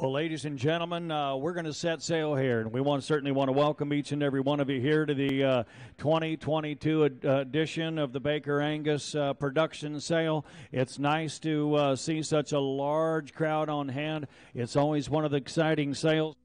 Well, ladies and gentlemen, uh, we're going to set sail here, and we want certainly want to welcome each and every one of you here to the uh, 2022 ed- edition of the Baker Angus uh, production sale. It's nice to uh, see such a large crowd on hand. It's always one of the exciting sales.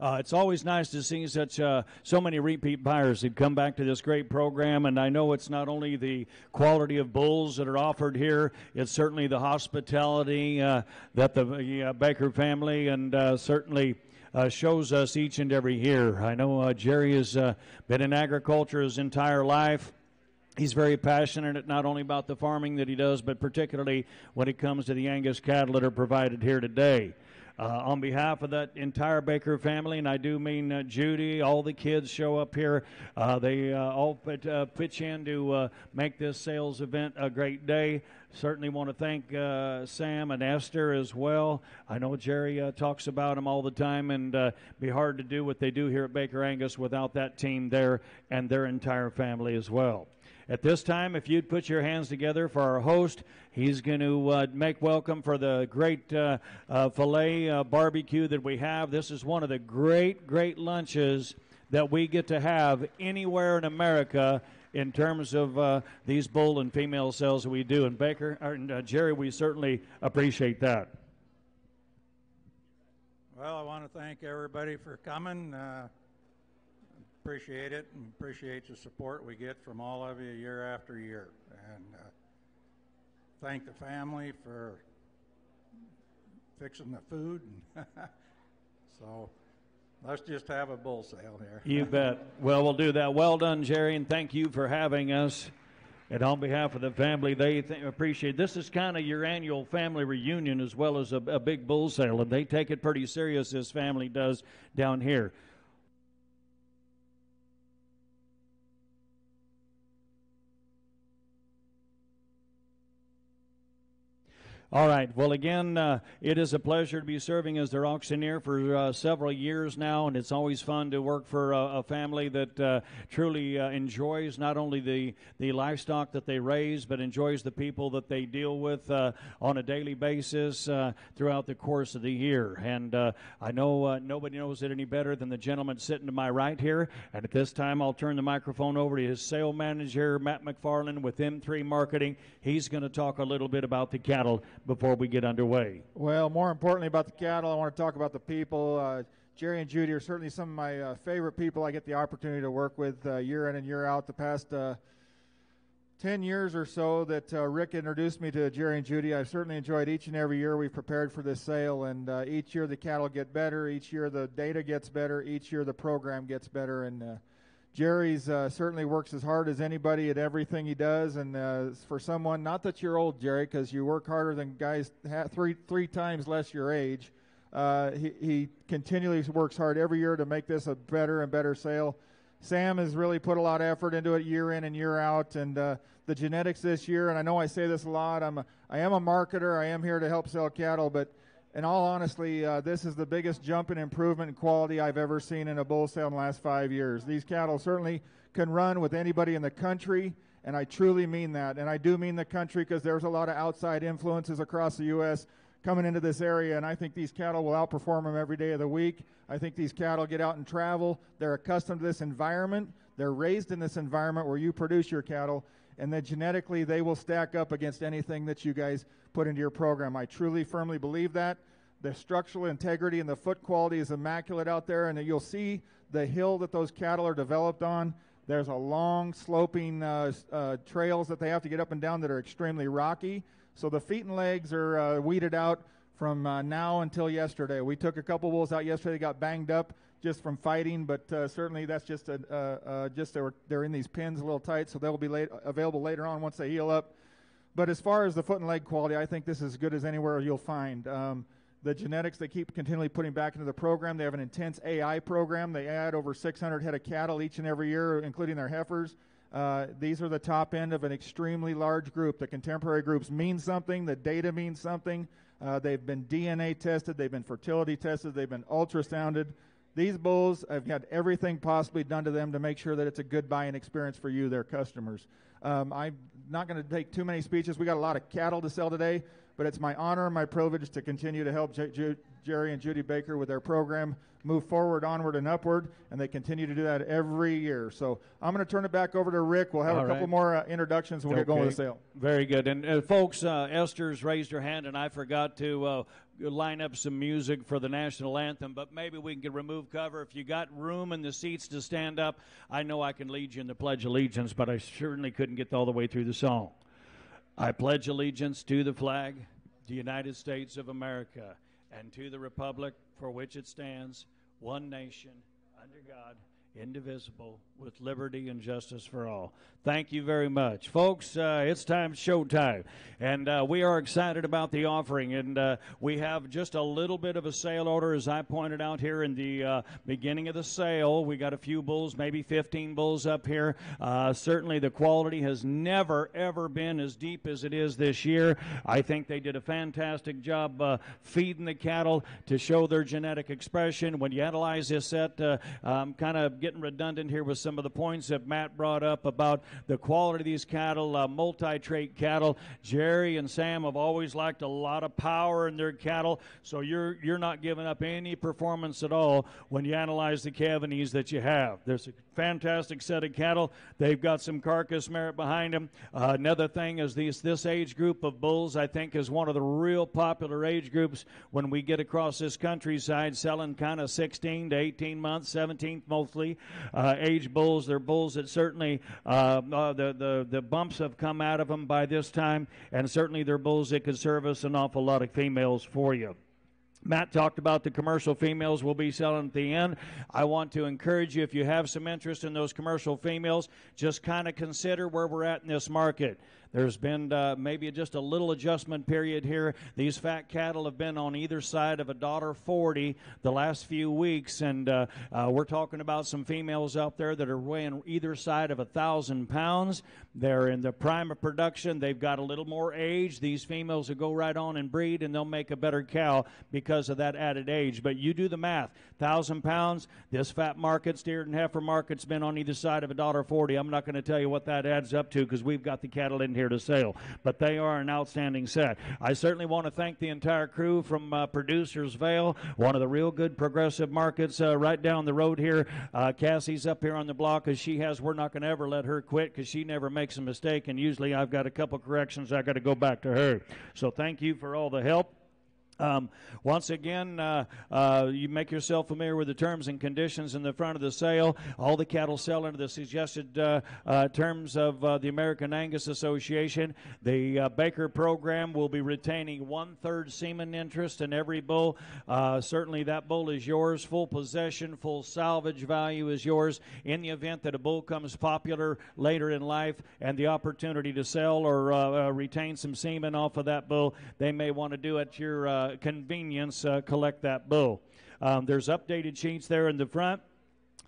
Uh, it's always nice to see such uh, so many repeat buyers that come back to this great program, and I know it's not only the quality of bulls that are offered here; it's certainly the hospitality uh, that the uh, Baker family and uh, certainly. Uh, shows us each and every year. I know uh, Jerry has uh, been in agriculture his entire life. He's very passionate not only about the farming that he does, but particularly when it comes to the Angus cattle that are provided here today. Uh, on behalf of that entire Baker family, and I do mean uh, Judy, all the kids show up here. Uh, they uh, all put, uh, pitch in to uh, make this sales event a great day. Certainly want to thank uh, Sam and Esther as well. I know Jerry uh, talks about them all the time, and uh, be hard to do what they do here at Baker Angus without that team there and their entire family as well. At this time, if you'd put your hands together for our host, he's going to uh, make welcome for the great uh, uh, filet uh, barbecue that we have. This is one of the great, great lunches that we get to have anywhere in America in terms of uh, these bull and female sales that we do. And Baker and uh, Jerry, we certainly appreciate that. Well, I want to thank everybody for coming. Uh, appreciate it and appreciate the support we get from all of you year after year. And uh, thank the family for fixing the food. so let's just have a bull sale here. You bet. Well, we'll do that. Well done, Jerry, and thank you for having us. And on behalf of the family, they th- appreciate this is kind of your annual family reunion as well as a, a big bull sale, and they take it pretty serious. This family does down here. All right. Well, again, uh, it is a pleasure to be serving as their auctioneer for uh, several years now, and it's always fun to work for a, a family that uh, truly uh, enjoys not only the, the livestock that they raise, but enjoys the people that they deal with uh, on a daily basis uh, throughout the course of the year. And I know nobody knows it any better than the gentleman sitting to my right here. And at this time, I'll turn the microphone over to his sale manager, Matt McFarland, with M3 Marketing. He's going to talk a little bit about the cattle before we get underway? Well, more importantly about the cattle, I want to talk about the people. Uh, Jerry and Judy are certainly some of my uh, favorite people I get the opportunity to work with uh, year in and year out. The past uh, 10 years or so that uh, Rick introduced me to Jerry and Judy, I've certainly enjoyed each and every year we've prepared for this sale. And uh, each year the cattle get better, each year the data gets better, each year the program gets better. And Jerry's uh, certainly works as hard as anybody at everything he does, and uh, for someone, not that you're old, Jerry, because you work harder than guys ha- three three times less your age. Uh, he, he continually works hard every year to make this a better and better sale. Sam has really put a lot of effort into it year in and year out, and uh, the genetics this year. And I know I say this a lot. I'm a, I am a marketer. I am here to help sell cattle, but in all honestly, uh, this is the biggest jump in improvement in quality I've ever seen in a bull sale in the last five years. These cattle certainly can run with anybody in the country, and I truly mean that. And I do mean the country because there's a lot of outside influences across the U.S. coming into this area, and I think these cattle will outperform them every day of the week. I think these cattle get out and travel. They're accustomed to this environment. They're raised in this environment where you produce your cattle, and then genetically they will stack up against anything that you guys put into your program. I truly, firmly believe that. The structural integrity and the foot quality is immaculate out there, and you'll see the hill that those cattle are developed on. There's a long sloping uh, uh, trails that they have to get up and down that are extremely rocky. So the feet and legs are uh, weeded out from uh, now until yesterday. We took a couple bulls out yesterday, got banged up just from fighting, but uh, certainly that's just a, uh, uh, just they're, they're in these pins a little tight, so they'll be late, available later on once they heal up. But as far as the foot and leg quality, I think this is as good as anywhere you'll find. Um, the genetics they keep continually putting back into the program. They have an intense AI program. They add over 600 head of cattle each and every year, including their heifers. Uh, these are the top end of an extremely large group. The contemporary groups mean something. The data means something. Uh, they've been DNA tested. They've been fertility tested. They've been ultrasounded. These bulls have had everything possibly done to them to make sure that it's a good buying experience for you, their customers. Um, I'm not going to take too many speeches. We got a lot of cattle to sell today, but it's my honor and my privilege to continue to help J- Ju- Jerry and Judy Baker with their program move forward, onward, and upward, and they continue to do that every year. So I'm going to turn it back over to Rick. We'll have All a couple right. more uh, introductions, we'll get going with the sale. Very good. And uh, folks, uh, Esther's raised her hand, and I forgot to uh, line up some music for the national anthem. But maybe we can remove cover if you got room in the seats to stand up. I know I can lead you in the Pledge of Allegiance, but I certainly couldn't get all the way through the song. I pledge allegiance to the flag, the United States of America, and to the republic for which it stands, one nation, under God, indivisible, with liberty and justice for all. Thank you very much. Folks, uh, it's time, showtime. And uh, we are excited about the offering. And uh, we have just a little bit of a sale order, as I pointed out here in the uh, beginning of the sale. We got a few bulls, maybe 15 bulls up here. Uh, certainly, the quality has never, ever been as deep as it is this year. I think they did a fantastic job uh, feeding the cattle to show their genetic expression. When you analyze this set, I'm kind of getting redundant here with some of the points that Matt brought up about the quality of these cattle, uh, multi-trait cattle. Jerry and Sam have always liked a lot of power in their cattle, so you're you're not giving up any performance at all when you analyze the cavities that you have. There's a fantastic set of cattle. They've got some carcass merit behind them. Uh, another thing is these this age group of bulls, I think, is one of the real popular age groups when we get across this countryside, selling kind of 16 to 18 months, 17 mostly uh, age bulls. They're bulls that certainly uh, uh, the, the the bumps have come out of them by this time, and certainly they're bulls that could service an awful lot of females for you. Matt talked about the commercial females we'll be selling at the end. I want to encourage you, if you have some interest in those commercial females, just kind of consider where we're at in this market. There's been uh, maybe just a little adjustment period here. These fat cattle have been on either side of a dollar forty the last few weeks, and uh, uh, we're talking about some females out there that are weighing either side of a thousand pounds. They're in the prime of production. They've got a little more age. These females will go right on and breed, and they'll make a better cow because of that added age. But you do the math: thousand pounds. This fat market, steer and heifer market's been on either side of a dollar forty. I'm not going to tell you what that adds up to because we've got the cattle in here to sell. But they are an outstanding set. I certainly want to thank the entire crew from uh, Producers Vale, one of the real good progressive markets uh, right down the road here. Uh, Cassie's up here on the block as she has. We're not going to ever let her quit because she never makes a mistake. And usually I've got a couple corrections I got to go back to her. So thank you for all the help. Um, once again, uh, uh, you make yourself familiar with the terms and conditions in the front of the sale. All the cattle sell under the suggested uh, uh, terms of uh, the American Angus Association. The uh, Baker program will be retaining one third semen interest in every bull. Certainly, that bull is yours. Full possession, full salvage value is yours in the event that a bull comes popular later in life and the opportunity to sell or retain some semen off of that bull. They may want to do at your convenience uh, collect that bill. Um, there's updated sheets there in the front.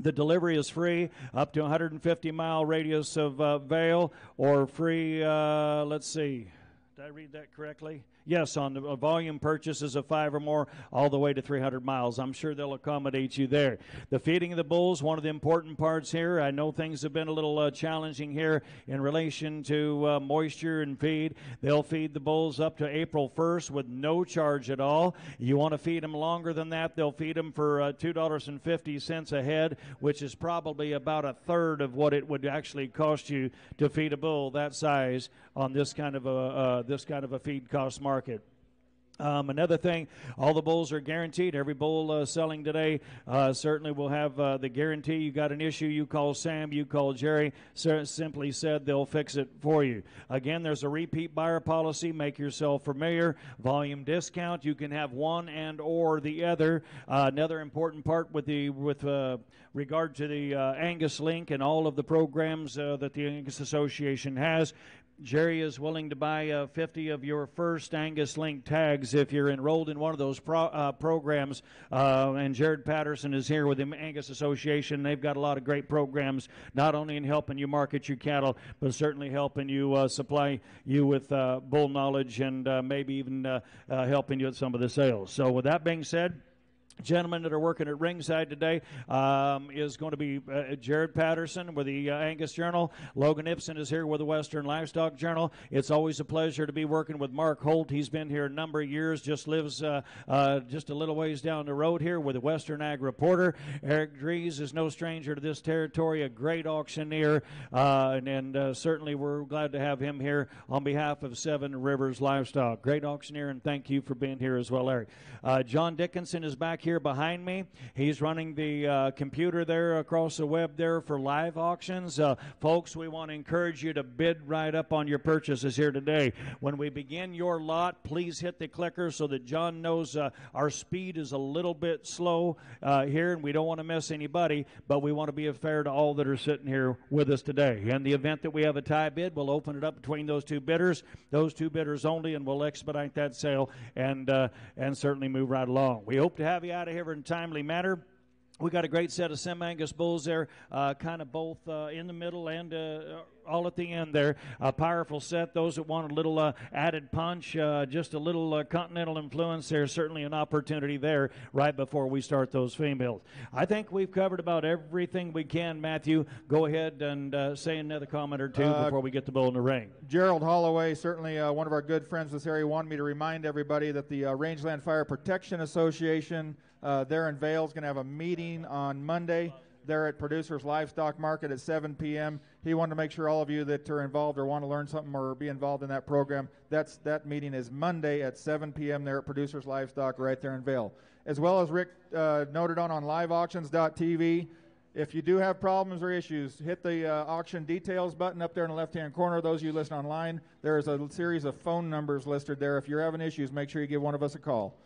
The delivery is free up to 150 mile radius of uh, Vale or free. Uh, let's see. Did I read that correctly? Yes, on the uh, volume purchases of five or more, all the way to 300 miles. I'm sure they'll accommodate you there. The feeding of the bulls, one of the important parts here. I know things have been a little uh, challenging here in relation to uh, moisture and feed. They'll feed the bulls up to April 1st with no charge at all. You want to feed them longer than that, they'll feed them for uh, $2.50 a head, which is probably about a third of what it would actually cost you to feed a bull that size on this kind of a uh, this kind of a feed cost market. Um, another thing, all the bulls are guaranteed. Every bull uh, selling today uh, certainly will have uh, the guarantee. You got an issue, you call Sam, you call Jerry. Sir, simply said they'll fix it for you. Again, there's a repeat buyer policy. Make yourself familiar. Volume discount. You can have one and or the other. Uh, another important part with the with uh, regard to the uh, Angus Link and all of the programs that the Angus Association has. Jerry is willing to buy uh, 50 of your first Angus Link tags if you're enrolled in one of those pro- uh, programs. Uh, and Jared Patterson is here with the Angus Association. They've got a lot of great programs, not only in helping you market your cattle, but certainly helping you uh, supply you with uh, bull knowledge and uh, maybe even helping you with some of the sales. So, with that being said, gentlemen that are working at ringside today um, is going to be uh, Jared Patterson with the uh, Angus Journal. Logan Ibsen is here with the Western Livestock Journal. It's always a pleasure to be working with Mark Holt. He's been here a number of years, just lives uh, uh just a little ways down the road here with the Western Ag Reporter. Eric Dries is no stranger to this territory, a great auctioneer, uh, and, and uh, certainly we're glad to have him here on behalf of Seven Rivers Livestock. Great auctioneer, and thank you for being here as well, Eric. John Dickinson is back here here behind me. He's running the uh, computer there across the web there for live auctions. Uh, folks, we want to encourage you to bid right up on your purchases here today. When we begin your lot, please hit the clicker so that John knows uh, our speed is a little bit slow uh, here and we don't want to miss anybody, but we want to be fair to all that are sitting here with us today. In the event that we have a tie bid, we'll open it up between those two bidders, those two bidders only, and we'll expedite that sale and, uh, and certainly move right along. We hope to have you out of here in a timely manner. We got a great set of Sim Angus bulls there, uh, kind of both uh, in the middle and uh, all at the end there. A powerful set. Those that want a little uh, added punch, uh, just a little uh, continental influence, there's certainly an opportunity there right before we start those females. I think we've covered about everything we can. Matthew, go ahead and say another comment or two before we get the bull in the ring. Gerald Holloway, certainly one of our good friends this area, wanted me to remind everybody that the Rangeland Fire Protection Association uh, there in going to have a meeting on Monday there at Producers Livestock Market at 7 p.m. He wanted to make sure all of you that are involved or want to learn something or be involved in that program, that's, that meeting is Monday at 7 p.m. there at Producers Livestock right there in Vale. As well as Rick uh, noted on on liveauctions.tv, if you do have problems or issues, hit the uh, auction details button up there in the left hand corner. Those of you listening online, there is a series of phone numbers listed there. If you're having issues, make sure you give one of us a call.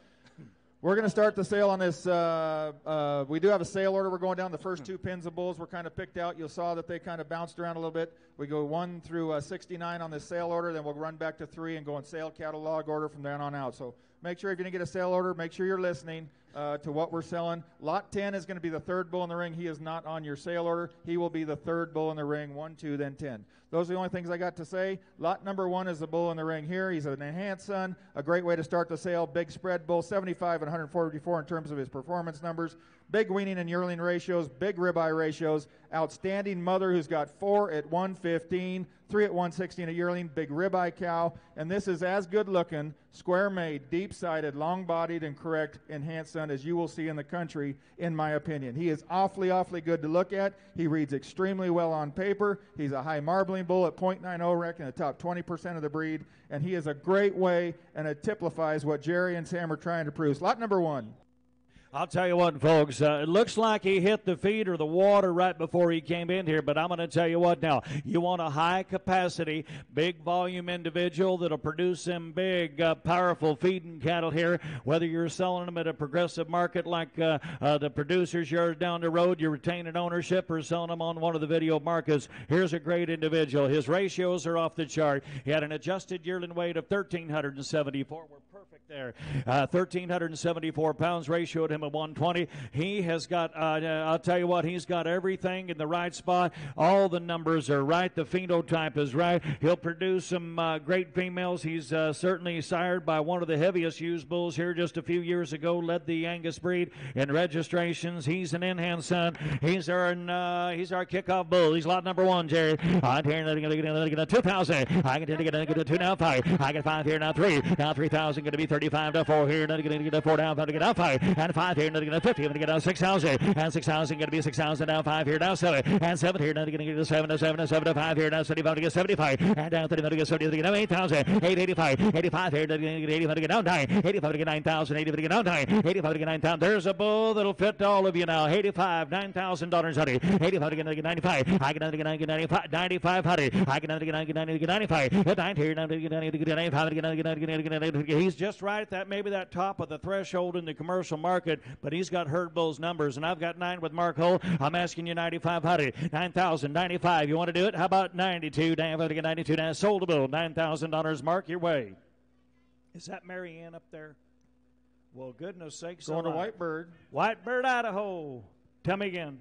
We're going to start the sale on this. Uh, uh, we do have a sale order. We're going down the first two pins of bulls. We're kind of picked out. You saw that they kind of bounced around a little bit. We go one through uh, 69 on this sale order. Then we'll run back to three and go in sale catalog order from then on out. So make sure if you're going to get a sale order, make sure you're listening uh, to what we're selling. Lot 10 is going to be the third bull in the ring. He is not on your sale order. He will be the third bull in the ring. One, two, then 10. Those are the only things I got to say. Lot number one is the bull in the ring here. He's an enhanced son, a great way to start the sale. Big spread bull, 75 and 144 in terms of his performance numbers. Big weaning and yearling ratios, big ribeye ratios. Outstanding mother who's got four at 115, three at 116 a yearling, big ribeye cow. And this is as good looking, square made, deep sided, long bodied, and correct enhanced son as you will see in the country, in my opinion. He is awfully, awfully good to look at. He reads extremely well on paper. He's a high marbling bull at 0.90 rec in the top 20% of the breed. And he is a great way and it typifies what Jerry and Sam are trying to prove. Lot number one. I'll tell you what, folks, uh, it looks like he hit the feed or the water right before he came in here, but I'm going to tell you what now. You want a high capacity, big volume individual that'll produce some big, uh, powerful feeding cattle here, whether you're selling them at a progressive market like uh, uh the producers you're down the road, you're retaining ownership, or selling them on one of the video markets. Here's a great individual. His ratios are off the chart. He had an adjusted yearling weight of 1,374. We're perfect there. 1,374 uh, pounds ratioed him 120. He has got, uh, I'll tell you what, he's got everything in the right spot. All the numbers are right. The phenotype is right. He'll produce some uh, great females. He's uh, certainly sired by one of the heaviest used bulls here just a few years ago, led the Angus breed in registrations. He's an in-hand son. He's our, uh, he's our kickoff bull. He's lot number one, Jerry. I'm here, going to get a 2,000. I can get a two now five. I get five here now three. Now 3,000 going to be 35 to four here. Going to get a four down, going to get out five. And five here, going to get 50, going to get down 6,000, and 6,000 going to be 6,000, down 5 here, down 7, and 7 here, now going to get to 7 to 7 to 7 to 5 here, now 75 to get 75, and down 30 to get 70 to get 8,000, 885, 85 here, to get 85 to get down 9, 85 to get 9,000, 85 to get down 9, 85 to get 9,000. There's a bull that'll fit all of you now. 85, $9,000, honey. 85 to get 95, I can get 95, 95, honey. I can get 95, 9 here, now to get 95, to get 95, he's just right at that, maybe that top of the threshold in the commercial market, but he's got Herd Bull's numbers, and I've got nine with Mark Holt. I'm asking you 9,500, 9,095. You want to do it? How about 92? Damn, I get 92. Now, sold a bill, $9,000. Mark your way. Is that Marianne up there? Well, goodness sakes. Going to Whitebird. Whitebird, Idaho. Tell me again.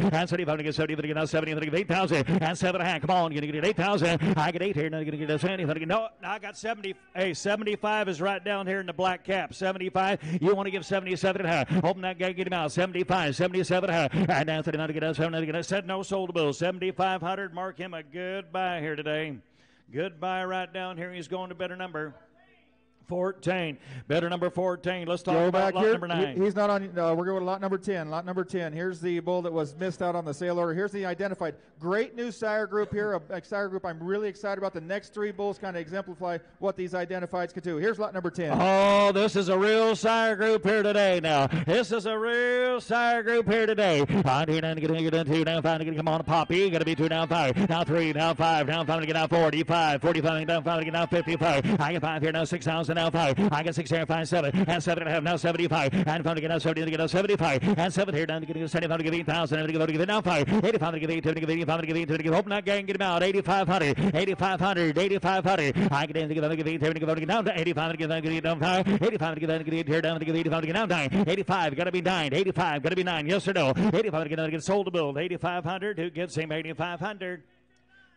And seventy-five he about to get 70, but he now 70, but he 8,000. And seven and a half. Come on, you're going to get 8,000. I get eight here. Now you're going to get 70, but no, I got 70. Hey, 75 is right down here in the black cap. 75. You want to give 77 and a half. Open that guy, get him out. 75, 77 and a half. And to get 70, get. Said no, sold bill. 7,500. Mark him a good buy here today. Goodbye right down here. He's going to better number. 14. Better number 14. Let's talk Go about back lot here. number 9. He- he's not on. Uh, we're going to lot number 10. Lot number 10. Here's the bull that was missed out on the sale order. Here's the identified. Great new sire group here. A, a sire group I'm really excited about. The next three bulls kind of exemplify what these identifieds could do. Here's lot number 10. Oh, this is a real sire group here today now. This is a real sire group here today. Five, here, down, get in, get in, two, down, five, get come on, Poppy. Got to be two, down, five, now three, now five, down five, get down 45, 45, down five, get down 55. I get five here, now 6,000, now five. I get six here, five, seven, and seven and a half, now 75. And five to get down 70, to get down 75. And seven here, down to get 75, to get 8,000, to get to get now five. 85 to get 8, to get 85, to get 8, to get open that gang, get him out. 8,500, 8,500, 8,500. I get in to get to get 8, to get to get down to 85, to get down, get down five. 85 to get down, to get here down, to get 85, to get down nine. 85, got to be nine. 85, got to be nine. Yes or no? 85 to get down, to get sold to build. 8,500. Who gets him 8,500?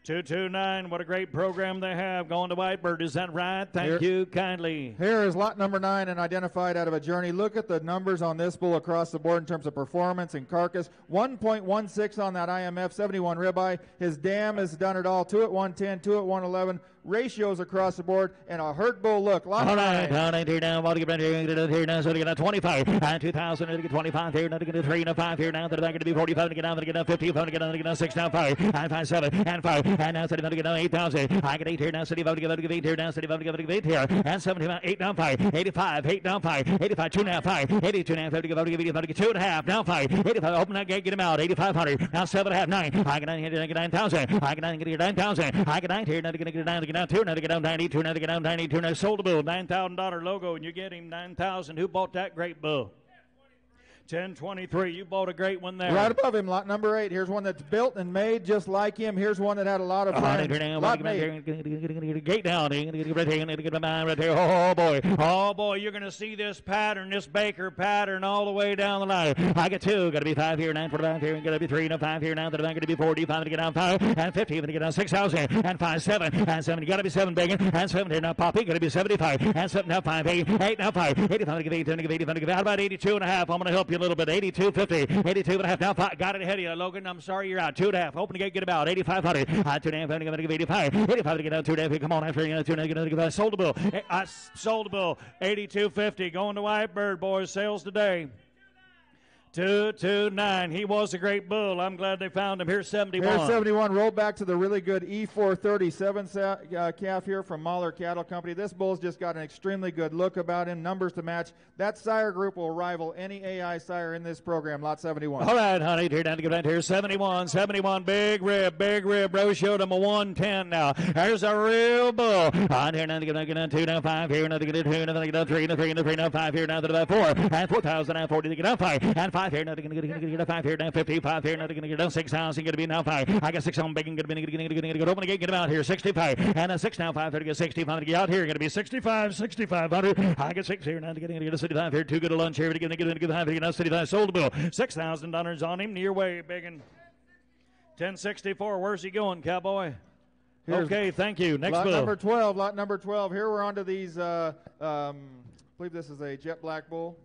229. What a great program they have going to Whitebird. Is that right? Thank Here- you kindly. Here is lot number nine and identified out of a journey. Look at the numbers on this bull across the board in terms of performance and carcass. 1.16 on that IMF, 71 ribeye. His dam has done it all. Two at 110, two at 111. Ratios across the board and a hurt bull look. Lot All right, nine. down eight here now. What to get here? Get here now. So to get a 25 and 2,000 to get 25 here. Now to get three and five here now. To the back to be 45 to get down. To get down 50. To get down. To get down six down five and five seven and five and now 75 to get down 8,000. I get eight here now. 75 to get to get eight here now. 75 to get to get eight here and 75 eight down five. 85 eight down five. 85 two and a half five. 82 and a half to get to get 85 to get two and a half down five. 85 open that gate. Get him out. 8,500 now seven and a half nine. I get nine here to get 9,000. I get nine get 9,000. I get nine here now to get down to get down two. To get down 92. Now to get down 92. Now sold a bill. $9,000 logo and you get him 9,000. Who bought that great bull? 1023. You bought a great one there. Right above him, lot number eight. Here's one that's built and made just like him. Here's one that had a lot of friends. right Lot right eight. there, Gate down. Right there, right there. Oh boy, oh boy, you're gonna see this pattern, this Baker pattern, all the way down the line. I get two. Got to be five here, nine for the here. Got to be three, no five here now. To the back, got to be forty. Five to get down five and fifty. To get down six thousand and five seven and seven. Got to be seven bacon and seven here now. Poppy got to be seventy-five and seven now five eight eight now five eighty-five to give eight ten to give eighty-five to give. How about eighty-two and a half? I'm gonna help you a little bit. Eighty-two fifty. Eighty-two and a half now. Five. Got it ahead of you, Logan. I'm sorry you're out. Two and a half. Open the gate. Get about eighty-five hundred. Uh, two and a half. I'm gonna give eighty-five. Eighty-five to get out. Two and a half. Come on after you know, two and a half. Get out. Get out. Sold the bill. Eh, I sold the bill. Eighty-two fifty. Going to Whitebird boys. Sales today. Two two nine. He was a great bull. I'm glad they found him. Here's seventy-one. Here's 71. Roll back to the really good E437 uh, calf here from Mahler Cattle Company. This bull's just got an extremely good look about him, numbers to match. That sire group will rival any AI sire in this program. Lot 71. All right, honey, here down to get down here. 71, 71, big rib, big rib. Bro showed him a 110 now. There's a real bull. On here now to get down, down two, now five here, now to get down two, now to down three, now three, now three, now five here, now to the four, and 4,000, and 40 to get down five, and five here, now to get get five here, now 55 here, now to get down 6,000, gonna be now five. I got six on bacon, gonna be, gonna get, gonna get, get, open the gate, get him out here, 65, and a six now, five, to get 65, to get out here, gonna be sixty five, sixty five hundred. I got six here, now to get, get a 65 here, two good a lunch here, to get, get, get, get five here, now 65, sold the bill, $6,000 on him, near way, biggin. 1064, where's he going, cowboy? Here's okay, thank you. Next lot bill. number 12. Lot number 12. Here we're on to these. Uh, um, I believe this is a jet black bull.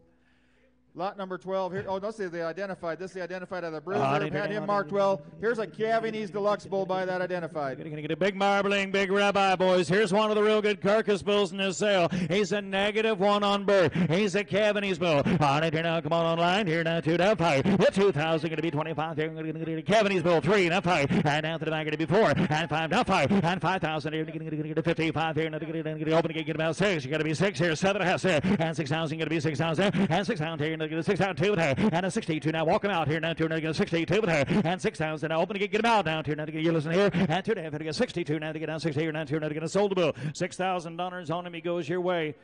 Lot number 12 here. Oh, no, this is the identified. This is the identified of the bruiser. Ah, Had him marked well. Here's a Cavanese Deluxe bull by that identified. Gonna get a big marbling, big ribeye boys. Here's one of the real good carcass bulls in this sale. He's a negative one on bird. He's a Cavanese bull. On it here now, come on online. Here now, two down five. The 2,000 gonna be 25. Here, gonna get a Cavanese bull, three now five. And to the back, gonna be four. And five now five. And 5,000 here, gonna get a 55 here. Now to get open the gate, get about six. You gotta be six here, seven and a half, six. And 6,000 gonna be 6,000. And 6,000 here, Now get a six down two and a and a 62. Now walk him out here now to now get a 62 and a and six thousand. Now open to get, him out down to now to get you listen here and two and a half to get 62 now to get down six here now to now to get a sold bill. Six thousand dollars on him. He goes your way.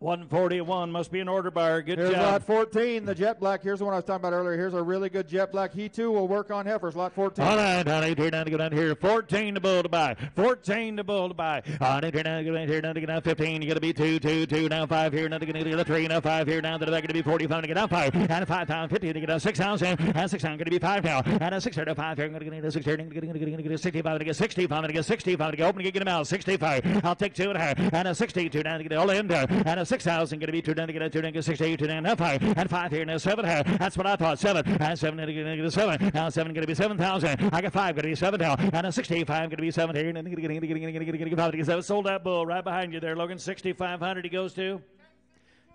141 must be an order buyer. Good Here's job. lot 14, the jet black. Here's the one I was talking about earlier. Here's a really good jet black. He too will work on heifers. Lot 14. All right, honey, turn down to go down here. 14 to bull to buy. 14 to bull to buy. Honey, turn down to go down here. Now to get down 15. You got to be 2, 2, 2. Now 5 here. Now to get to 3. Now 5 here. Now to the back to be 45 to get down 5. And 5 down 50 to get down 6 down. And 6 down going to be 5 now. And a 6 here to 5 here. I'm going to get into 6 here. I'm going to get 65 to get 65. I'm going to get 65 to get open to get him out. 65. I'll take 2 and a half. And a 62 down to get all in there. And a 6,000 going to be 2 down to get a 2 down to get 68 to down. Now 5. And 5 here. Now 7 half. That's what I thought. 7. And 7 going to get a 7. Now 7 going to be 7,000. I got 5 going to be 7 now. And a 65 going to be 7 here. And then going to get 7. Sold that bull right behind you there, Logan. 6,500 he goes to.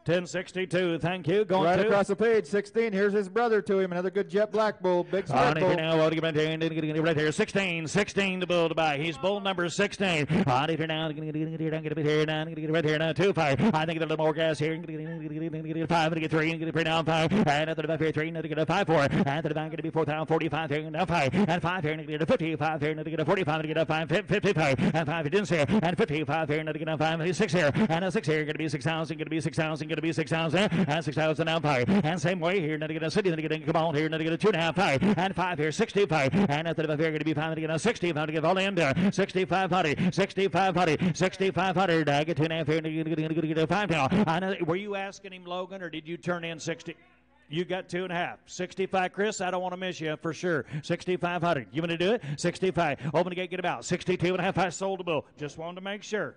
1062. Thank you. Going Right to. across the page, 16. Here's his brother to him. Another good jet black bull. Big On spread it bull. here now, well, to get right there, and then get right there. 16, 16 to bull to buy. He's bull number 16. On it here now, to get here, it here now, to get right here now, 2 5. I think a little more gas here. Going to get 5, going to get 3, and get it down 5. And at the back here, 3, and to get a 5 4. And to the back, going to be 4,000, 45 here, now 5. And 5 here, and get a 55 here, and to get a 45, and get a 5, 55. And 5 didn't say, and 55 here, and to get a 5, and 6 here. And a 6 here, going to be 6,000, going to be 6,000, going to be 6,000. And 6,000 now 5. And same way here, now to get a city, then to get a come on here, now to get a 2.5 5. And 5 here, 65. And at the here, going to be 5, and to get a 65, to get all in there. 6,500, 6,500, 6,500. I get 2.5 here, and to get, a 5 now. Know, were you asking him, Logan, or did you turn in 60? You got two and a half. 65, Chris. I don't want to miss you for sure. 6,500. You want to do it? 65. Open the gate, get about 62 and a half. I sold the bill. Just wanted to make sure.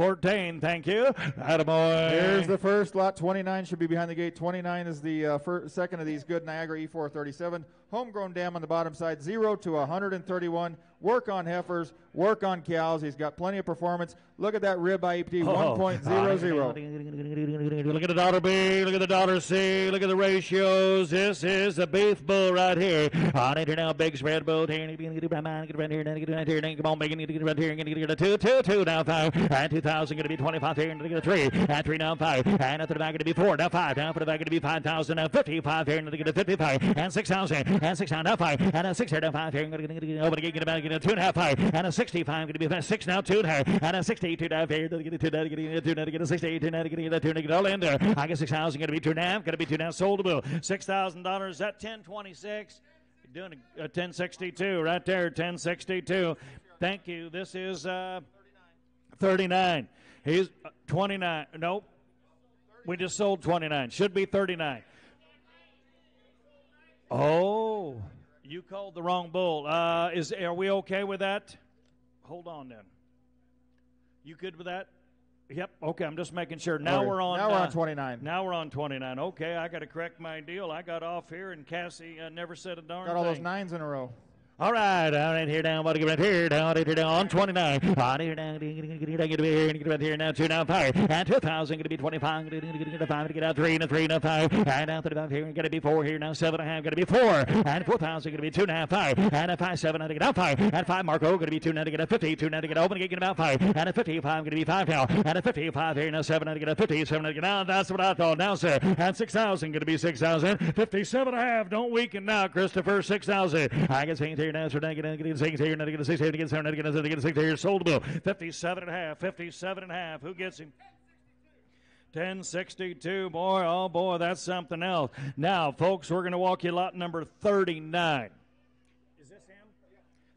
14, thank you. Attaboy. Here's the first lot. 29 should be behind the gate. 29 is the uh, second of these good Niagara E437. Homegrown dam on the bottom side. 0 to 131. Work on heifers. Work on cows. He's got plenty of performance. Look at that rib IEP. Oh. 1.00. Look at the daughter B, look at the daughter C, look at the ratios. This is the beef bull right here. On it now, big spread bull here. Get around get here, get around here, come on, it, get around here, get a two, two, two, now five, and 2,000 going to be 25 here, and get a three, and three now five, and after the back going to be four, now five, down for the back going to be 5,000, now 55 here, and get a 55, and 6,000, and 6 now, now five, and a six here, now five here, get a over the get about get a two and a half five, and a 65 going to be six now, two and a half, and a 62 now here, to get a two, now to get a two, now to get a 68, now to get a two, now to get all in there. I guess 6,000 going to be two a half, going to be two now, sold bill, $6,000, that 1026. Doing a, a 1062 right there, 1062. Thank you. This is uh, 39. He's uh, 29. Nope. We just sold 29. Should be 39. Oh, you called the wrong bull. Uh, is are we okay with that? Hold on then. You good with that? Yep. Okay. I'm just making sure. Now right. we're on. Now we're uh, on 29. Now we're on 29. Okay, I got to correct my deal. I got off here, and Cassie uh, never said a darn Got all those nines in a row. All right, down right here, down, buddy, get right here, down right here, down on 29. On here, down, get here, get right here, now two, now five, and 2,000, going to be 25, going to get get five, get out three, and three, and five, and now 35 here, going to be four here, now seven and a half, to be four, and 4,000, going to be two and a half, five, and a five, seven, and to get out five, and five, Marco, to be two, now to get a 50, two, now to get open, get about five, and a 55, going to be five now, and a 55 here, now seven, to get a 50, seven, to get out. That's what I thought. Now, sir, and 6,000, going to be 6,000, 57 and a half. Don't weaken now, Christopher, 6,000. I get things here so now get in, six here, a six here, get seven, to get a six here, sold bill, 57 and a half, 57 and a half. Who gets him? 1062, boy, oh boy, that's something else. Now, folks, we're going to walk you lot number 39.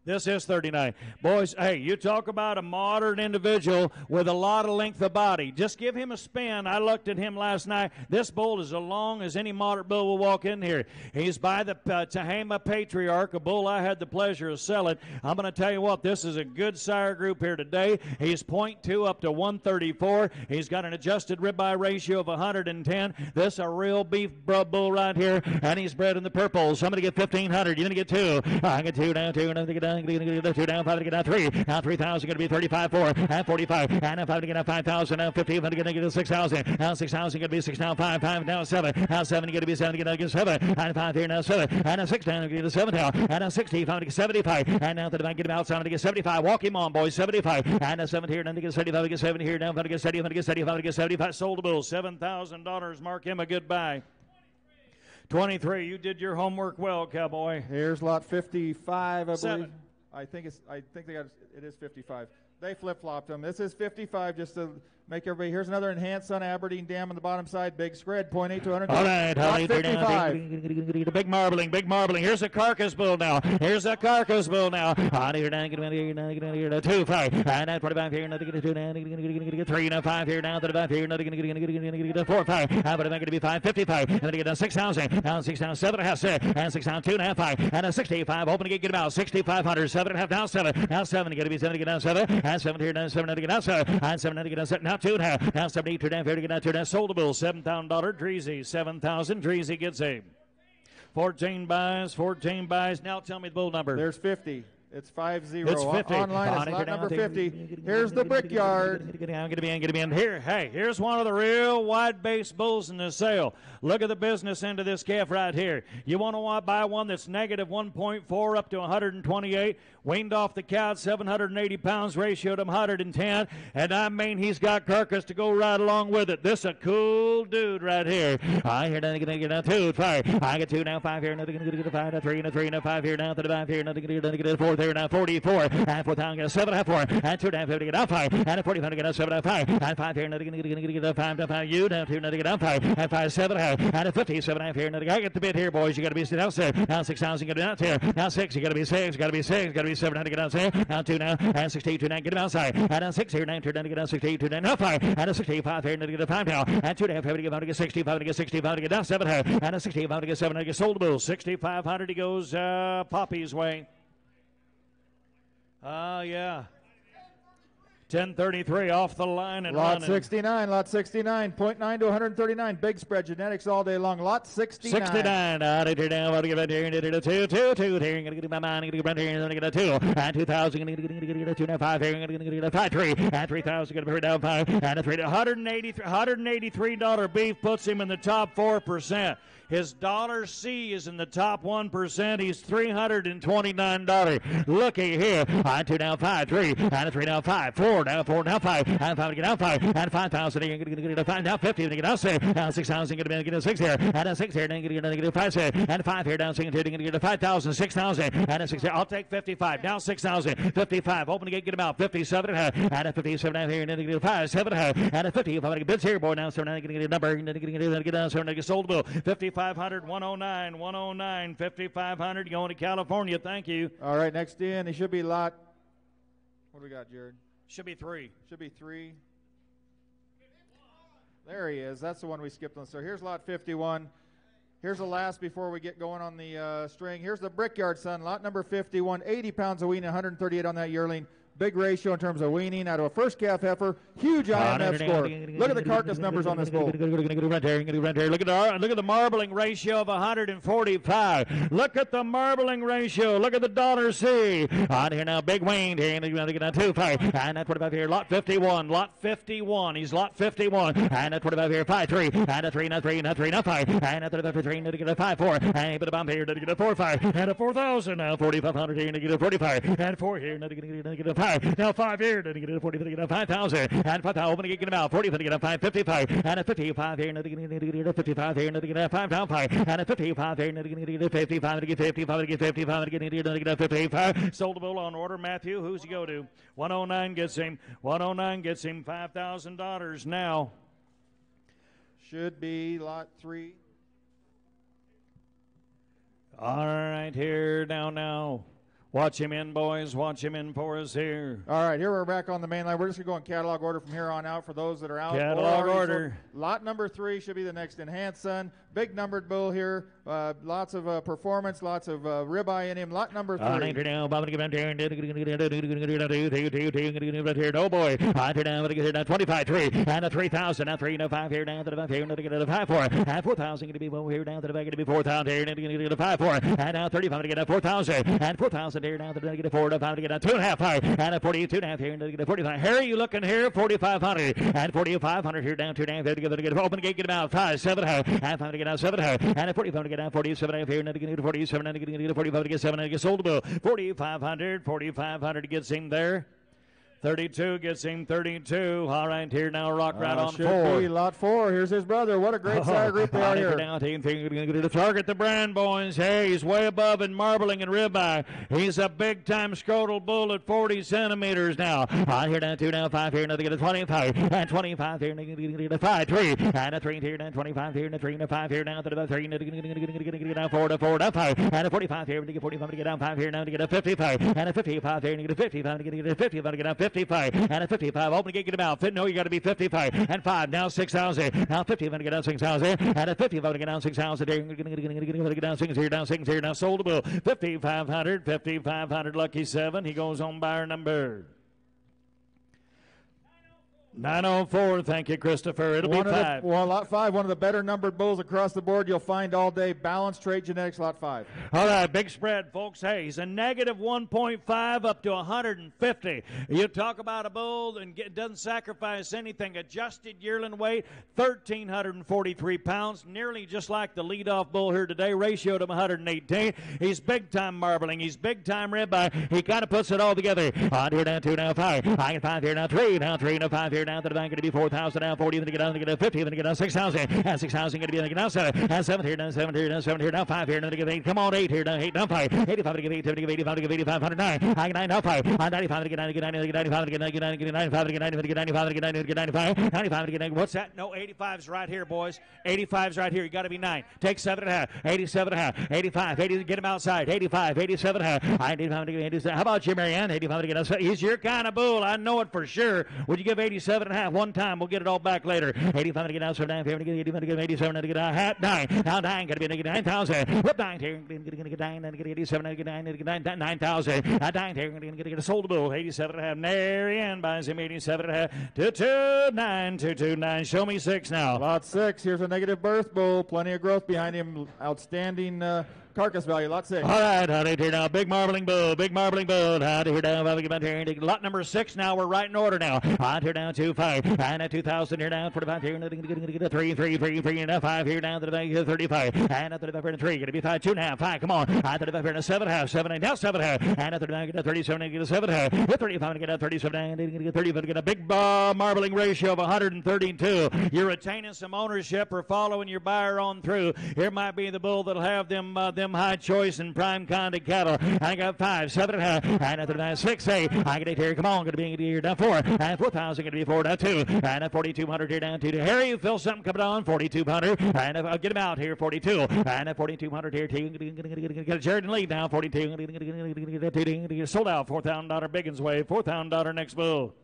Is this is 39. Boys, hey, you talk about a modern individual with a lot of length of body. Just give him a spin. I looked at him last night. This bull is as long as any modern bull will walk in here. He's by the uh, Tehama Patriarch, a bull I had the pleasure of selling. I'm going to tell you what, this is a good sire group here today. He's 0.2 up to 134. He's got an adjusted ribeye ratio of 110. This a real beef bull right here, and he's bred in the purple. Somebody get 1,500. You're going to get two. I get two down, two, and to get down down, two down, five to get down, three. Now 3,000 going to be 35, four, and 45, and now five to get down, 5,000, now 50, going to get 6,000. Now 6,000 going to be six down, five, five down, seven. Now seven going to be seven, going to get seven, and five here now seven, and now six down, get seven down, and now 60, five to get 75, and now to the bank, get him outside to get 75. Walk him on, boys, 75, and now seven here, and then to get 75, get 70 here, down, five to get 70, five to get 75, to get 75. Sold the bill, $7,000. Mark him a goodbye. 23. You did your homework well, cowboy. Here's lot 55, I Seven. believe. I think it's. I think they got. It is 55. They flip flopped them. This is 55, just to make everybody. Here's another enhanced Sun Aberdeen Dam on the bottom side. Big spread, 0.8 to 100. All right, Holly, 55. Big marbling, big marbling. Here's a carcass bull now. Here's a carcass bull now. On here now, get him out here get him out here. Two, five, and now 25 here, get two now, get a three, now five here, now 35 here, get a get a four, five, how about it, going to be five, 55, and then get a 6,000, now 6 down, seven and a half, six, and 6 down, two and a half, five, and a 65, open to get, get him out, 6,500, seven and a half, down seven, now seven, going to be seven, to get down seven, and seven here, down seven, to get down seven, and seven, now to seven, two and a half, now 70, two down, fair to get down two down, sold the bill, $7,000, Dreezy, 7,000, Dreezy gets a 14 buys, 14 buys. Now tell me the bull number. There's 50. It's 5 0. It's 50. Online, On it's lot number 50. Here's the brickyard. Down, get him in, get him in. Here, hey, here's one of the real wide base bulls in the sale. Look at the business end of this calf right here. You want to buy one that's negative 1.4 up to 128, weaned off the cow 780 pounds, ratio to 110, and I mean he's got carcass to go right along with it. This a cool dude right here. I hear nothing, get down two, five. I get two now, five here, nothing, get a five, a three, and a three, and a five here now, to five here, nothing, get a get a four there now, 44, and four down, get a seven, and four, and two down, 50, get down five, and a 45, get a seven, and five, and five here, nothing, get a get a five, down five, you down two, nothing, get down five, and five, seven, a half, and a 50, seven, and a half here, nothing. I get the bid here, boys. You got to be down six, now six thousand, get it out here, now six, you got to be six, got to be six, got to be seven, and to get outside, now two now, and 68, two, nine, get him outside, and now six here, nine, two, nine, to get down 68, two, nine, now five, and a 65 here, to get a five now, and two and a half, to get five, to get 65, to get 65, to get down seven, here, and a 65, to get seven, to get sold bill, 6,500, he goes uh, Poppy's way. Ah, yeah. 1033 off the line and Lot running. 69, lot 69, 0.9 to 139. Big spread genetics all day long. Lot 69. 69. Ah, Out of here now. I'll give it here. Get a two, two, two. Here, gonna get my mind. Gonna get here. Gonna get a two. And 2,000. Gonna get gonna get a two. Now five here. Gonna get get a five three. And 3,000. Gonna be down five. And a three. 183. 183 dollar beef puts him in the top four percent. His dollar C is in the top one percent. He's three hundred and twenty nine dollars. Looky here. And two five three. And three now five four now four now five. And five to get out five. And five thousand. Gonna get get a five now fifty. Gonna get out six. Now six thousand. Gonna be get a six here. And a six here. Then gonna get a five here. And five here down six here. Gonna get a five thousand. Six thousand. And a six here. I'll take fifty five. Down six thousand. Fifty five. Open to get get him out. Fifty seven. And a fifty seven here. And get a five seven. And a fifty. If I'm gonna get bids here, boy. Now seven. Gonna get a number. And get get down seven. Get sold bill. Fifty five hundred. One oh nine. One oh nine. Fifty five hundred. Going to California. Thank you. All right, next in, he should be lot. What do we got, Jared? Should be three. Should be three. There he is. That's the one we skipped on. So here's lot 51. Here's the last before we get going on the uh, string. Here's the Brickyard Son, lot number 51. 80 pounds of weaning, 138 on that yearling. Big ratio in terms of weaning out of a first calf heifer. Huge IMF score. Look at the carcass numbers on this bull. Look at the look at the marbling ratio of 145. Look at the marbling ratio. Look at the dollar C. On here now, big Wayne here. And they're going to two five. And that 25 here. Lot 51. Lot 51. He's lot 51. And that 25 here. Five three. And a three. Not three. Not three. Not five. And a 35 for three. And to get a five four. And put a bomb here. To get a four five. And a 4,000. Now 4,500 here. And to get a 45. And four here. And to get a- to five. Now five here. To get a 40. To get a 5,000. And 5,000. Open to get him out. 40. To get a 555. And a 55 here. To get a 55 here. And to get a five down five. And a 55 here. To get a 55. To get 55. To get 55. To get to get 55. Sold the bull on order. Matthew, who's he go to? 109 gets him. 109 gets him $5,000 now. Should be lot three. All right, here, now, now. Watch him in, boys. Watch him in for us here. All right, here we're back on the main line. We're just going to go in catalog order from here on out for those that are out. Catalog order. sold. Lot number three should be the next enhanced son. Big numbered bull here. Uh, lots of uh, performance, lots of uh, ribeye in him. Lot number three. enter now, Bob, get down there, oh boy, enter now, get down 25 3, and a 3,000, now 3, no 5 here, down to the 5 here, to get a 5 4, and 4,000 going to be 1 here, down to the back, going to be 4,000 here, and get a 5 4, and now 35 to get a 4,000, and 4,000 here, down to the get a 4, to 5 to get a 2.5 5, and a 42 and a half here, and to get a 45. Harry, you looking here, 4,500, and 4,500 here, down 2 and a half, to get a open gate, get him out, 5, 7, and 5 to get out 7, and a 45 to get down 47 and a half here, and to get a 47, and to get a 45 to get 7, and to sold to 4,500, 4,500 gets him there. 32 gets him 32. All right, here now, Rock right Uh, on four. be lot four. Here's his brother. What a great sire group they are here. Now, team to target the brand boys. Hey, he's way above in marbling and ribeye. He's a big time scrotal bull at 40 centimeters now. On here now, two now, five here, another get a 25, and 25 here, and get a five, three, and a three here, and 25 here, and a three, and a five here, now to the three, and get down four to four to five, and a 45 here, and get 45 to get down five here, now to get a 55, and a 55 here, and get a 55, and get a 55 to get down 55, and a 55. Open gate, get him out. Fit, no, you got to be 55 and five. Now 6,000. Now 50. I'm going to get down 6,000. And a 50. I'm going to get down 6,000. There, going to get down 6 here, down 6 here, now sold to Bill. 5,500. 5,500. Lucky seven. He goes on buyer number. 904. Thank you, Christopher. It'll One be of the, five. well, lot five, one of the better numbered bulls across the board you'll find all day. Balanced trade genetics, lot five. All right, big spread, folks. Hey, he's a negative 1.5 up to 150. You talk about a bull and get, doesn't sacrifice anything. Adjusted yearling weight, 1,343 pounds, nearly just like the leadoff bull here today. ratioed to 118. He's big time marbling. He's big time ribeye. He kind of puts it all together. On here now, two now, five. I can five here now, three now, three now, five here now. To the bank, going to be 4,000 now, 40. Then to get down, to get down 50. Then to get down 6,000. And 6,000 going to be then to get down seven. And seven here, down seven here, down seven here, down five here. Then to get eight. Come on, eight here, down eight, down five. 85 to get eight, 70 to get 85 to get 85, 109. I get nine, now five. 95 to get 90, get 90, to get 95 to get 90, get 90, get 95 to get 90, to get 95 to get 90, to get 95. 95 to get 90. What's that? No, 85's right here, boys. 85's right here. You got to be nine. Take seven and a half. 87 and a half. 85. 80 get him outside. 85. 87 and a half. I need him to get 87. How about you, Marianne? 85 to get outside. He's your kind of bull. I know it for sure. Would you give 87 and a half one time? We'll get it all back later. 85 to get outside. 9. 50 to get 85 to get 87 to get a half. 9. Now 9. Got to be 9,000. Whip 9 here. Going to get 9. Then get 87. Get 9. Get 9. 9,000. 9 here. Going to get a sold bull. 87 and a half. Marianne buys him 87 and a half. 229. 229. Show me six now. Lot six. Here's a negative birth bull. Plenty of growth behind him. Outstanding uh, carcass value. Lot six. All right, howdy here now. Big marbling bull, big marbling bull. Howdy here now. Howdy here now. Lot number six now. We're right in order now. On here down two five. And at 2,000 here down. 45 here. A three, three, three, three, and a five here down to the bank. 35. And at 35 here and three. To be five, two and a half. Five. Come on. On 35 here and a seven a half. Seven and now seven a half. And at 39 get a 37 get a seven a half. With 35 get a 37 and get a 35 get a big uh, marbling ratio of 132. You're retaining some ownership or following your buyer on through. Here might be the bull that'll have them uh, them high choice and prime kind of cattle. I got five, seven and a half, and at the nine, six, eight. I get eight here. Come on, going to be here down four, and four thousand going to be four down two, and two hundred here down two. Harry, you feel something coming on? Forty two hundred, and uh, get him out here. Forty two, and at forty two hundred here. Two, get a Sheridan lead now. Forty two, sold out. Four thousand dollar Biggins way. Four thousand dollar next bull.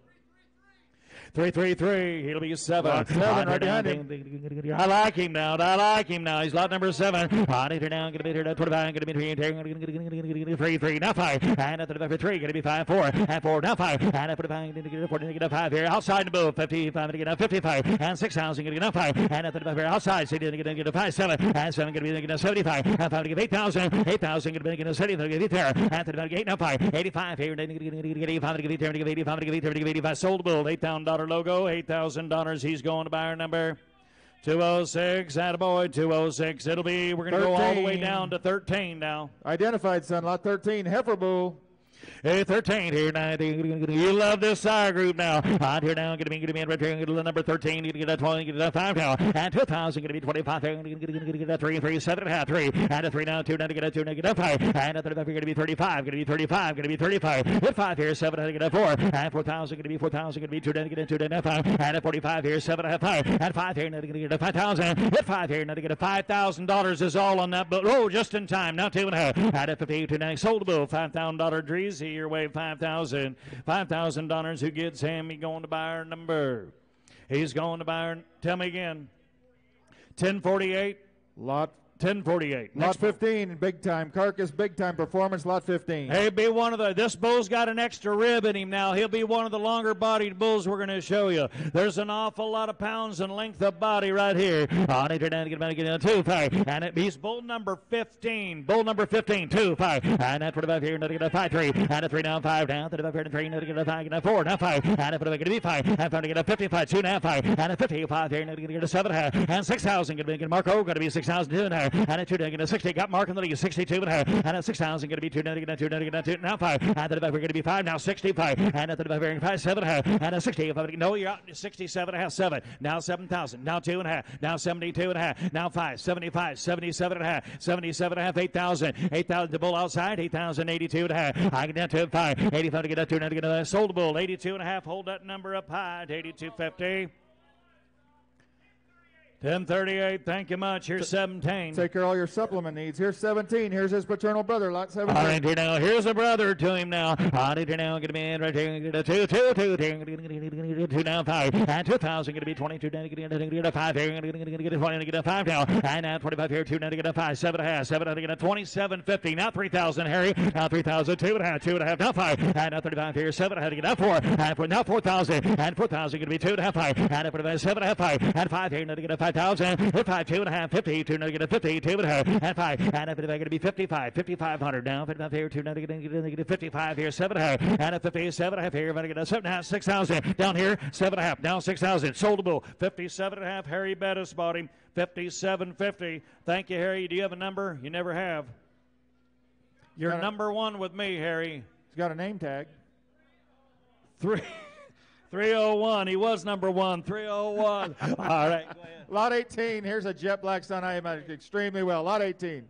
Three, three, three. He'll be seven. Seven, right here behind down. I like him now. I like him now. He's lot number seven. On it. Going to be here. Twenty-five. Going to be three. Three, three. Now five. And at the three. Going to be five, four. And four. Now five. And at forty-five. Going to get a four. Going to get five here. Outside the move. Fifty-five. To get fifty-five. And six thousand. Going to get five. And at the number outside. So going to get a five, seven. And seven. To be getting a seventy-five. And five. To get eight thousand. Eight thousand. To be getting a seventy. To get there. And to the eight. Now five. Eighty-five here. To get eighty-five. To get eight there. To get eighty-five. To get eight there. To get eighty-five. Sold bull. Eight thousand dollar logo. Eight thousand dollars. He's going to buyer number. 206, attaboy, 206. It'll be, we're going to go all the way down to 13 now. Identified, son. Lot 13. Heifer bull. Hey, 13 here now. You love this sire group now. On here now, going to be, going to be right here. Going to number 13. Going to get a 20, Going to get a 5 now. And 2,000, going to be 25. Going to get a 3, 3, 7 and a half, 3. And a 3 now, 2 now to get a 2, now get a 5. And a 35, going to be 35. Going to be 35. Going to be 35. Hit 5 here, 7 and get a 4. And 4,000, going to be 4,000, going to be 2 now to get a 2, now 5. And a 45 here, 7 and a half, 5. And 5 here, now to get a 5,000. Hit 5 here, now to get a $5,000 is all on that. But, oh, just in time. Now 2 and a half. And a 58, 2 now sold the bill. $5,000 Dreezy, your way 5,000. $5,000 who gets him, he going to buy our number. He's going to buyer, tell me again. 1048. Lot 1048. Lot Next bull. 15, big time. Carcass, big time performance, lot 15. He'll be one of the. This bull's got an extra rib in him now. He'll be one of the longer bodied bulls we're going to show you. There's an awful lot of pounds and length of body right here. Oh, On it, to get about get down two five, and it, he's bull number 15. Bull number 15, two five, and that's what about here. Not to get a five three, and a three down five down to the here and three. Not to get a five, get a four, now five, and if it's going to be five, and to get a 55, two and a half five, and a 55 here. Not to get a seven half, and six thousand. Going to be Marco. Oh, going to be six thousand two and a half, and a two. Going to 60. Got Mark in the lead. 62 and a and a six thousand. Going to be two. Get a two. Two. Now five, and the back we're going to be five. Now 65, and at the back we're five seven and a half, and a 60. No, you're out 67 and a half, seven. Now 7,000. Now two and a half. Now 72 and a half. Now five. 75, 77 and a half. 77 and a half. 8,000. 8,000 to bull outside. 8,082 and a half. I get down to five. 85 to get up to. Now sold bull. 82 and a half. Hold that number up high to 8250. 1038, thank you much. Here's 17. Take care of all your supplement needs. Here's 17. Here's his paternal brother, lot 17. All right, here now. Here's a brother to him now. All right, here now. Get him in right here. Get a 2, 2, 2, 2, 2, now 5. And 2,000, Get to be 22, now get a 5 here. Get a 20, get a 5 now. And now 25 here, 2, now get a 5, 7 and a half, 7, now get a 27, 50. Now 3,000, Harry. Now 3,000, 2 and a half, 2 and a half, now 5. And now 35 here, 7 and a half, get a 4. And for now 4,000. And 4,000, Get to be 2 and a half, 5. And 7 and a half, 5. And 5 here, now get a 5. 55,000, 52 and a half, 52, negative 52 and a half, and 5, and if it's going to be 55, 5,500 down, 55 here, 2, negative, negative 55 here, 7 and a half, and a 57 and a half here, going to get a 7 and a half, 6,000, down here, 7 and a half, down 6,000, Soldable, the 57 and a half, Harry Bettis bought him, 57.50. Thank you, Harry. Do you have a number? You never have. You're number a, one with me, Harry. He's got a name tag. Three. 301. He was number one. 301. All right. Lot 18. Here's a jet black sun. I am extremely well. Lot 18.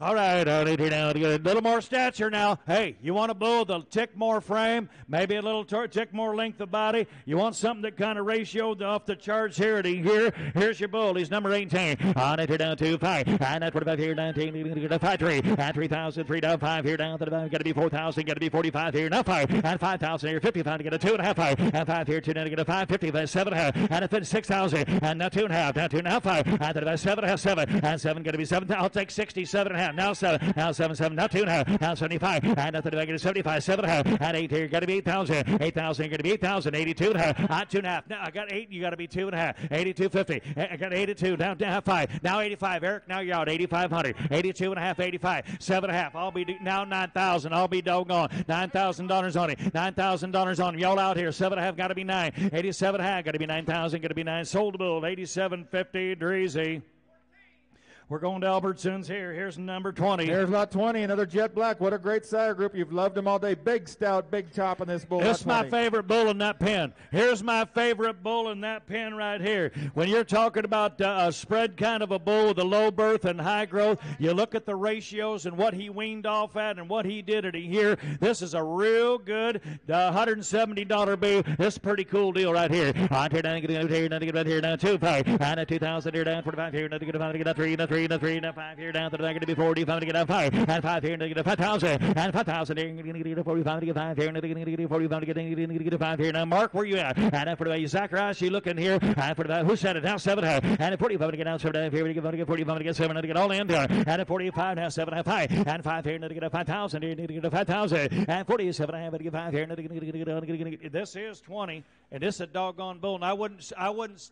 All right, all right, now to get a little more stature now. Hey, you want a bull with a tick more frame, maybe a little tor- tick more length of body. You want something that kind of ratioed off the charts here. To here, here's your bull. He's number 18. On it, here down to five. And that's what here, 19. You're to get a five three. And 3,000, three down five here down to the. Got to be 4,000. Got to be 45 here. Now five. And 5,000 here. 55 to get a two and a half five. And five here, two now to get a five. 50, then seven and a half. And a fit 6,000. And now two and a half. Now two and a half five. And to the back, seven and a half seven. And seven going to be seven. I'll take 67 half. Now seven. Now seven, seven. Now two half. Now now 75. And nothing back it 75. Seven and a half. And eight here. Got to be 8,000. 8,000. Going to be 8,000. 82 and a ah, half. On two and a half. Now I got eight. You got to be two and a half. 82.50. I got 82. Now down five. Now 85. Eric, now you're out. 8,500. 82 and a half. 85. Seven and a half. I'll be now 9,000. I'll be doggone. $9,000 on it. $9,000 on him. Y'all out here. Seven and a half. Got to be nine. 87 and a half. Got to be 9,000. Got to be nine. Sold to build. 87.50. Dreezy. We're going to Albertsons here. Here's number 20. Here's lot 20. Another jet black. What a great sire group. You've loved him all day. Big, stout, big top in this bull. This is my favorite bull in that pen. Here's my favorite bull in that pen right here. When you're talking about uh, a spread kind of a bull with a low birth and high growth, you look at the ratios and what he weaned off at and what he did at a year. This is a real good uh, $170 bull. This is a pretty cool deal right here. On here, down, out here, down, here, down, two, five, and a 2,000 here, down, 45 here, down, to get a five, to three, three, and a three, and a five here, down to the back, to be 40, to get a five, and five here, to get a 5,000, and 5,000 here, and to get a 45, to get five here, and to get a 45, to get to get a five here. Now, Mark, where you at? And for the Zacharias, you looking here, and for the who said it? Now seven, half, and a 45 to get down, seven, here, to get 45 to get seven, to get all in there, and a 45 now, seven, half, five, and five here, to get a 5,000 here, to get a 5,000, and 47 half, to get five here, to get this is 20, and this is a doggone bull, and I wouldn't, I wouldn't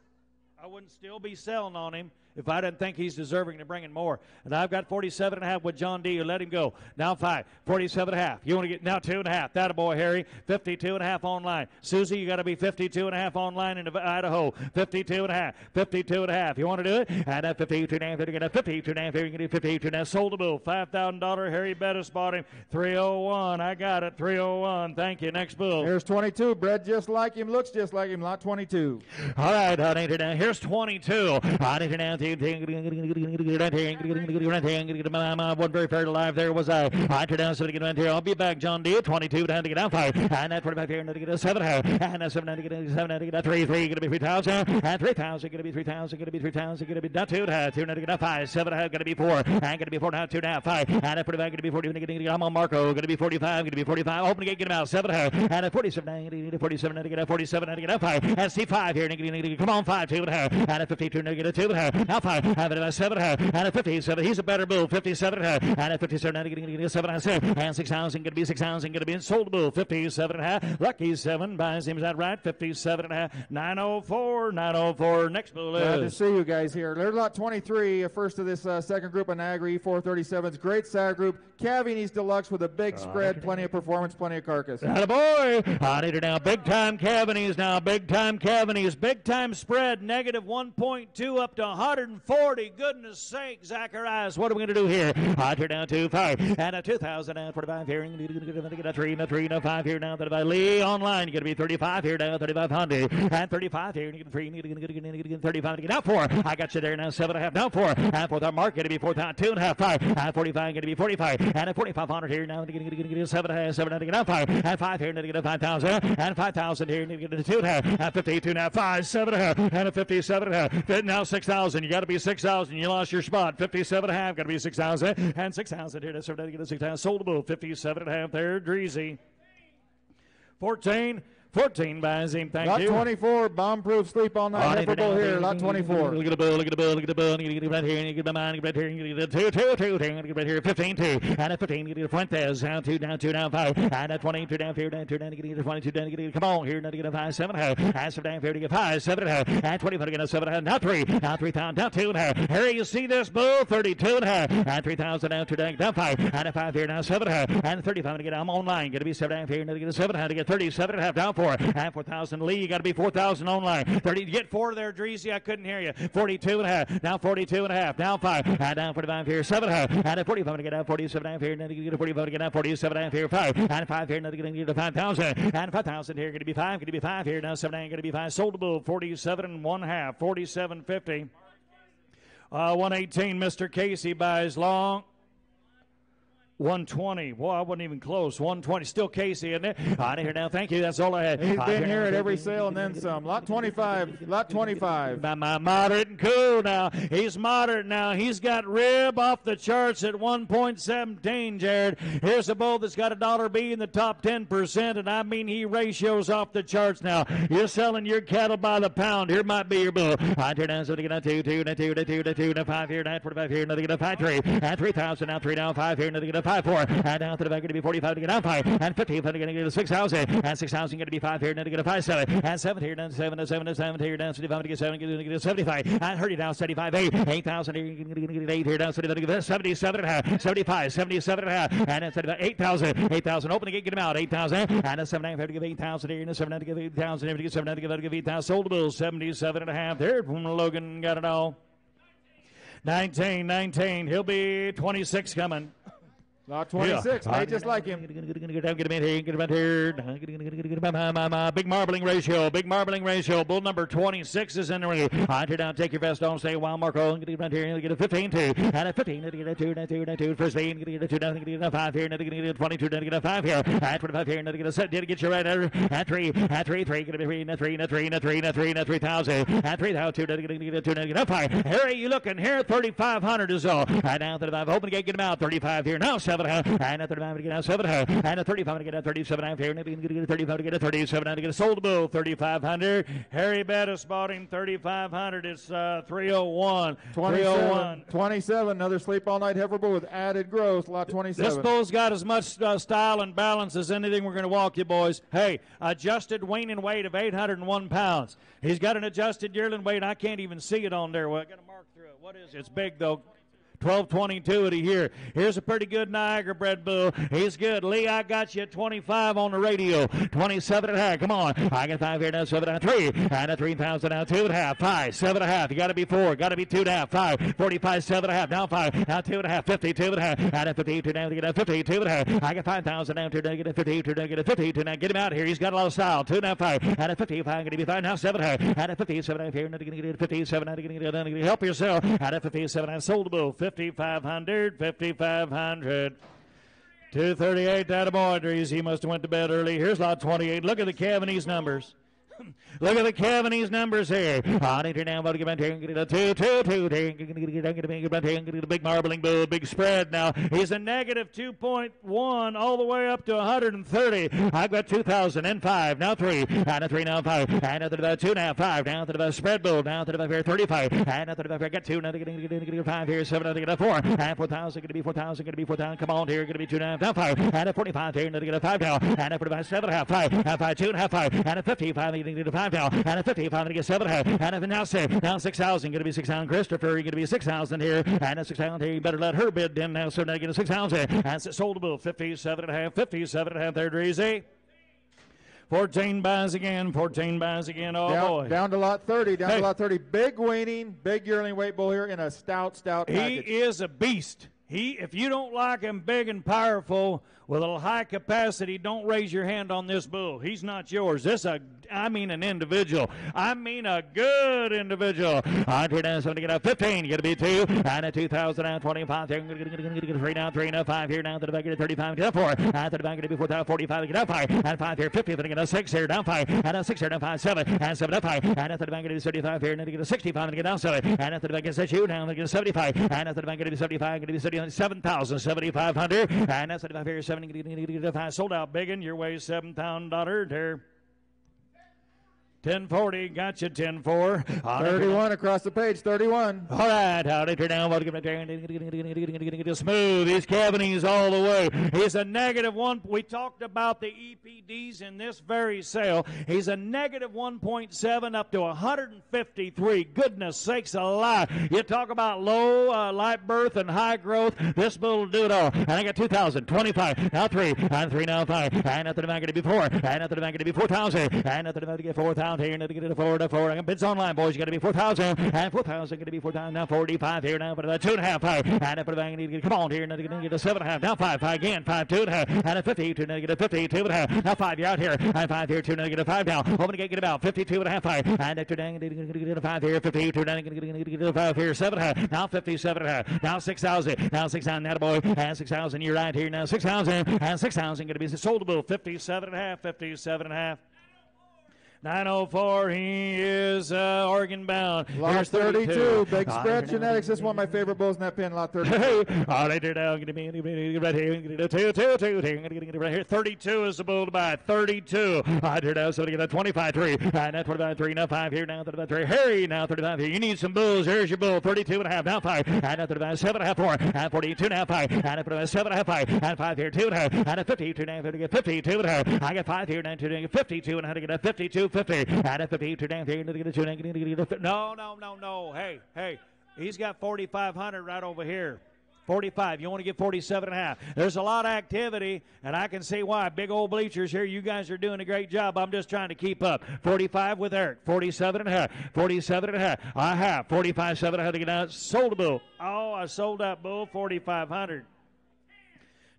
I wouldn't still be selling on him if I didn't think he's deserving to bring in more. And I've got 47 and a half with John D. who Let him go. Now five. 47 and a half. You want to get now two and a half. That a boy, Harry. 52 and a half online. Susie, you got to be 52 and a half online in Idaho. 52 and a half. 52 and a half. You want to do it? And at 52 and a half, you're going to 52 and a half. You're going to do 52 and a half. Sold a bull. $5,000. Harry Bettis bought him. 301. I got it. 301. Thank you. Next bull. Here's 22. Bred just like him. Looks just like him. Lot 22. All right, honey, here's 22. Honey, one very fair to live there was I. I turn down seven to get down here. I'll be back, John D. 22 down to get down five. And that 45 here, to get a seven. And that seven to get a seven, to get a three, three, gonna be 3,000. And 3,000, gonna be 3,000, gonna be 3,000, gonna be down two, uh, two, now to get a five. Seven, uh, gonna be four. And gonna be four now, two now, five. And that 45, gonna be 40, gonna get, I'm on Marco, gonna be 45, gonna be 45. Open the gate, get him out. Seven, uh, and a 47, gonna 47, to get a 47, now to get a five. And C5 here, come on, five, two and a half. And a 52, now to get a two and a half. Now five, have it about seven, uh, and a 57. He's a better bull, 57, uh, and a 57, and getting a seven, and seven, uh, and 6,000, going to be 6,000, going to be sold bull, 57 and a half. Lucky seven buys him, is that right? 57 and a half, 904, 904. Next bull Glad to see you guys here. There's lot 23, uh, first of this uh, second group of Niagara E437s. Great sire group. Cavities Deluxe with a big oh, spread, plenty of performance, plenty of carcass. boy. On it now. Big time Cavanies now. Big time Cavanies. Big time spread. Negative 1.2 up to 140. Goodness sake, Zacharias. What are we going to do here? On here down to five. And a 2,000 and 45 here. And a three and a three and a five here now. 35 Lee online. You're going to be 35 here now. 35 Hyundai. And 35 here. You get three. And you get 35. Now four. I got you there now. Seven and a half. Now four. And fourth our mark. Going to be four. Two and a half. Five. And 45. Going to be 45. And a 4,500 here now. Going to get seven and a half. Seven and a half. Five. And five here. And get a 5,000. And 5,000 here. Get a two and a half. And 52 and a half. Five. Seven and a half. And a 57 and a half. Then Now 6,000. You to be 6,000. You lost your spot. 57 and a half. Got to be 6,000. And 6,000 here. That's seven. Get a 6,000. Sold a bull. 57 and a half there. Dreezy. 14. 14 buys him. Thank Lot you. 24, bomb proof sleep all night. Heifer bull here, lot 24. Look at the bull, look at the bull, look at the bull. You get right here, you get the mind, you get right here, you get two, two, two, two, you get right here, 15, two, and a 15, you get a Fuentes, down two, down two, down five, and a 20, two, down here, down two, down, get a 22, down, you get come on here, now you get a five, seven, half, and seven, down here, you get five, seven, half, and 25, you get a seven, half, now three, now three thousand, down two and half. Harry, you see this bull, 32 and a and 3,000, down two, down, down five, and a five here, now seven, half, and 35, to get, I'm online, going to be seven, down here, now you get a seven, half, to get 37 and a half, down four, and 4,000, Lee, you got to be 4,000 online, 30, you get four there, Dreezy, I couldn't hear you, 42 and a half, now 42 and a half, down five, and down 45 here, seven half, and a 45 to get out, 47 half here, then you get a 45 to get out, 47 half here, five, and five here, and then you get a 5,000, and 5,000 here, going to be five, going to be five here, now seven going to be five, sold to bull, 47 and one half, 47.50. Uh, 118, Mr. Casey buys long. 120. Boy, I wasn't even close. 120. Still Casey, isn't it? Out of here now. Thank you. That's all I had. He's been here at every sale and then some. Lot 25, lot 25. My, my moderate and cool now. He's moderate now. He's got rib off the charts at 1.17, Jared. Here's a bull that's got a dollar B in the top 10%, and I mean he ratios off the charts now. You're selling your cattle by the pound. Here might be your bull. I turn down so to get a two, two, and two, and two, two, five here, nine forty-five here, another get a five three, three thousand now three down five here, get a five four, and down to the back going to be forty-five to get down five, and fifty, going to get a six thousand, and six thousand going to be five here, another get a five seven, and seven here, down seven, and seven, and seven here, down seventy-five to get seven, going to get a seventy-five, and hurry down seventy-five eight, eight thousand here, going to get eight here, down seventy-five to get seventy-seven and a half, seventy-five, seventy-seven and a half, and then seventy-five, eight thousand, eight thousand, open the gate, get him out, eight thousand, and a seven nine to give eight thousand here, and a seven nine to give eight thousand, here to get seven nine to give eight thousand, sold the bill, seventy-seven and a half. There from Logan, got it all. 19, 19. He'll be 26 coming. Lot 26, made just like him. Get him in here, get him in here. Big marbling ratio, big marbling ratio. Bull number 26 is in the ring. Hunter down, take your vest on, stay wild, Marco. Get him in here, get a 15 2. And a 15, get a 2, and 2, and 2. First lane, get a 2, down, get a 5 here, and get a 22, and get a 5 here. And 25 here, and get a set, did get you right there. And 3, and 3, 3, get a 3, and 3, and 3, and 3, and 3, and 3,000. And 3,000, get a 2, get a 5. Harry, you looking here? 3,500 is all. And down to the 5, open gate, get him out. 35 here, now 7 and a 35 to get out 7 and a 35 to get out 37 half here, and if you can get a 35 to get a 37 and to get a sold bull 3,500. Harry Bettis bought him 3,500. It's uh, 301. 301. 27, another sleep all night heifer bull with added growth. Lot 27 This bull's got as much uh, style and balance as anything we're going to walk you, boys. Hey, adjusted weaning weight of 801 pounds. He's got an adjusted yearling weight. I can't even see it on there. Well, I got to mark through it. What is it? It's big, though. 1222 at a year. Here's a pretty good Niagara bred bull. He's good. Lee, I got you at 25 on the radio. 27 and a half. Come on. I got five here now. Seven and a three. And a 3,000 now. Two and a half. Five. Seven and a half. You got to be four. Got to be two and a half. Five. 45. Seven and a half. Now five. Now two and a half. 52 and a half. And a 52 now to get a 52 and a half. I got 5,000 now to get a 52 to get a 52 now. Get him out here. He's got a lot of style. Two and a half. Five. And a 55. Going to be five. Now seven and a half. And a 57 and a half here. Now to get a 57. Now to get a help yourself. And a 57 and sold the bull. 5,500. 5,500. 238, that boy, Drees. He must have went to bed early. Here's lot 28. Look at the Cavanese numbers. Look at the Cavanese numbers here. On two, two, two. Big marbling bull, big spread now. He's a negative 2.1 all the way up to 130. I've got 2005, now three, and a three, now five, and a two, now five, down to the spread bull, down to the here, 35, and the about get two, now to get five here, seven, get four, and 4,000, going to be 4,000, going to be 4,000. Come on here, to be two, now, now five, and a 45 here, a five now, and a 45, seven, half five, half five, two, half five, and a 55, going to five now, and a 55, going to get seven, half, and a now six, now 6,000, going to be 6,000. Christopher, you're going to be 6,000 here, and a 6,000 here. You better let her bid in now, so now get a 6,000, and sold a bill 57 and a half, 57 and a half there, Dreezy. 14 buys again, 14 buys again. Oh, down, boy. Down to lot 30, down Hey. to lot 30. Big weaning, big yearling weight bull here in a stout, stout He package. is a beast. He, if you don't like him big and powerful with a high capacity, don't raise your hand on this bull. He's not yours. This a, I mean an individual. I mean a good individual. 170, get a 15, going to be two, and a 2025, three now, three now, five here, now to the back, get a 35, get up four, and to the back, get a 45, 45, get up five, and five here, 50, then get a six here, down five, and a six here, down five, seven, and seven up high. and to the back, get a 35 here, and then get a 65, and get down seven, and to the back, get a shoot, now get a 75, and to the back, get a 75, going to be 7,7,500, and that's 75 here, 7, seven. Sold out big your way, seven pound daughter. There. 1040, got you 10-4. 31 across the page, 31. All right, howdy, turn down, what smooth. He's Cavanese all the way. He's a negative one. We talked about the EPDs in this very sale. He's a negative 1.7 up to 153. Goodness sakes alive. You talk about low uh, light birth and high growth. This bull will do it all. And I got 2,000, 25, now three, and three, now five, and nothing about going to be four, and nothing about going to be 4,000, and nothing about to get 4,000 here, nothing to get four to four. I got bids online, boys. You got to be 4,000, and 4,000 going to be 4,000, now 45 here, now, but about two and a half, five, and up the bank, need to get, come on here, nothing to get a seven and a half, now five, five again, five, two and a half, and a 50, two, now get a 50, two and a half, now five, you're out here, and five here, two, now get a five now, open the gate, get about 52 and a half, five, and after down, get a five here, 50, two, now get a five here, seven half, now 57 and a half, now 6,000, now 6,000, now boy, and 6,000, you're right here, now 6,000, and 6,000 going to be soldable, 57 and a half, 57 and a half. 904, he is uh, Oregon bound. Lot Here's 32, big Ah, spread genetics. This is one of my favorite bulls in that pin, lot 32. Hey, all right, now. Get me right here. Get two, two, two. Get it right here. 32 is the bull to buy. 32. All right, here now. So we get a 25 3. All right, now 25 3. Now 5 here. Now 35 3. Harry, now 35 here. You need some bulls. Here's your bull. 32 and a half. Now 5. And now 35 7 and a half 4. And 42 now 5. And 35 7 and a half 5. And 5 here. 2 and a half. And a 52 now. 50, 52 and a half. I got 5 here. 9 2 52 and a half to get a 52 50. And a 52 down here. Get a 2 and get No, no, no, no. Hey, hey. He's got 4,500 right over here. 45. You want to get 47 and a half. There's a lot of activity, and I can see why. Big old bleachers here. You guys are doing a great job. I'm just trying to keep up. 45 with Eric. 47 and a half. 47 and a half. I have. 45, 7. I had to get out. Sold a bull. Oh, I sold that bull. 4,500.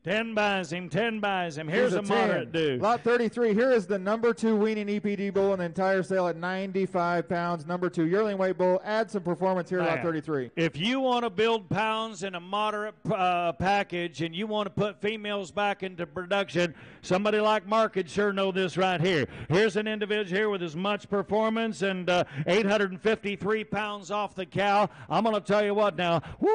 Ten buys him. Ten buys him. Here's, Here's a, a moderate dude. Lot 33. Here is the number two weaning EPD bull in the entire sale at 95 pounds. Number two yearling weight bull. Add some performance here. Man. Lot 33. If you want to build pounds in a moderate uh, package and you want to put females back into production, somebody like Mark could sure know this right here. Here's an individual here with as much performance and uh, 853 pounds off the cow. I'm going to tell you what now. Woo!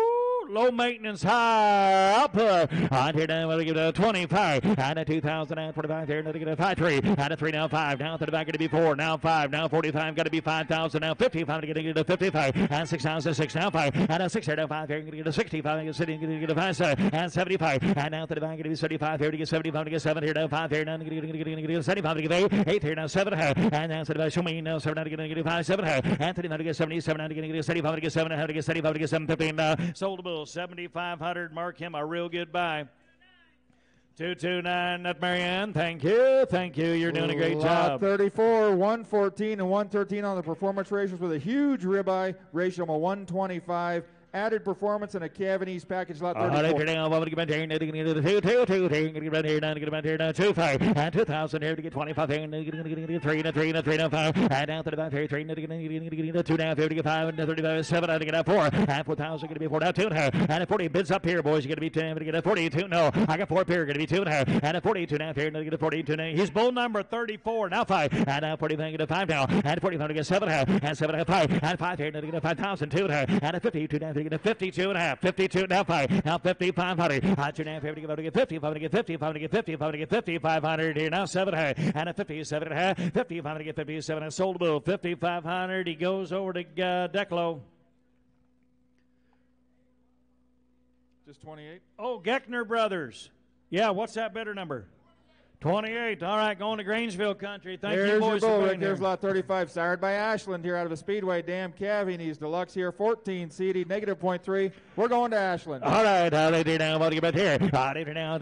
Low maintenance, high output. Uh, 100 and let it give it a 25, and a 2045 there, let it get a 5 3, and a 3 now 5, now to the back, going to be 4, now 5, now 45, got to be 5,000, now 55, going to get a 55, and 6,000, 6 now 5, and a 6 here. Now 5 Here. Going to get a 65, and sitting, going to get a 5 star, and 75, and now to the back, going to be 35, here to get 75, to get 7 here, now 5 here, now going to get 75, to get 8, 8 here, now 7 here, and now to the back, show me, now 7, now going to get 5, 7 here, Anthony, now to get 77, now going to get 75, to get 7, now to get 75, to get seven, fifteen. Now sold the bull, 7,500, mark him a real good buy. 229, Nut Marianne. Thank you. Thank you. You're doing a great Lot job. 34, 114 and 113 on the performance ratios with a huge ribeye ratio of a 125 added performance and a East package lot 34. here now, I'm going to get two, two, two, two, two, get about here, now, get about here, now, two, five, and two thousand here to get twenty-five, here, and get three, and three, and three, and five, and down to the back here, three, two, now, fifty, get five, and thirty-five, seven, and get out four, and four thousand, going to be four, now two and a half, and a forty bids up here, boys, you're going to be ten, get a forty-two, no, I got four here, going to be two and a half, and a forty-two now, here, and get a forty-two, now, he's bull number thirty-four, now five, and now forty-five, five now, and forty-five, to get seven and a half, and seven and a half, five, and five here, and get a five thousand, two and a half, and a fifty-two, to get a fifty-two and a half, fifty-two, now five, now fifty-five hundred, uh, two and a half, here, to get, to get fifty, five to get fifty, five to get fifty, five to get fifty-five hundred here, now seven and a half, and a fifty-seven and a half, fifty-five to get fifty-seven, and sold fifty-five hundred, he goes over to uh, Declo. Just 28. Oh, Geckner Brothers. Yeah, what's that better number? 28. All right, going to Grangeville country. Thank There's you, your bull, for Rick. There's lot 35, sired by Ashland here out of the Speedway Dam Calving. He's deluxe here, 14 CD, negative point three. We're going to Ashland. All right, how they do now? What do you bet here? How they do now?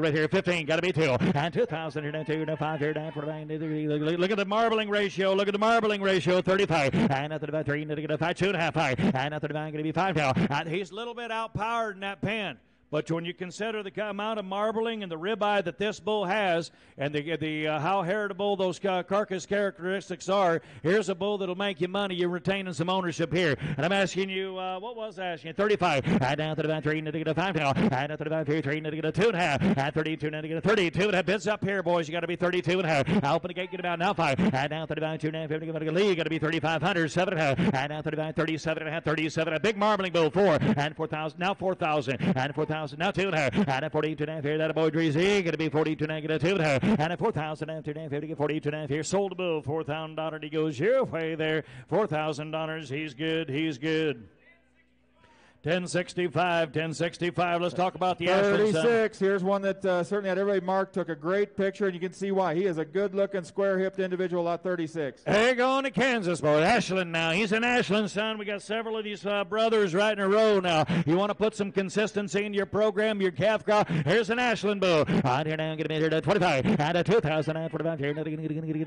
Right here, 15, got to be two. And 2,000 here, now two, five here, down for the Look at the marbling ratio. Look at the marbling ratio, 35. And nothing about three, nothing about five, two and a half, five. And nothing about going to be five now. And he's a little bit outpowered in that pen. But when you consider the amount of marbling and the ribeye that this bull has, and the the uh, how heritable those ca- carcass characteristics are, here's a bull that'll make you money. You're retaining some ownership here. And I'm asking you, uh, what was I asking you? 35. And down to the back three, and to a five now. And down to the three, three, and to get a two and a half. And 32, and to get a 32. And that bids up here, boys. You got to be 32 and a half. Open the gate, get about now five. And down to the back two and a half. You got to be 3,500, seven and a half. And down to the back 37 and a half, 37. A big marbling bull, four. And 4,000. Now 4,000. And 4,000. Now two and a half. And a 42 and a half here. That boy Dreezy. Going to be 42 and a half. Get a two and a half. And a 4,000 and a half, two and a half. Here to get 42 and a half here. Sold a bull. $4,000. He goes your way there. $4,000. He's good. He's good. 1065, 1065. Let's talk about the Ashland son. 36. Here's one that uh, certainly had everybody marked, took a great picture, and you can see why. He is a good looking, square hipped individual, lot 36. They're going to Kansas, boy. Ashland now. He's an Ashland son. We got several of these uh, brothers right in a row now. You want to put some consistency in your program, your calf cow. Here's an Ashland bull. Right here now, get him in here to 25 and a 2,000 and 45 here. Another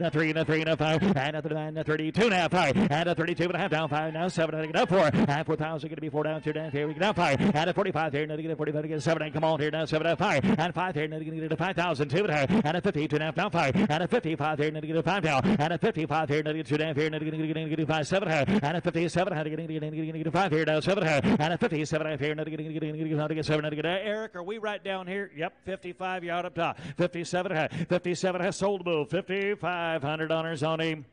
a three and a three and a five and a th- and a 32 and a half five and a 32 and a half down five now seven and a up four and 4,000 going to be four down two down here. We get down five and a 45 here. Another get a 45 get a seven and come on here now seven and a five and five here. Another get a 5,000 two and a half and a 50 two and a half down five and a 55 here. Another get a five down and a 55 here. Another get two down here. Another get a five seven and a half and a 57 had to get get a five here now seven and a half and a 57 half here. Another get get get seven. Another get Eric. Are we right down here? Yep, 55 yard up top. 57 and half. 57 has sold bull. 5,500 honors on him.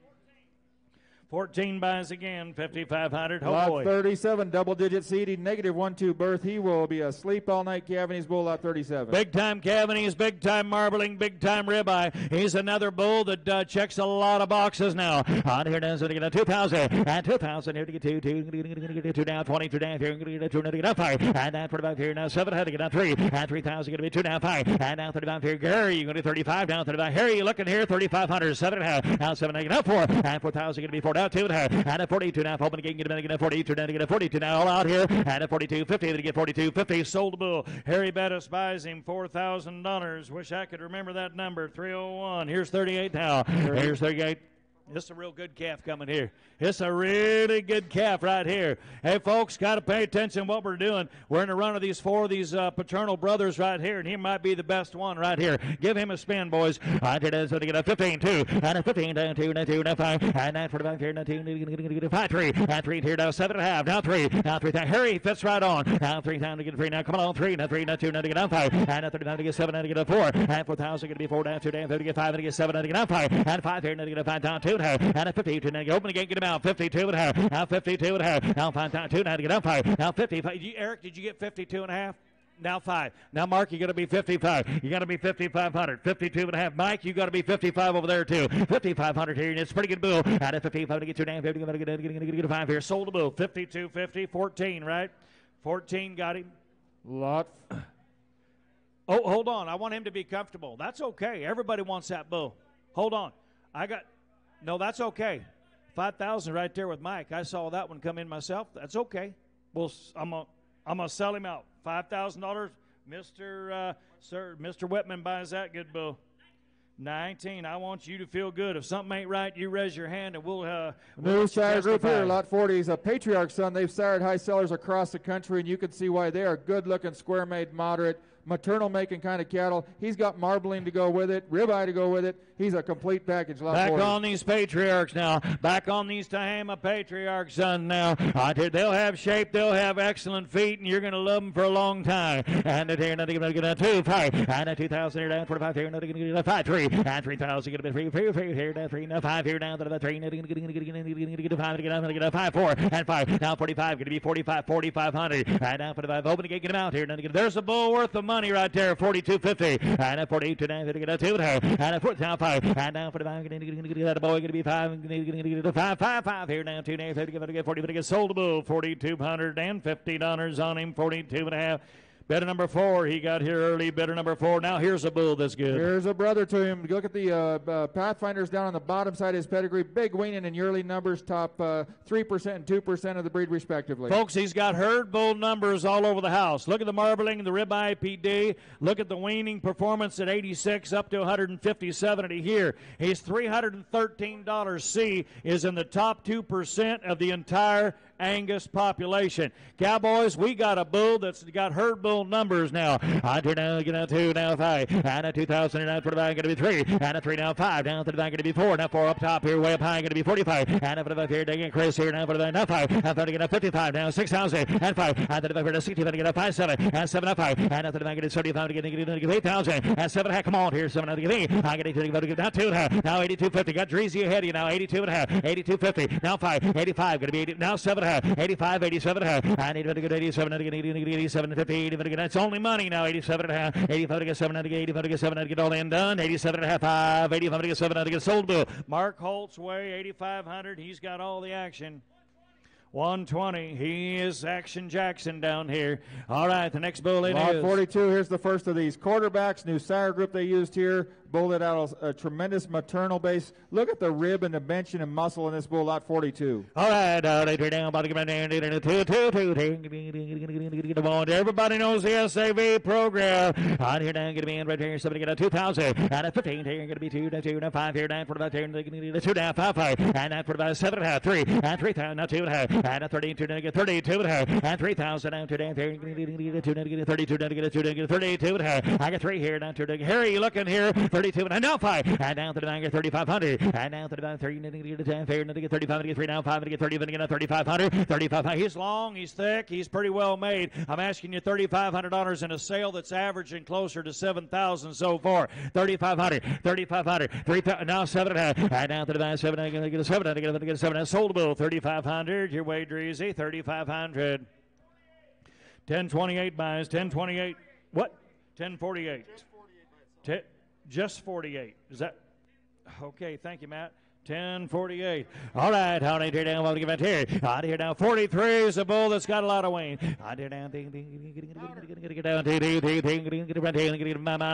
14 buys again. 5,500. Oh lot boy. 37, double digit CD, negative 1 2 birth. He will be asleep all night. Cavaney's bull, lot 37. Big time Cavaney's, big time marbling, big time ribeye. He's another bull that uh, checks a lot of boxes now. On here down, so to get a 2,000 and 2,000 here to get two, two, get two down, 20, two down here, get a two, get a five, and down 45 here now, seven, had to get down three, and 3,000 going to be two down five, and down 35 here, Gary, you're going to 35 down 35. Harry, you looking here, 3,500, seven and a half, now seven, get up four, and 4,000 going to be four down two and a half, and a 42 now, open again, get a a 42 down to get a 42 now, all out here, and a 42, 50 to get 42, 50, sold the bull. Harry Bettis buys him $4,000. Wish I could remember that number, 301. Here's 38 now. Here's 38. Is a real good calf coming here. It's a really good calf right here. Hey, folks, got to pay attention what we're doing. We're in a run of these four of these uh, paternal brothers right here, and he might be the best one right here. Give him a spin, boys. I did it, so to get a 15, 2, and a 15, down 2, down 2, down 5, and down 45 here, down 2, 5, 3, and 3 here, down 7 and a half, down 3, down 3, down. Harry fits right on. Down 3, down to get 3, now come on, 3, down 3, down 2, down to get down 5, and down 35 to get 7, down to get a 4, and 4,000 going to be 4, down 2, down 5 to get 5, and to get 7, down to get down 5, and 5 here, down to get a 5, down 2 and a half, and a 50, and then open again, get him out, 52 and a half, now 52 and a half, now 5, down 2, now to get down 5, now 55. You, Eric, did you get 52 and a half? Now five. Now, Mark, you got to be 55. You got to be 5,500. 52 and a half. Mike, you got to be 55 over there, too. 5,500 here, and it's pretty good bill. Out of 55 to get two down, 50, get, get, get, get, get a five here. Sold a bill. 52, 50, 14, right? 14 got him. Lot. Oh, hold on. I want him to be comfortable. That's okay. Everybody wants that bull. Hold on. I got. No, that's okay. 5,000 right there with Mike. I saw that one come in myself. That's okay. Well, I'm going I'm to sell him out. $5,000. Mr. Uh, sir, Mr. Whitman buys that good bull. 19. I want you to feel good. If something ain't right, you raise your hand and we'll. Uh, we'll New sire group here, lot 40 is a Patriarch son. They've sired high sellers across the country, and you can see why they are good looking, square made, moderate, maternal making kind of cattle. He's got marbling to go with it, ribeye to go with it. He's a complete package. Lot Back 40. on these patriarchs now. Back on these Tehama patriarch sons now. I tell you, they'll have shape. They'll have excellent feet, and you're going to love them for a long time. And the here, nothing going to get a two five, and a two thousand here down twenty five here, nothing going to five three, and three thousand going to be three three three here down three now five here down to the three, nothing going to get a five, going to five four and five now forty five going to be forty five forty five hundred and now forty five open to get them out here. Nothing. There's a bull worth of money right there, forty two fifty, and a forty eight to nine, going to get a two and a fourth now five, and now five going to get that boy going to be five, five five five. Here now two now fifty, going to get forty, going to get sold a bull forty two hundred and fifty dollars on him, forty two and a half. Better number four, he got here early. Better number four. Now here's a bull that's good. Here's a brother to him. Look at the uh, uh, Pathfinders down on the bottom side of his pedigree. Big weaning and yearly numbers, top uh, 3% and 2% of the breed, respectively. Folks, he's got herd bull numbers all over the house. Look at the marbling, the ribeye PD. Look at the weaning performance at 86 up to 157 at a here. His $313 C is in the top 2% of the entire Angus population. Cowboys, we got a bull that's got herd bull numbers now. I turn now, get out two, now five, and a 2000, and now for the back, going to be three, and a three, now five, down to the back, going to be four, now four up top here, way up high, going to be 45, and up for the back here, again, Chris here, now for the back, now five, and thirty, get a 55, now 6,000, and five, to the back for the 60, and get a five, seven, and seven, up five, and up to the back, get a 35, to get, get, get, get 8,000, and seven, and come on here, seven, and half, get eight, I get eight, to get now two and now 82.50, got Dreezy ahead of you now, 82 and a half, 82.50, now five, 85, going to be 80, now seven and a half, 85, 87 and a half, I need to get 87, and get 80, and get 87, 50, 80, and get, that's only money now, 87 and a half, 85 to get 7, and get 85 to get 7, and get all in done, 87 and a half, 5, 85 to get 7, and get sold bill. Mark Holt's way, 8,500, he's got all the action. 120. He is Action Jackson down here. All right, the next bull in Lot is 42, here's the first of these quarterbacks, new sire group they used here. Bull out a, a tremendous maternal base. Look at the rib and the benching and muscle in this bull, lot 42. All right, down, down, down, everybody knows the SAV program. On here, down, going to be in right here. Somebody get a 2,000 and a 15 here. Going to be two, two, two, five here, down for about two, two, and a half, five, five, and that for about seven and a half, three, and three thousand, now two and a half, and a 13, two, get 32 and a half, and 3,000 down to down here. Two, get 32, down to get a two, get 32 and a half. I got three here, down to Harry, you looking here, 32 and a now five, and down to the bank, 3,500, and down to the bank, 30, get a 10, fair, get 35, get three, now five, get 30, get a 3,500, 3,500. He's long, he's thick, he's pretty well made. I'm asking you $3,500 in a sale that's averaging closer to 7,000 so far. 3,500, 3,500, 3,000, now seven and and down to the bank, seven, and get a seven, and get a, get a seven, and sold bill, 3,500. Your wager easy, 3,500. 1028 buys, 1028. What? 1048. Ten, just 48. Is that? Okay, thank you, Matt. 1048. All right, how many here down? Well, give it here. Out here now. 43 is a bull that's got a lot of weight. Out here down. Down.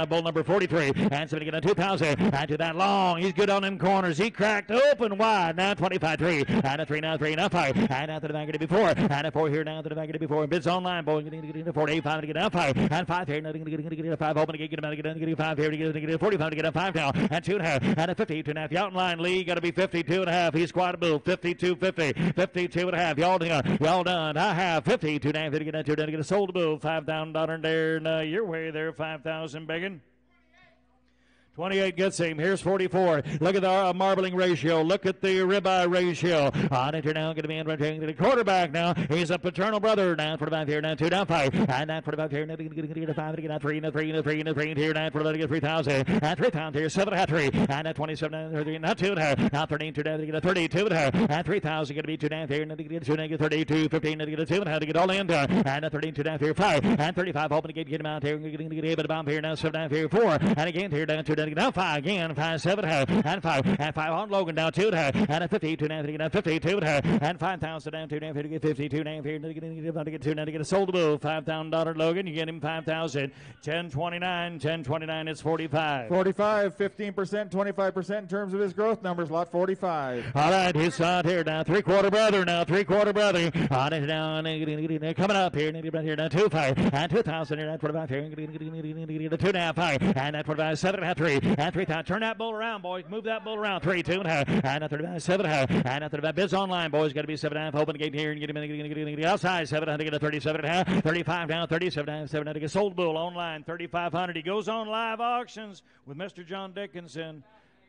Bull number 43. And somebody get a 2000. And to that long. He's good on them corners. He cracked open wide. Now 25 3. And a 3 now 3 now 5. And out to the back of before. And a 4 here down to the back of before. Bids online. Boy, getting to get a 48 5 to get down 5. And 5 here. To get a 5. Open to get him out. Get a 5 here. To get a 45 to get a 5 now. And 2 and a half. And a 50. 2 and a half. You out in line. Lee got to be 52 and a half. He's quite a move. 52 50. 52 and a half. Y'all done. Y'all done. I have 52 and a half. To get a 2 to get a sold to move. $5,000 there. And uh, your way there. 5,000 begging. 28 gets him. Here's 44. Look at the uh, marbling ratio. Look at the ribeye ratio. On it, now going to be in right to the quarterback now. He's a paternal brother. Down 45 here, down two, down five. And down 45 here, now going to get a five, to get a three, and a three, and a three, and a three, and here, down for to get 3,000. And 3,000 here, seven and a three. And a 27, and now two and a half. Now 13, two down to get a 32 and a half. And 3,000 going to be two down here, and to get two, and get 32, 15, and get a two and a half to get all in. And a 13, two down here, five. And 35, hoping to get, get him out here, and getting to get a bomb here, now seven down here, four. And again here, down two, down to get down five again. Five, seven, half, and five, and five on Logan down two and a half, and a 52 down to get down 52 and a and 5,000 down two down to get 52 down here to get to get two down to get a sold move. $5,000 Logan, you get him 5,000. 1029, 1029, it's 45. 45, 15%, 25% in terms of his growth numbers, lot 45. All right, he's out here now. Three quarter brother now. Three quarter brother. On it down. Coming up here. Here now. Two five and two thousand. And that twenty five here. Two and a half five. And that twenty five seven and a half three. And three thousand. Turn that bull around, boys. Move that bull around. Three, two, and a half, and a thirty-five, seven, and a half, and a thirty-five. Bids online, boys. Got to be seven and a half. Open the gate here and get him in. Get, get, get, get outside. Seven hundred. Get a thirty-seven and a half. Thirty-five down. Thirty-seven and a half. Seven hundred. Get sold bull online. Thirty-five hundred. He goes on live auctions with Mr. John Dickinson.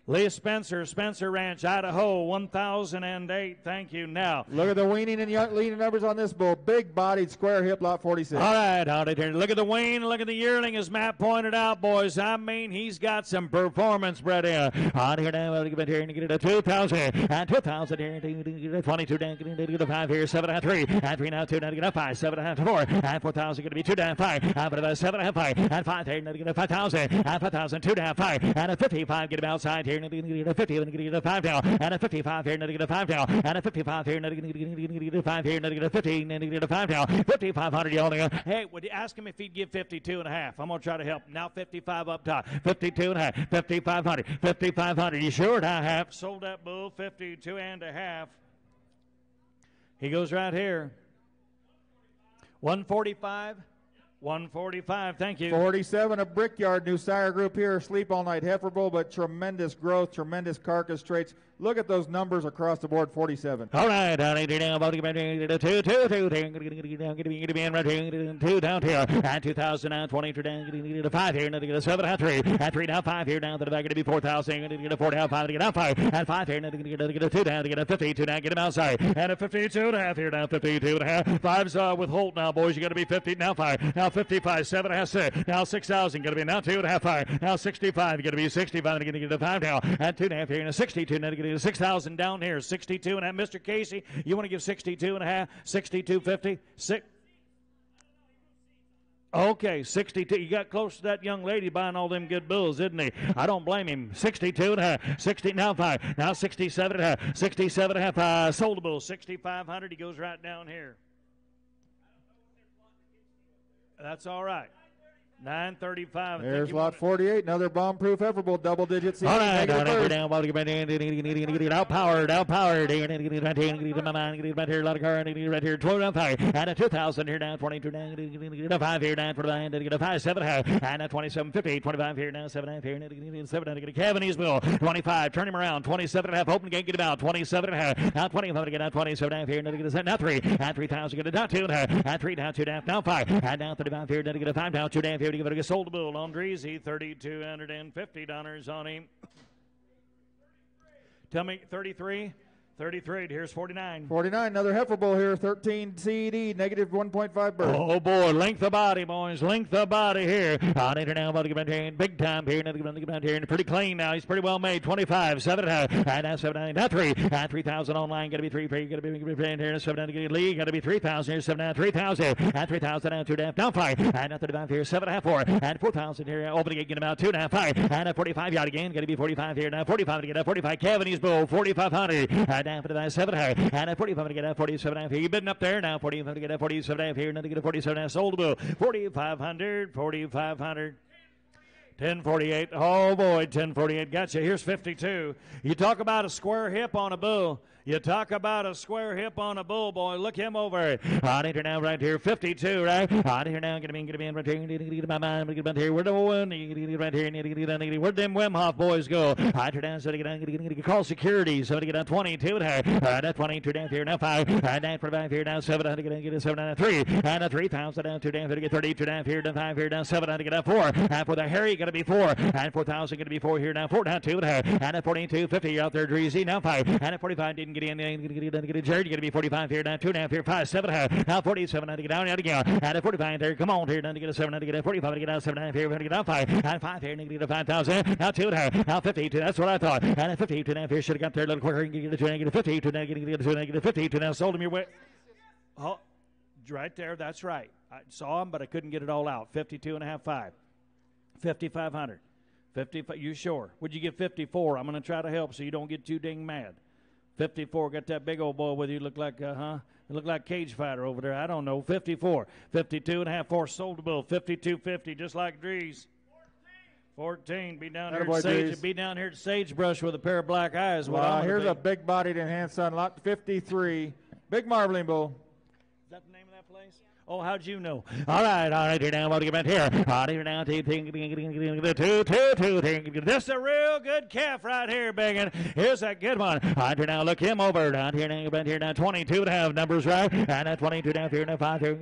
Lee Spencer, Spencer Ranch, Idaho, 1008. Thank you. Now, Look at the weaning and young- leaning numbers on this bull. Big bodied, square hip, lot 46. all right, howdy there. Look at the wean, look at the yearling, as Matt pointed out, boys. I mean, he's got some performance bred here. On here now, we'll give it here and get it a 2,000. And 2,000 here, 22 down, get it a 5 here, 7 and 3. And 3 now, 2 now, get a 5, 7 and a half to 4. And 4,000 going to be 2 down, 5. And about 7 and 5. And 5 here, get a 5,000. And 5,000, 2 down, 5. And a 55, get him outside here, get a 50, and get a 5 down. And a 55 here, a 5 down. And a 55 here, a 5 here, a 15, and get a 5 down. 5,500 yelling. Hey, would you ask him if he'd give 52 and a half? I'm going to try to help. Now 55 up top. 52 and a half. 5,500. 5,500. You sure? I have sold that bull 52 and a half. He goes right here. 145. 145. Thank you. 47 of Brickyard, new sire group here. Sleep all night heifer bull, but tremendous growth, tremendous carcass traits. Look at those numbers across the board. 47. All right, two down, to to to here, and 2,000 now, 22 down, to five here, and get seven, and three, and three now, five here, down to the back, get to be 4,000, and get four down, five, to get out five, and five here, and get to get a two down, to get a 52 down, get him outside, and a 52 and a half here, now 52 and a half, five's uh, with Holt now, boys, you got to be 50, now five, now 55, seven and a half, six, now 6,000, got to be now two and a half, five, now 65, got to be 65, and get to get a five now, and two and a half here, and a 62, now to get 6,000 down here, 62 and a half, Mr. Casey, you want to give 62 and a half, 62.50, six. Okay, 62. You got close to that young lady buying all them good bulls, didn't he? I don't blame him. 62 and a half, 60, now five, now 67 and a half, 67 and a half, uh, sold a bull, 6,500. He goes right down here. That's all right. 935. There's lot 48, another bomb-proof heifer bull, double digits. All right, down, down, down, ball to get back in, get outpowered, outpowered, get back in, get my mind, get back here, a lot of car, right here, 12 down five, and a 2,000 here down, 22 down, a five here down, 29, get a five, seven half, and a 27, 50, 25 here now, seven half here, get seven down, get a Cavanese 25, turn him around, 27 and a half, open gate, get him out, 27 and a half, now 25 to get out, 27 and a half here, get a set, now three, and 3,000, get a down, two and a half, and three down, two down, now five, and now 35 here, get a five down, two down here, give it a sold bull on Dreezy, $3,250 on him. Tell me, 33? 33. Here's 49. 49, another heifer bull here, 13 CED, negative 1.5 birth. Oh boy, length of body, boys, length of body here. On it now, about to get here, big time here, now to get here, and pretty clean now. He's pretty well made. 25, 7 and a half, and now 7 9, now 3, and 3,000 online, gotta be 3, 3, gotta be, gotta be here, 7 9 to get league, gotta be 3,000 here, 7 9, 3,000, and 3,000 down, 2 and a down 5, and now 35 here, 7 and a half, 4, and 4,000 here, opening again about 2 and a half, 5, and a 45 yard again, gotta be 45 here, now 45 to get up, 45, calving ease Bull, 4,500, and down for the 7 and a half, and a 45 to get up, 47 and a half you've been up there now, 45 to get up, 47 and a half here, to get a 47 and a sold Bull, 4,500, 4,500. 1048. Oh boy, 1048. Gotcha. Here's 52. You talk about a square hip on a bull. You talk about a square hip on a bull, boy. Look him over. On here now, right here. 52, right? On here now. Get him in, get him in, right here. Get my mind. Get him here. Where the one? Right here. Where'd them Wimhoff boys go? On here down. So get down. Get get call security. So to get down 22 and a half. Uh, that's 22 down here. Now five. And down for here. Now seven. How get. Get seven and a three. And a 3,000 down two down. Get 32 down here. Down five here. Down seven. To get up four. And for the Harry, to be four. And 4,000 going to be four here. Now four down two half. And a 42 50 out there. Dreezy. Now five. And a 45 didn't get in. Get. Get. Jared, you're going to be 45 here. Now two and a half here. Five. Seven and half. Now 47. Now to get down. To get out. And a 45 there. Come on here. Now to get a seven. To get a 45. To get out. Seven and half here. To get out five. And five here. To get a 5,000. Now two and a half. Now 52. That's what I thought. And a 52 and a half here. Should have got there little quicker. Get a two. Get a 52. Now get a two. Get a 52. Now sold him your way. Oh, right there. That's right. I saw him, but I couldn't get it all out. 52 and a half, five. 5,500. 55. You sure? Would you give 54? I'm going to try to help so you don't get too dang mad. 54. Got that big old boy with you. Look like, uh huh. You look like cage fighter over there. I don't know. 54. 52 and a half. Four sold the bill. 52.50, just like Drees. 14. Be down here at Sage. Be down here at Sagebrush with a pair of black eyes. What Wow, here's a big bodied enhanced son, lot 53. Big marbling bull. Is that the name of that place? Oh, how'd you know? All right, all right, here now, about here? All right, here now, two, two, two. This is a real good calf right here, begging. Here's a good one. All right, here now, look him over. Down here now, about here now, 22 to have numbers right. And at 22 down, here now, five, here,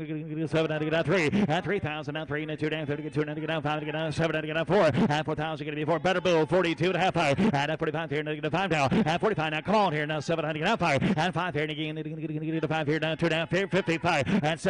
seven, down to get down three. At 3,000 down three, and two down, 30, get two, down to get down five, to get down seven, down to get down four. At 4,000, going to be four. Better bull, 42 to half five. And at 45 here, now, get to five now. At 45 now, come on here now, seven, down to get down five. And five here, again, get to five here, down two down, 55. At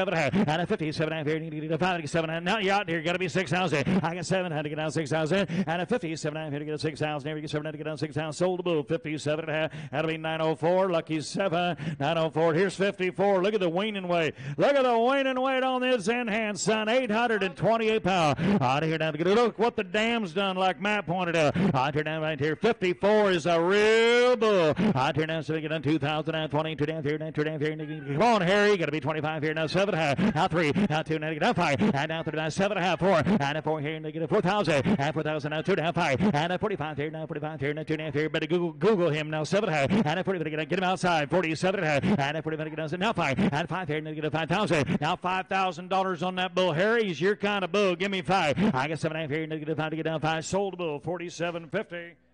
And and at 57 down here, get to five, seven. Now you're out here, got to be 6,000. I got seven, had to get down 6,000. And at 57 down here to get 6,000. Here we get seven, had to get down 6,000. Sold the bull, 57 and a half. That'll be 904. Lucky seven, 904. Here's 54. Look at the weaning weight. Look at the weaning weight on this in hand, son. 828 pounds. Out of here down to get a look what the dam's done, like Matt pointed out. Out here down right here. 54 is a real bull. Out here down, so we get on 2020. Two down here, down, two down here. Come on, Harry. Got to be 25 here. Now seven and Now three. Now two. Now down five. And now three. Now seven and a half. Four. And a four here. A 4,000. And 4,000. Now two and a half. Five. And a 45 here. Now 45 here. Now two and a half here. Better Google Google him. Now seven and a half. And a 40. Get him outside. 47 and a half. And a 40. Get down. Now five. And five here. A 5,000. Now $5,000 on that bull. Harry's your kind of bull. Give me five. I got seven and a half here. A five to get down five. Sold bull. 47.50.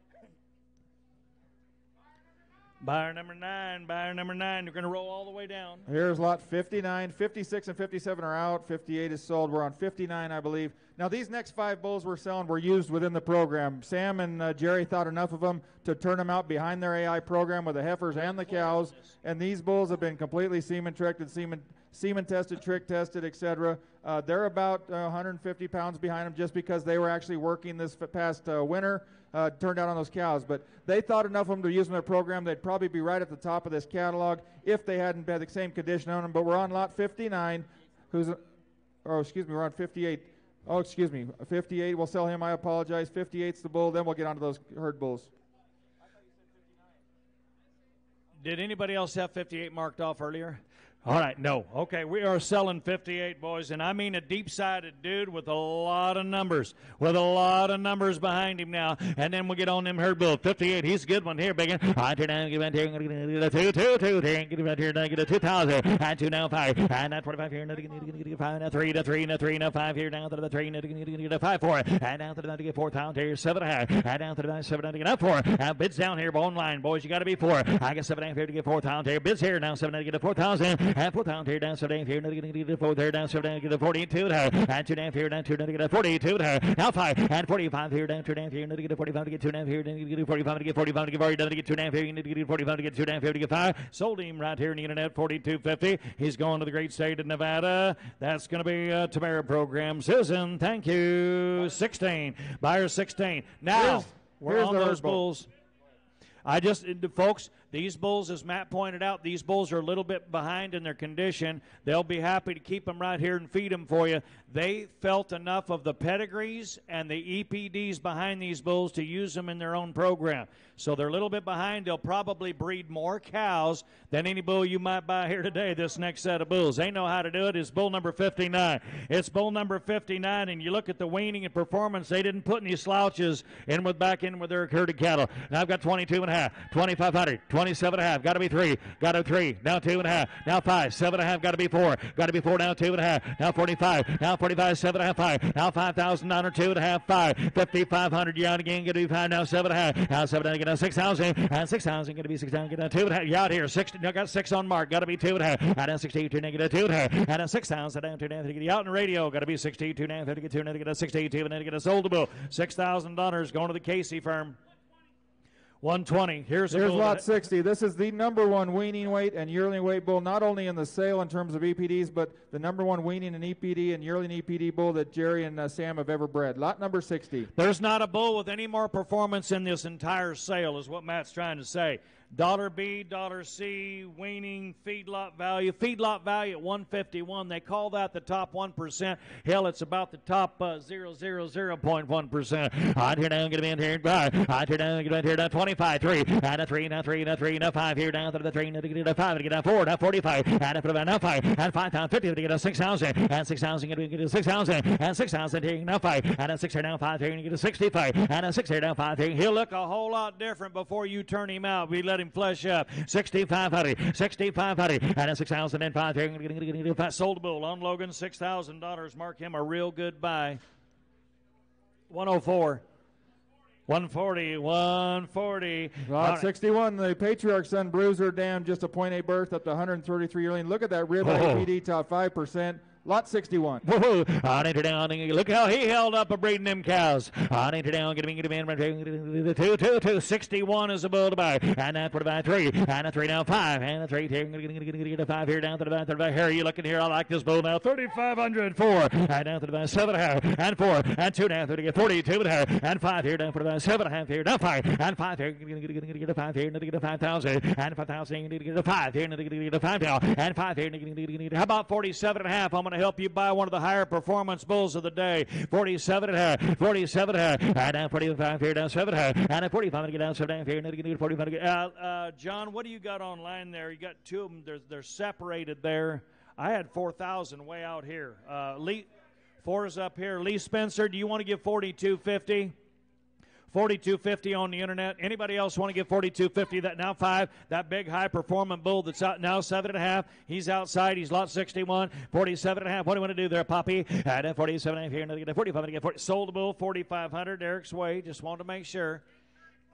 Buyer number nine, buyer number nine. You're going to roll all the way down. Here's lot 59. 56 and 57 are out. 58 is sold. We're on 59, I believe. Now, these next five bulls we're selling were used within the program. Sam and uh, Jerry thought enough of them to turn them out behind their AI program with the heifers and the cows. And these bulls have been completely semen tricked and semen, semen tested, trich tested, etc. Uh, they're about uh, 150 pounds behind them just because they were actually working this past uh, winter. Uh, turned out on those cows, but they thought enough of them to use in their program. They'd probably be right at the top of this catalog if they hadn't had the same condition on them. But we're on lot 59, who's, oh, excuse me, we're on 58. Oh, excuse me, 58. We'll sell him. I apologize. 58's the bull. Then we'll get onto those herd bulls. Did anybody else have 58 marked off earlier? All right, no. Okay, we are selling 58, boys, and I mean a deep sided dude with a lot of numbers, with a lot of numbers behind him now. And then we'll get on them herd bull. 58, he's a good one here, big one. I turn down, get out here, get a two, two, two, two, get out here, get a 2,000, and two now five, and now 25 here, now get five, now three, now three, now three, now five here, down to the three, now get a five, four, and down to the to get 4,000 here, seven and a half, and down to the seven, to get up four, and bids down here, bone line, boys, you got to be four. I got seven and a half here to get 4,000 here, bids here, now seven to get a 4,000, and 4,000 here, down seven here, now get a four there, down seven down, get a 42 to her, and two down here, down two down to get a 42 to her, now five, and 45 here, down two down here, to get a 45 to get two down here, then get a 45 to get 45 to get already done to get two down here, you need to get 45 to get two down here to get five. Sold him right here in the internet, 42.50. He's going to the great state of Nevada. That's going to be a Tamara program. Susan, thank you. 16. Buyer 16. Now, Here's- we're here's on the those bulls. I just, uh, folks, these bulls, as Matt pointed out, these bulls are a little bit behind in their condition. They'll be happy to keep them right here and feed them for you. They felt enough of the pedigrees and the EPDs behind these bulls to use them in their own program. So they're a little bit behind. They'll probably breed more cows than any bull you might buy here today, this next set of bulls. They know how to do it. It's bull number 59. It's bull number 59, and you look at the weaning and performance, they didn't put any slouches in with back in with their herded cattle. Now I've got 22 and a half, 2,500, 27 and a half, got to be three, got to three, now two and a half, now five, seven and a half, got to be four, got to be four, now two and a half, now 45, now 45, seven and a half, five, now 5,000, now two and a half, five, 5,500, you out again, going to be five, now seven and a half, now seven and a half, down 6,000, and 6,000, going to be 6,000, get down two and a half, you out here, six, now got six on mark, got to be two and a half, and down 62, negative two and a half, and down 6,000, down two and a half, get out in radio, got to be 62, now to get two a 62, and then get a soldable, $6,000 going to the Casey firm. 120. Here's Here's lot 60. This is the number one weaning weight and yearling weight bull, not only in the sale in terms of EPDs, but the number one weaning and EPD and yearling EPD bull that Jerry and uh, Sam have ever bred. Lot number 60. There's not a bull with any more performance in this entire sale, is what Matt's trying to say. Dollar B, dollar C, weaning, feedlot value. Feedlot value at 151. They call that the top 1%. Hell, it's about the top uh, 0.1%. Right here down, get him in here. Right here down, get him in here. Down 25, 3. And a 3, now 3, now 3, now 5. Here down to the 3, now to get a 5, to get a 4, now 45. And a 5, now 5. And 5 pound 50 to get a 6,000. And 6,000, get a 6,000. And 6,000, here now 5. And a 6 here down 5, here, and get a 65. And a 6 here down 5, here. He'll look a whole lot different before you turn him out. We let him him flush up. 6,500, 6,500, and a 6,005. Sold a bull on Logan, $6,000. Mark him a real good buy. 104. 140, 140. Lot 61, the Patriarch Son Bruiser Dam, just a point eight birth up to 133 yearling. Look at that rib Oh. EPD top 5%. Lot 61. Whoa, on into down. Look how he held up a breeding them cows. On into down. Get him, get him in. The two, two, two. 61 is a bull to buy. And that for the buy three. And a three now five. And a three here. Get a five here down to the back. To the back. Here, you looking here? I like this bull now. 3,500. Four. And down to the back. Seven and a half. And four. And two down to the 42 and a half. And five here down for the back. Seven and a half here. Down five. And five here. Get a five here. Get a 5,000. And 5,000. Get a five here. Get a five now. And five here. How about 47 and a half? I'm to help you buy one of the higher performance bulls of the day. 47 and half, 47 and half, and down 45 here, down 7 and a half, and a 45 to get down 7 and a half here, and get 45 to get. Uh, uh, John, what do you got online there? You got two of them, they're, they're separated there. I had 4,000 way out here. Uh, Lee, four is up here. Lee Spencer, do you want to give 4250? 4250 on the internet. Anybody else want to give 4250? That now five. That big high performing bull that's out now seven and a half. He's outside. He's lot 61. 47 and a half. What do you want to do there, Poppy? At uh, 47 and a half here. Another 45 and a 40. Sold the bull 4500. Eric's way. Just wanted to make sure.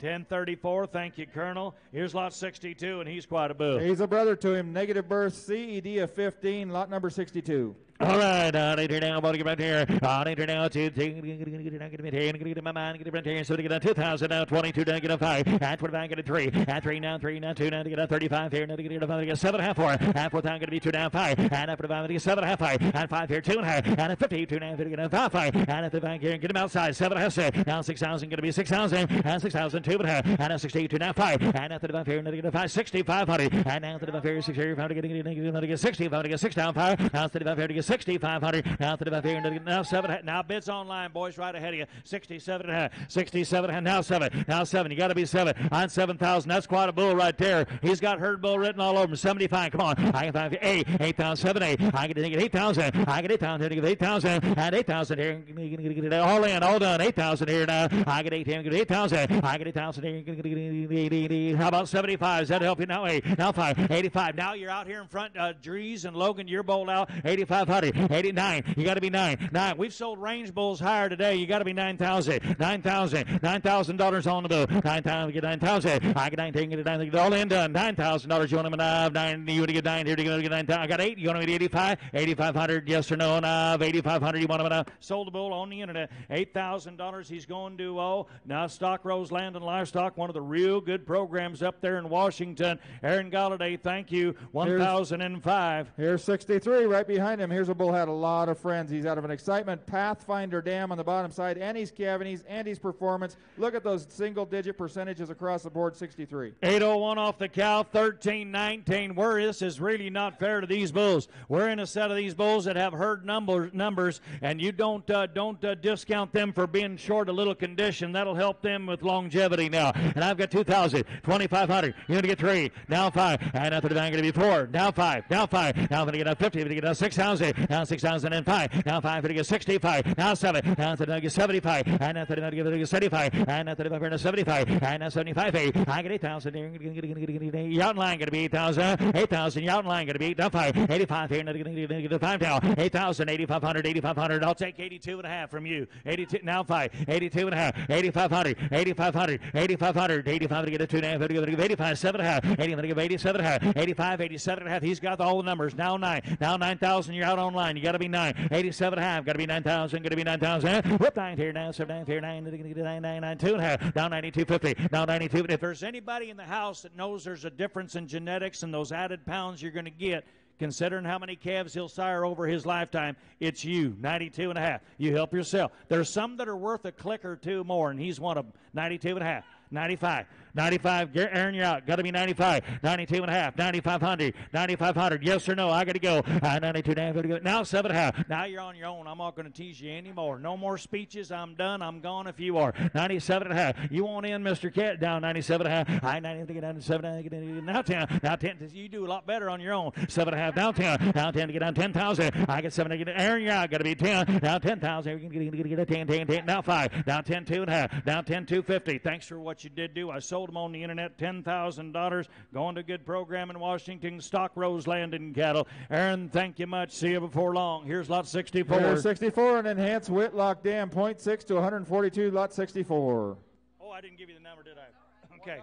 1034. Thank you, Colonel. Here's lot 62, and he's quite a bull. He's a brother to him. Negative birth, CED of 15, lot number 62. All right, on uh, here now, about to get right here. On here now, two, get in my mind, get it right here. So to get a 2,000 now, 22 down, get a 5. At 25, get a 3. At 3 now, 3 now, 2 now, to get a 35 here. Now to get a 5, get a 7 half 4. At 4 down, going to be 2 down, 5. And after 5, get a 7 half 5. And 5 here, 2 and a half. And at 50, 2 now, get a 5 5. And at the back here, get him outside, 7 half 6. Now 6,000, going to be 6,000. And 6,000, 2 and a half. And at 62 now, 5. And at the back here, now to get a 5, 6,500. And now to the back here, 6 here, 5 to get to get 60, 5 to get 6 down, 5. Now to the back here to get 6,500. Now here, now 7. Now bids online, boys, right ahead of you. 67 and a half. 67 and. Now 7. Now 7. You got to be 7. On 7,000. That's quite a bull right there. He's got herd bull written all over him. 75. Come on. I can find 8. 8,000. 7, 8. I can get 8,000. I get 8,000. Get 8,000. And 8,000 here. All in. All done. 8,000 here now. I get 8,000. Get 8,000. I get 8,000 here. How about 75? Does that help you? Now 8. Now 5. 85. Now you're out here in front. Uh, Drees and Logan, you're bowled out. 8,500. 89. You got to be 9. 9. We've sold range bulls higher today. You got to be 9,000. 9,000. $9,000 on the bill. 9,000. Get 9,000. I get 19. Get 9,000. All in done. $9,000. You want them a 9? Nine. You want to get 9 here? You want to get 9,000? I got 8. You want to get 85? 8,500. Yes or no? Nav. 8,500. You want them a Sold the bull on the internet. $8,000. He's going to, oh, now Stock Rose Land and Livestock, one of the real good programs up there in Washington. Aaron Galladay, thank you. 1,005. Here's 63 right behind him. Here's had a lot of friends. He's out of an excitement Pathfinder Dam on the bottom side. Andy's Cavities, Andy's Performance. Look at those single digit percentages across the board 63. 801 off the cow, 13 19. Where this is really not fair to these bulls. We're in a set of these bulls that have herd number, numbers, and you don't uh, don't uh, discount them for being short a little condition. That'll help them with longevity now. And I've got 2,000, 2,500. You're going to get three, now five, and after the bank, going to be four, now five, now five. Now I'm going to get a 50, I'm going to get a 6,000, now 6,000 and five, now five, going get 65, now seven, now to the get 75, and get to 75, and after the 75, and now 75, eight. I get 8,000. You're out in line, going to be 8,000, 8,000. You're out in line, going to be 8, now 5, 85 here, 5 now, 8,000, 8,500, 8,500. I'll take 82 and a half from you. 82, now 5, 82 and a half, 8,500, 8,500, 8,500, 85 to get a 2 and a half. 85 7 and a half, 80 to give 87 and a half, 85, 87 and a half. He's got all the numbers. Now 9, now 9,000. You're out online. You got to be 9, 87 and a half, got to be 9,000, got to be 9,000. Whoop, 9 here now, 7, 9 here, 9, 9, 9, 9, 2 and a half, now 92.50, now 92. If there's anybody in the house that knows there's a difference in genetics and those added pounds you're going to get, considering how many calves he'll sire over his lifetime, it's you, 92 and a half. You help yourself. There's some that are worth a click or two more, and he's one of them, 92 and a half. 95, 95. Aaron, you're out. Got to be 95, 92 and a half, 9,500, 9,500. Yes or no? I got to go. Uh, 92 and a half. Gotta go. Now seven and a half. Now you're on your own. I'm not going to tease you anymore. No more speeches. I'm done. I'm gone if you are. 97 and a half. You want in, Mr. Cat? Down 97 and a half. I 90 to get down to 7 Now 10. Now 10. You do a lot better on your own. 7 and a half. Now 10. Now 10 to get down 10,000. I get 7 to get Aaron, you're out. Got to be 10. Now 10,000. You're going to get a 10, 10, 10. Now 5. Now 10, 2 and a half. Now 10, 250. Thanks for what you did do. I sold sold them on the internet, $10,000, going to a good program in Washington, Stock Rose Landing Cattle. Aaron, thank you much. See you before long. Here's lot 64. Here's 64 and enhanced Whitlock Dam, 0.6 to 142, lot 64. Oh, I didn't give you the number, did I? Okay.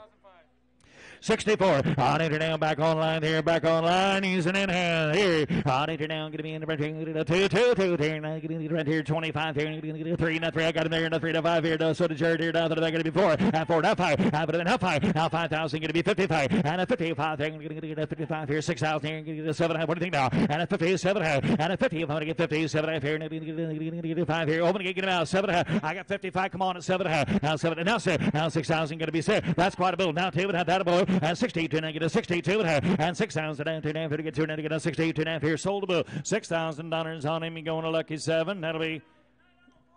64. On it now, back online here, back online. Using in hand here. On it now, going to be in the red here. Two, two, two. Here, now getting the red here. 25 here. Going to get a three, not three. I got him there. Not three, not five here. So the Jared here. Down to the back. Going to be four. Half four, not five. Half it, half five. Now 5,000. Going to be 55. And a 55 here. Going to get a 55 here. 6,000 here. Going to get a seven. What do you think now? And a 57 half. And a 50. I'm going to get 50. Seven half here. Going to get five here. Open to get him out. Seven half. I got 55. Come on at seven half. Now seven. Now six. Now 6,000. Going to be six. That's quite a bill. Now two. And have that a And 62 get a 62 and half, and 6,000 and two and a half to get two and to get a 62 and a half here. Sold a bill. $6,000 on him. You going to lucky seven. That'll be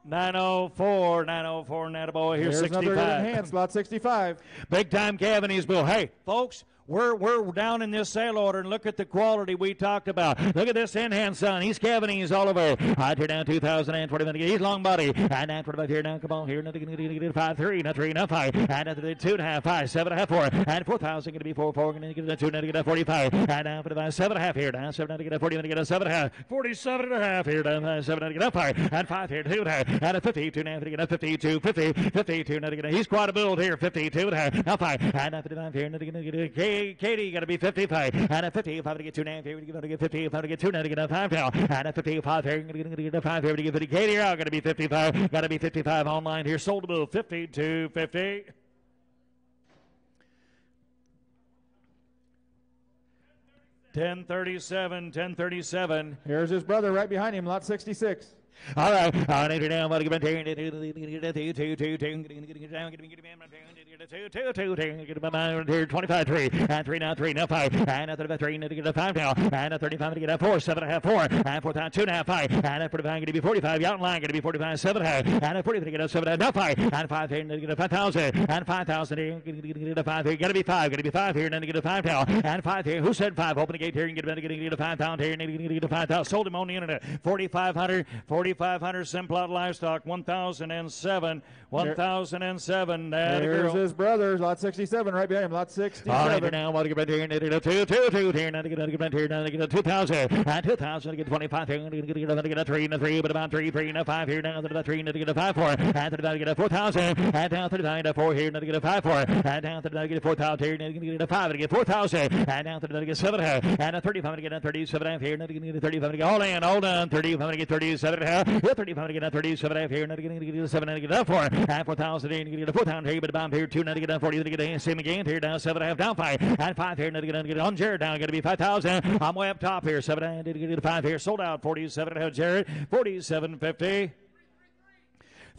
904, 904, and that boy here, Here's 65. another enhanced, lot 65. Big time calving ease bill. Hey, folks, we're, we're down in this sale order and look at the quality we talked about. Look at this in-hand son. He's calving ease all over. I turn down 2020. He's long body. And now 25 here now. Come on here. Nothing five three. Not three. Not five. And after two and a half. Five. Seven and a half. Four. And 4,000 going to be four. Four. Going to get a two. Going to get a 45. And now for the five. Seven and a half here. Now seven. Going to get a 40. Going to get a seven and a half. 47 and a half here. Now seven. Going to get a five. And five here. Two and a half. And a 52. Now to get a 52. 50. 52. Now to get a. He's quite a build here. 52 and a half. Now five. And now 55 here. Now to get a. Katie got to be 55. And a 50, if I'm going to get two now, here, we're going to get 50, if I'm going to get two now, to get a five now. And a 55 here, going to get a five here, to get 50. Katie, I'm going to be 55. Got to be 55 online here. Sold to move 50 to 50. Ten thirty-seven, ten thirty-seven. Here's his brother right behind him, lot 66. All right, twenty-five, three, and three now, three now, five, and a thirty-five, three, to get a five now, and thirty-five to get a four, seven and a half, four, and four two and a half, five, and forty-five to be forty-five, out in line to be forty-five, seven and get a seven and a half, five, and five here to get a five thousand, and five thousand here, get a five here, got to be five, going to be five here, and get a five now, and five here. Who said five? Open the gate here and get a get a five thousand here, and get a five thousand. Sold him on the internet, forty-five hundred, forty. 4,500 Simplot Livestock, 1,007, 1,007. There's his brother, lot 67, right behind him, lot 67. All right, now, want to get here, and a two, two, two, here, now to get get here, now to get a 2,000, and 2,000 to get 25, here, and to get a three, and a three, but about three, three, and a five here, now to get a three, and to get a five, four, and to get a 4,000, and down to the four here, now to get a five, four, and down to the get a 4,000 here, and to get a five, and get 4,000, and down to the get seven, and a 35, to get a 37 here, and to get a 35, to get all in, all done, 35, to get 37 half, 35 to get a 37 half here, and to get a 7 and get a 4, and 4,000 here, and get a 4,000 here, but about here, 2 and to get a 40, to get a same again here, down 7 half, down 5, and 5 here, and to get a get on Jared, down, going to be 5,000. I'm way up top here, 7 and to get a 5 here, sold out, 47 and a Jared, 47.50. Three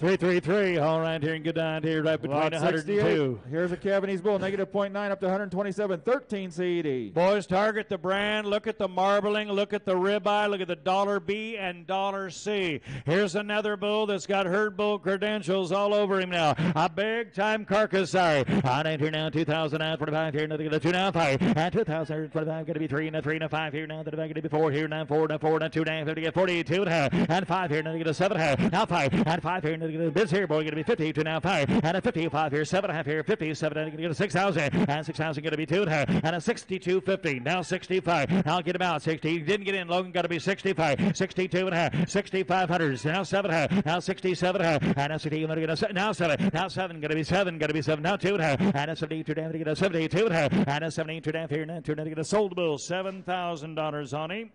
three three. All right, here and good down here, right between Lot 102. Here's a calving ease Bull, negative 0.9 up to 127, 13 CED. Boys, target the brand. Look at the marbling. Look at the ribeye. Look at the dollar B and dollar C. Here's another bull that's got herd bull credentials all over him now. A big time carcass. Sorry. On in here now, 2025 here. Nothing to two now five. And 2025 going to be three and a three and a five here now. That going to be four here now four and a four and a two now. Going to get 42 and a half. And five here. Get a seven half. Now five and five here. A this here boy going to be 50 to now five and a 55 here seven and a half here 57 and going to get a 6,000 and 6,000 going to be two and a half and a 62.50 now 65. I'll get him out 60. He didn't get in. Logan got to be 65. 62 and a half. 6,500. Now seven and a half. Now 67 and a half. And a 60. Going to get a se- now seven. Now seven. Going to be seven. Going to be seven. Now two and a half. And a 72 down to get a 72 and a half. And a 72 down here. Now two to get a sold bill. Seven thousand dollars on him.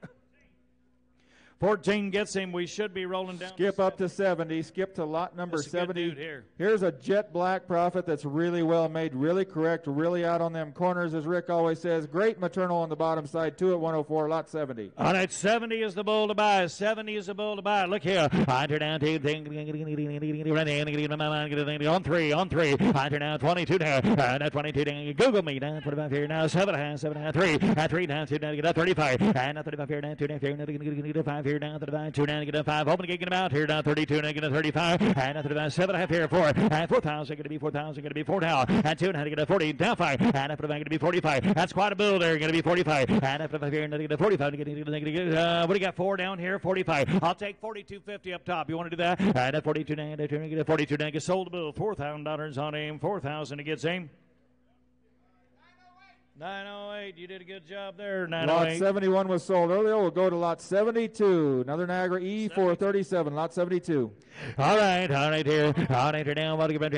14 gets him. We should be rolling down. Skip up to 70. Skip to lot number That's a good 70. dude here. Here's a jet black prophet that's really well made, really correct, really out on them corners, as Rick always says. Great maternal on the bottom side, two at 104, lot 70. All right, 70 is the bull to buy. 70 is the bull to buy. Look here. Hunter down two. On three. On three. Hunter now 22 now. Uh, now 22 down. Google me now. 25 here now. Seven and a half. Seven and a half. Three. Uh, three down. Two down to get up 35. And now 35 here now. Two down here. Now get a five here now. 35. Two down to get a five. Open to get him out here now. 32 now. Get a 35. And now 35. Seven and a half here. Four. And 4,000. Going to be 4,000. Going to be four now. And two now to get a 40. Down five. And after the going to be 45. That's quite a build there. Going to be 45. And after the here. Now to get a 45. To get, to get, uh, what do you got? Four down here. 45. I'll take 42.50 up top. You want to do that? And at 42 now. To get a 42 now. Get sold a bill. $4,000 on aim. 4,000 to get same. 908. You did a good job there. Lot 71 was sold earlier. We'll go to lot 72. Another Niagara E437, lot 72. All right, all right here. All right here now. Better get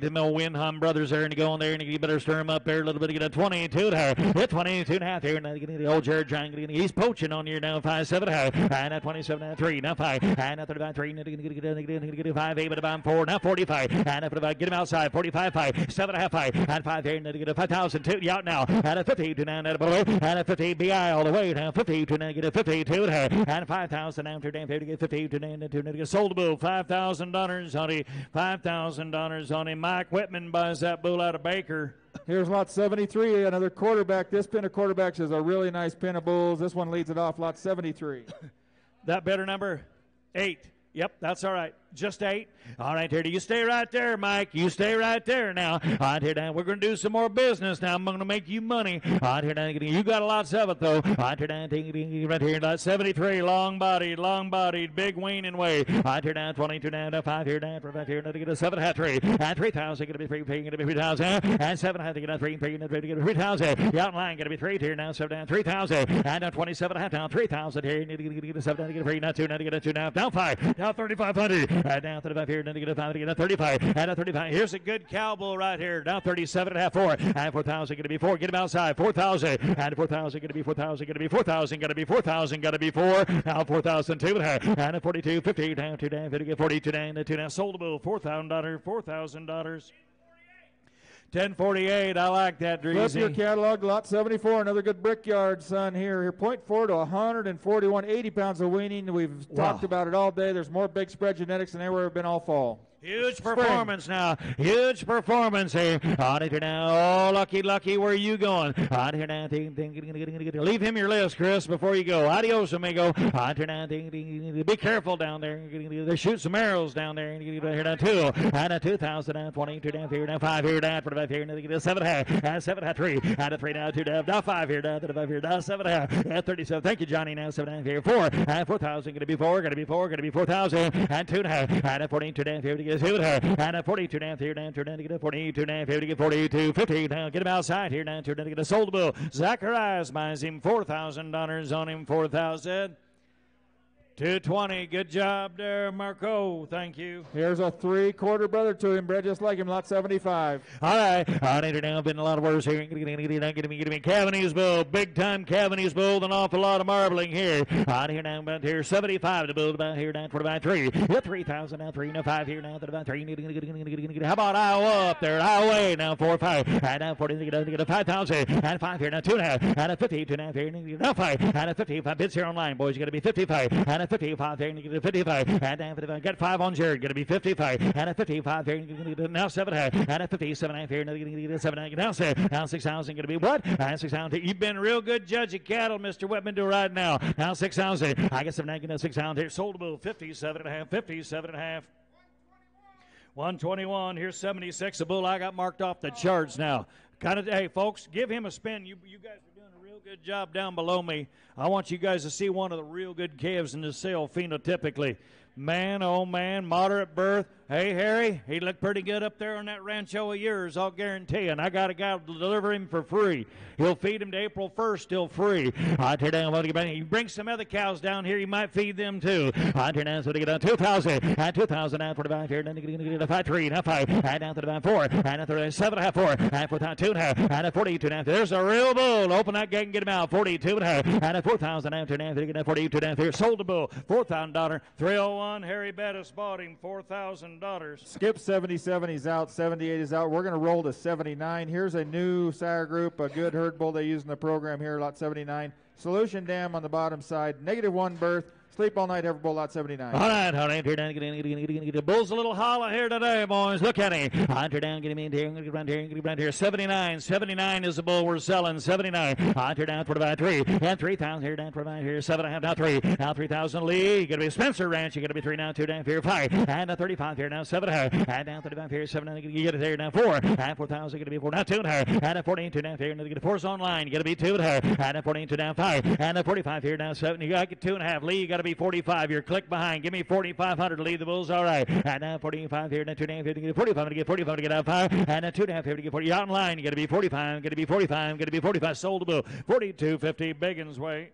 to the Mill Winham brothers there and go in there and you better stir them up there a little bit. Get a 22 there. Hit 22 and a half here. Now getting the old Jared trying. He's poaching on you now. 5 7 high. And at 27 and 3. Now 5. And at 35 3. Get 5 8 but about 4. Now 45. And at about get him outside. 45 5. 7 and a half 5. And 5 here. And get a 5,000 2. You out now. And a 50 to 9 at a below. And a 50 BI all the way. Now 50 to 9. Get a 52 and 5,000 after damn 50 get 50 to 9 to get sold a bull. $5,000 on it. $5,000 on him. Mike Whitman buys that bull out of Baker. Here's lot 73, another quarterback. This pin of quarterbacks is a really nice pin of bulls. This one leads it off, lot 73. That better number? Eight. Yep, that's all right. Just eight. All right, here. Do you stay right there, Mike? You stay right there now. All right, here now. We're going to do some more business now. I'm going to make you money. All right, here now. You got a lot of it, though. All right, here now. Right here, lot 73. Long bodied, long bodied, big weaning way. All right, here. 22 now. to 5 here. From back here to get a 7 hat 3. And 3,000. Going to be 3. Going to be 3,000. And 7 hat to a 3. 3. Going to get 3,000. Out in line. Going to be 3 here now. 7 down. 3,000. And now 27 half down. 3,000 here. Need to get a 7 down to get a 3. Now 2. Now to get a 2 now. Down 5. Now 3,500. And down 35 here. Now to get a 5 to get a 35. And a 35. Here's a good cowboy right here. Now 37 and a half 4. And 4,000 going to be 4. Get him outside. 4,000. And 4,000 going to be 4,000. Going to be 4,000. Going to be 4,000. Going to be 4. Now 4,002 and a. And a 42. 50 down 2 down. 50 get 42 down. 2 down. Sold a bill. $4,000. $4,000. 1048. I like that, Flip your Dreezy. catalog, lot 74, another good brickyard son here. Here, point four to 141, 80 pounds of weaning. We've Wow. talked about it all day. There's more big spread genetics than ever have been all fall. Huge performance now. Huge performance here. On here now. Oh, lucky, lucky. Where are you going? On here now. Leave him your list, Chris, before you go. Adios, amigo. On here now. Be careful down there. They shoot some arrows down there. Here now, two. And a 2,000 and 22 down here. Now five here. Down 25 here. Now they seven half. And seven half three. And a three now. Two down. Now five here. Down 35 here. Now seven half. And 37. Thank you, Johnny. Now seven half here. Four. And 4,000. Going to be four. Going to be four. Going to be 4,000. And two and a half. And a 42 down here to get two and a half. And a 42 down here. Down to down to get a 42 down here to get 42. 50 down. Get him outside here. Down to down to get a sold bill. Zacharias buys him $4,000 on him. 4,000. 220. Good job there, Marco. Thank you. Here's a three quarter brother to him, bred just like him, lot 75. All right, I need now been a lot of words here. Get me, get me, get me. calving ease Bull, big time calving ease Bull, an awful lot of marbling here. Out here now, about here, 75 to build about here, down for about three. Hit 3,000 now, three, now five here now, about three. How about Iowa up there? Iowa now, four, five. And now 40 to get, a 5,000. And five here now, two and a half. And a 50, two and a half here, now five. And a 55 bids here online, boys. You got to be 55. And a 55 there, and you get a 55. And down 55. Got five on Jared, going to be 55. And a 55 there, and you get now seven. And a 57 half here, and you get a seven half. Now seven. Now 6,000 going to be what? And 6,000. You've been a real good judge of cattle, Mr. Whitman, to right now. Now 6,000. I guess I'm not getting a 6,000 here. Sold a bill 57 and a half. 57 and a half. 121. Here's 76. A bull I got marked off the charts now. Kind of, hey, folks, give him a spin. You, you guys real good job down below me. I want you guys to see one of the real good calves in the sale phenotypically. Man, oh man, moderate birth. Hey, Harry, he looked pretty good up there on that rancho of yours, I'll guarantee you. And I got a guy to deliver him for free. He'll feed him to April 1st, still free. I turn down, what do you bring? Some other cows down here, you might feed them too. I turn down, so to get down 2,000, and 2,000, and 45 here, then you get a 5 3, and 5, and down to the back 4, and a 37, and a half 4, and 4,000, 2 and a half, and 42 and a half. There's a real bull. Open that gate and get him out. 42 and a half, and a 4,000, and a 42 and a 42 and a half here. Sold the bull. $4,000. 301, Harry Bettis bought him $4,000. Skip 77, he's out. 78 is out. We're going to roll to 79. Here's a new sire group, a good herd bull they use in the program here, lot 79. Solution Dam on the bottom side, negative one birth. Sleep all night, Everbull, lot 79. All right, all right, down, get in, get in, get in, get in, get in. Bull's a little hollow here today, boys. Look at him. Hunter down, get him in here, get him here, get him here. 79, 79 is the bull we're selling. 79. Hunter down for about three. And 3,000 here, down for about here. Seven and a half, now three. Now 3,000 Lee. To be Spencer Ranch. You got to be three now, two down here, five. And a 35 here, now seven and a half. And down 35 here, seven and. You get it there, now four. And 4,000, going to be four. Now two and a half. And a 14, two down here. And you get online. You got to be two and a half. And a 14, two down five. And a 45 here, now seven. You got two and a half. Lee, you got to to be 45. You're click behind. Give me 4,500 to lead the Bulls. All right. And now 45 here. Now two and a half here to get 45 to get 45 to get out fire. And now two and a half here to get 40. You're out in line. You got to be 45. Got to be 45. Got to be 45. Sold the Bull. 42.50. Biggins way.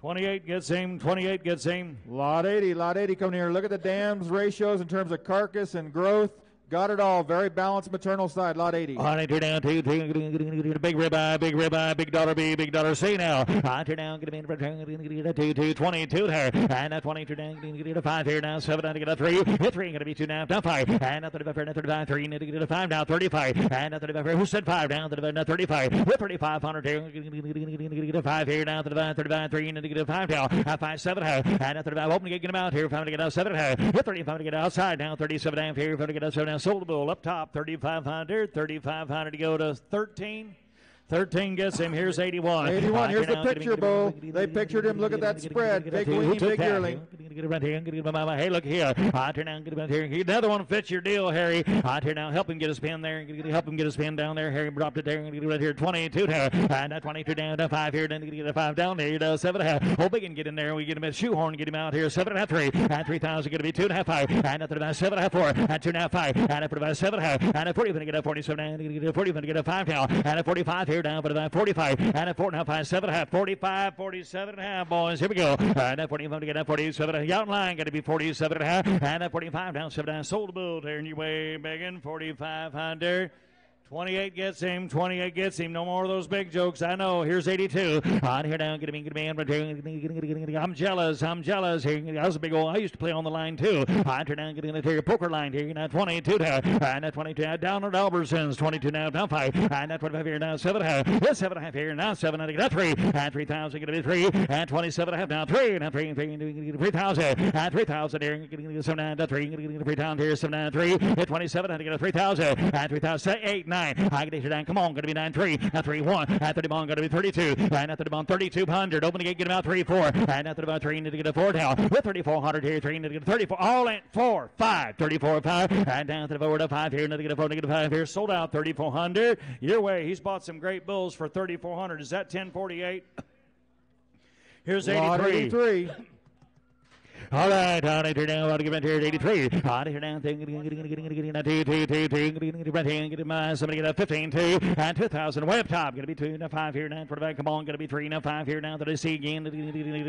28 gets him. 28 gets him. Lot 80, lot 80 coming here. Look at the dams ratios in terms of carcass and growth. Got it all. Very balanced maternal side, lot 80. On it, turn down two, two, big ribeye, big ribeye, big dollar B, big dollar C now. On turn down, get a two, two, 22 there. And a 20, turn down, get a five here now, seven, and get a three. Hit three, to be two now, down five. And a 35, and a 35, three, and get a five now, 35. And a 35, who said five down, 35, with 3,500 here. Get a five here now, 35, 35, three, and get a five now. Five, seven, and a 35, open to get him out here, five to get out, seven, hit 35 to get outside now, 37 and here, five to get out, seven the bull up top, 3,500, 3,500 to go to 13. 13 gets him. Here's 81. 81. Here's the picture, Bo. They pictured him. Look at that spread. Big weenie, big yearling. Hey, look here. I turn down, get here. Another one fits your deal, Harry. I turn down, help him get his pin there. Help him get his pin down there. Harry dropped it there. Right here. 22 there. And 22 down to 5 here. Then get a 5 down there. Does 7 and a half. Oh, big and get in there. We get him at shoehorn. Get him out here. 7 and a half, 3. And 3,000 going to be 2 and a half, 5. And after about 7 and a half, 4. And 2 and a half, 5. And after about 7 and a half. And a 40 going to get a 47. And going to get a 40 going to get a 5 now. And a 45 here down for about 45. 45 and a four and a half, five, seven and a half, 45, 47 and a half, boys. Here we go. And a 45 to get a 47 and a half. Out line, got to be 47 and a half. And a 45 down, seven down. Sold the bull in your way, begging 4,500. 28 gets him. 28 gets him. No more of those big jokes. I know. Here's 82. On here down. Get him in. Get him in. I'm jealous. I'm jealous. Here, I was a big old. I used to play on the line too. On here down. Get in the poker line here. Now 22 now. And at 22 down at Albertsons. 22 now. Down five. And at 25 here now. Seven a half. Seven and a half here now. Seven and a half. Three. And 3,000. Going to be three. And 27 and a half now. Three. Now three. Three. Three. 3,000. And 3,000 here. Getting seven and three. Getting three down here. Seven and three. At 27. And get a 3,000. And 3,000. Eight. Nine. I get it down. Come on, going to be 9 3. Now 3 1. After the ball, going to be 32. And after the ball, 3200. Open the gate, get him out 3 4. And after the ball, 3 need to get a 4 down. With 3400 here, 3 need to get a 34. All in 4 5. 34 5. And down to the forward of 5 here. Need to get a 4 negative 5 here. Sold out 3400. Your way. He's bought some great bulls for 3400. Is that 1048? Here's 83. 83. All right, on it now. I'll give it here 83. On it now. Getting, getting, getting, getting, getting, getting, getting, getting, getting, somebody get a 15, two, and 2,000 way up top. Gonna be two, now five here now for the back. Come on, gonna be three, now five here now. That I see again.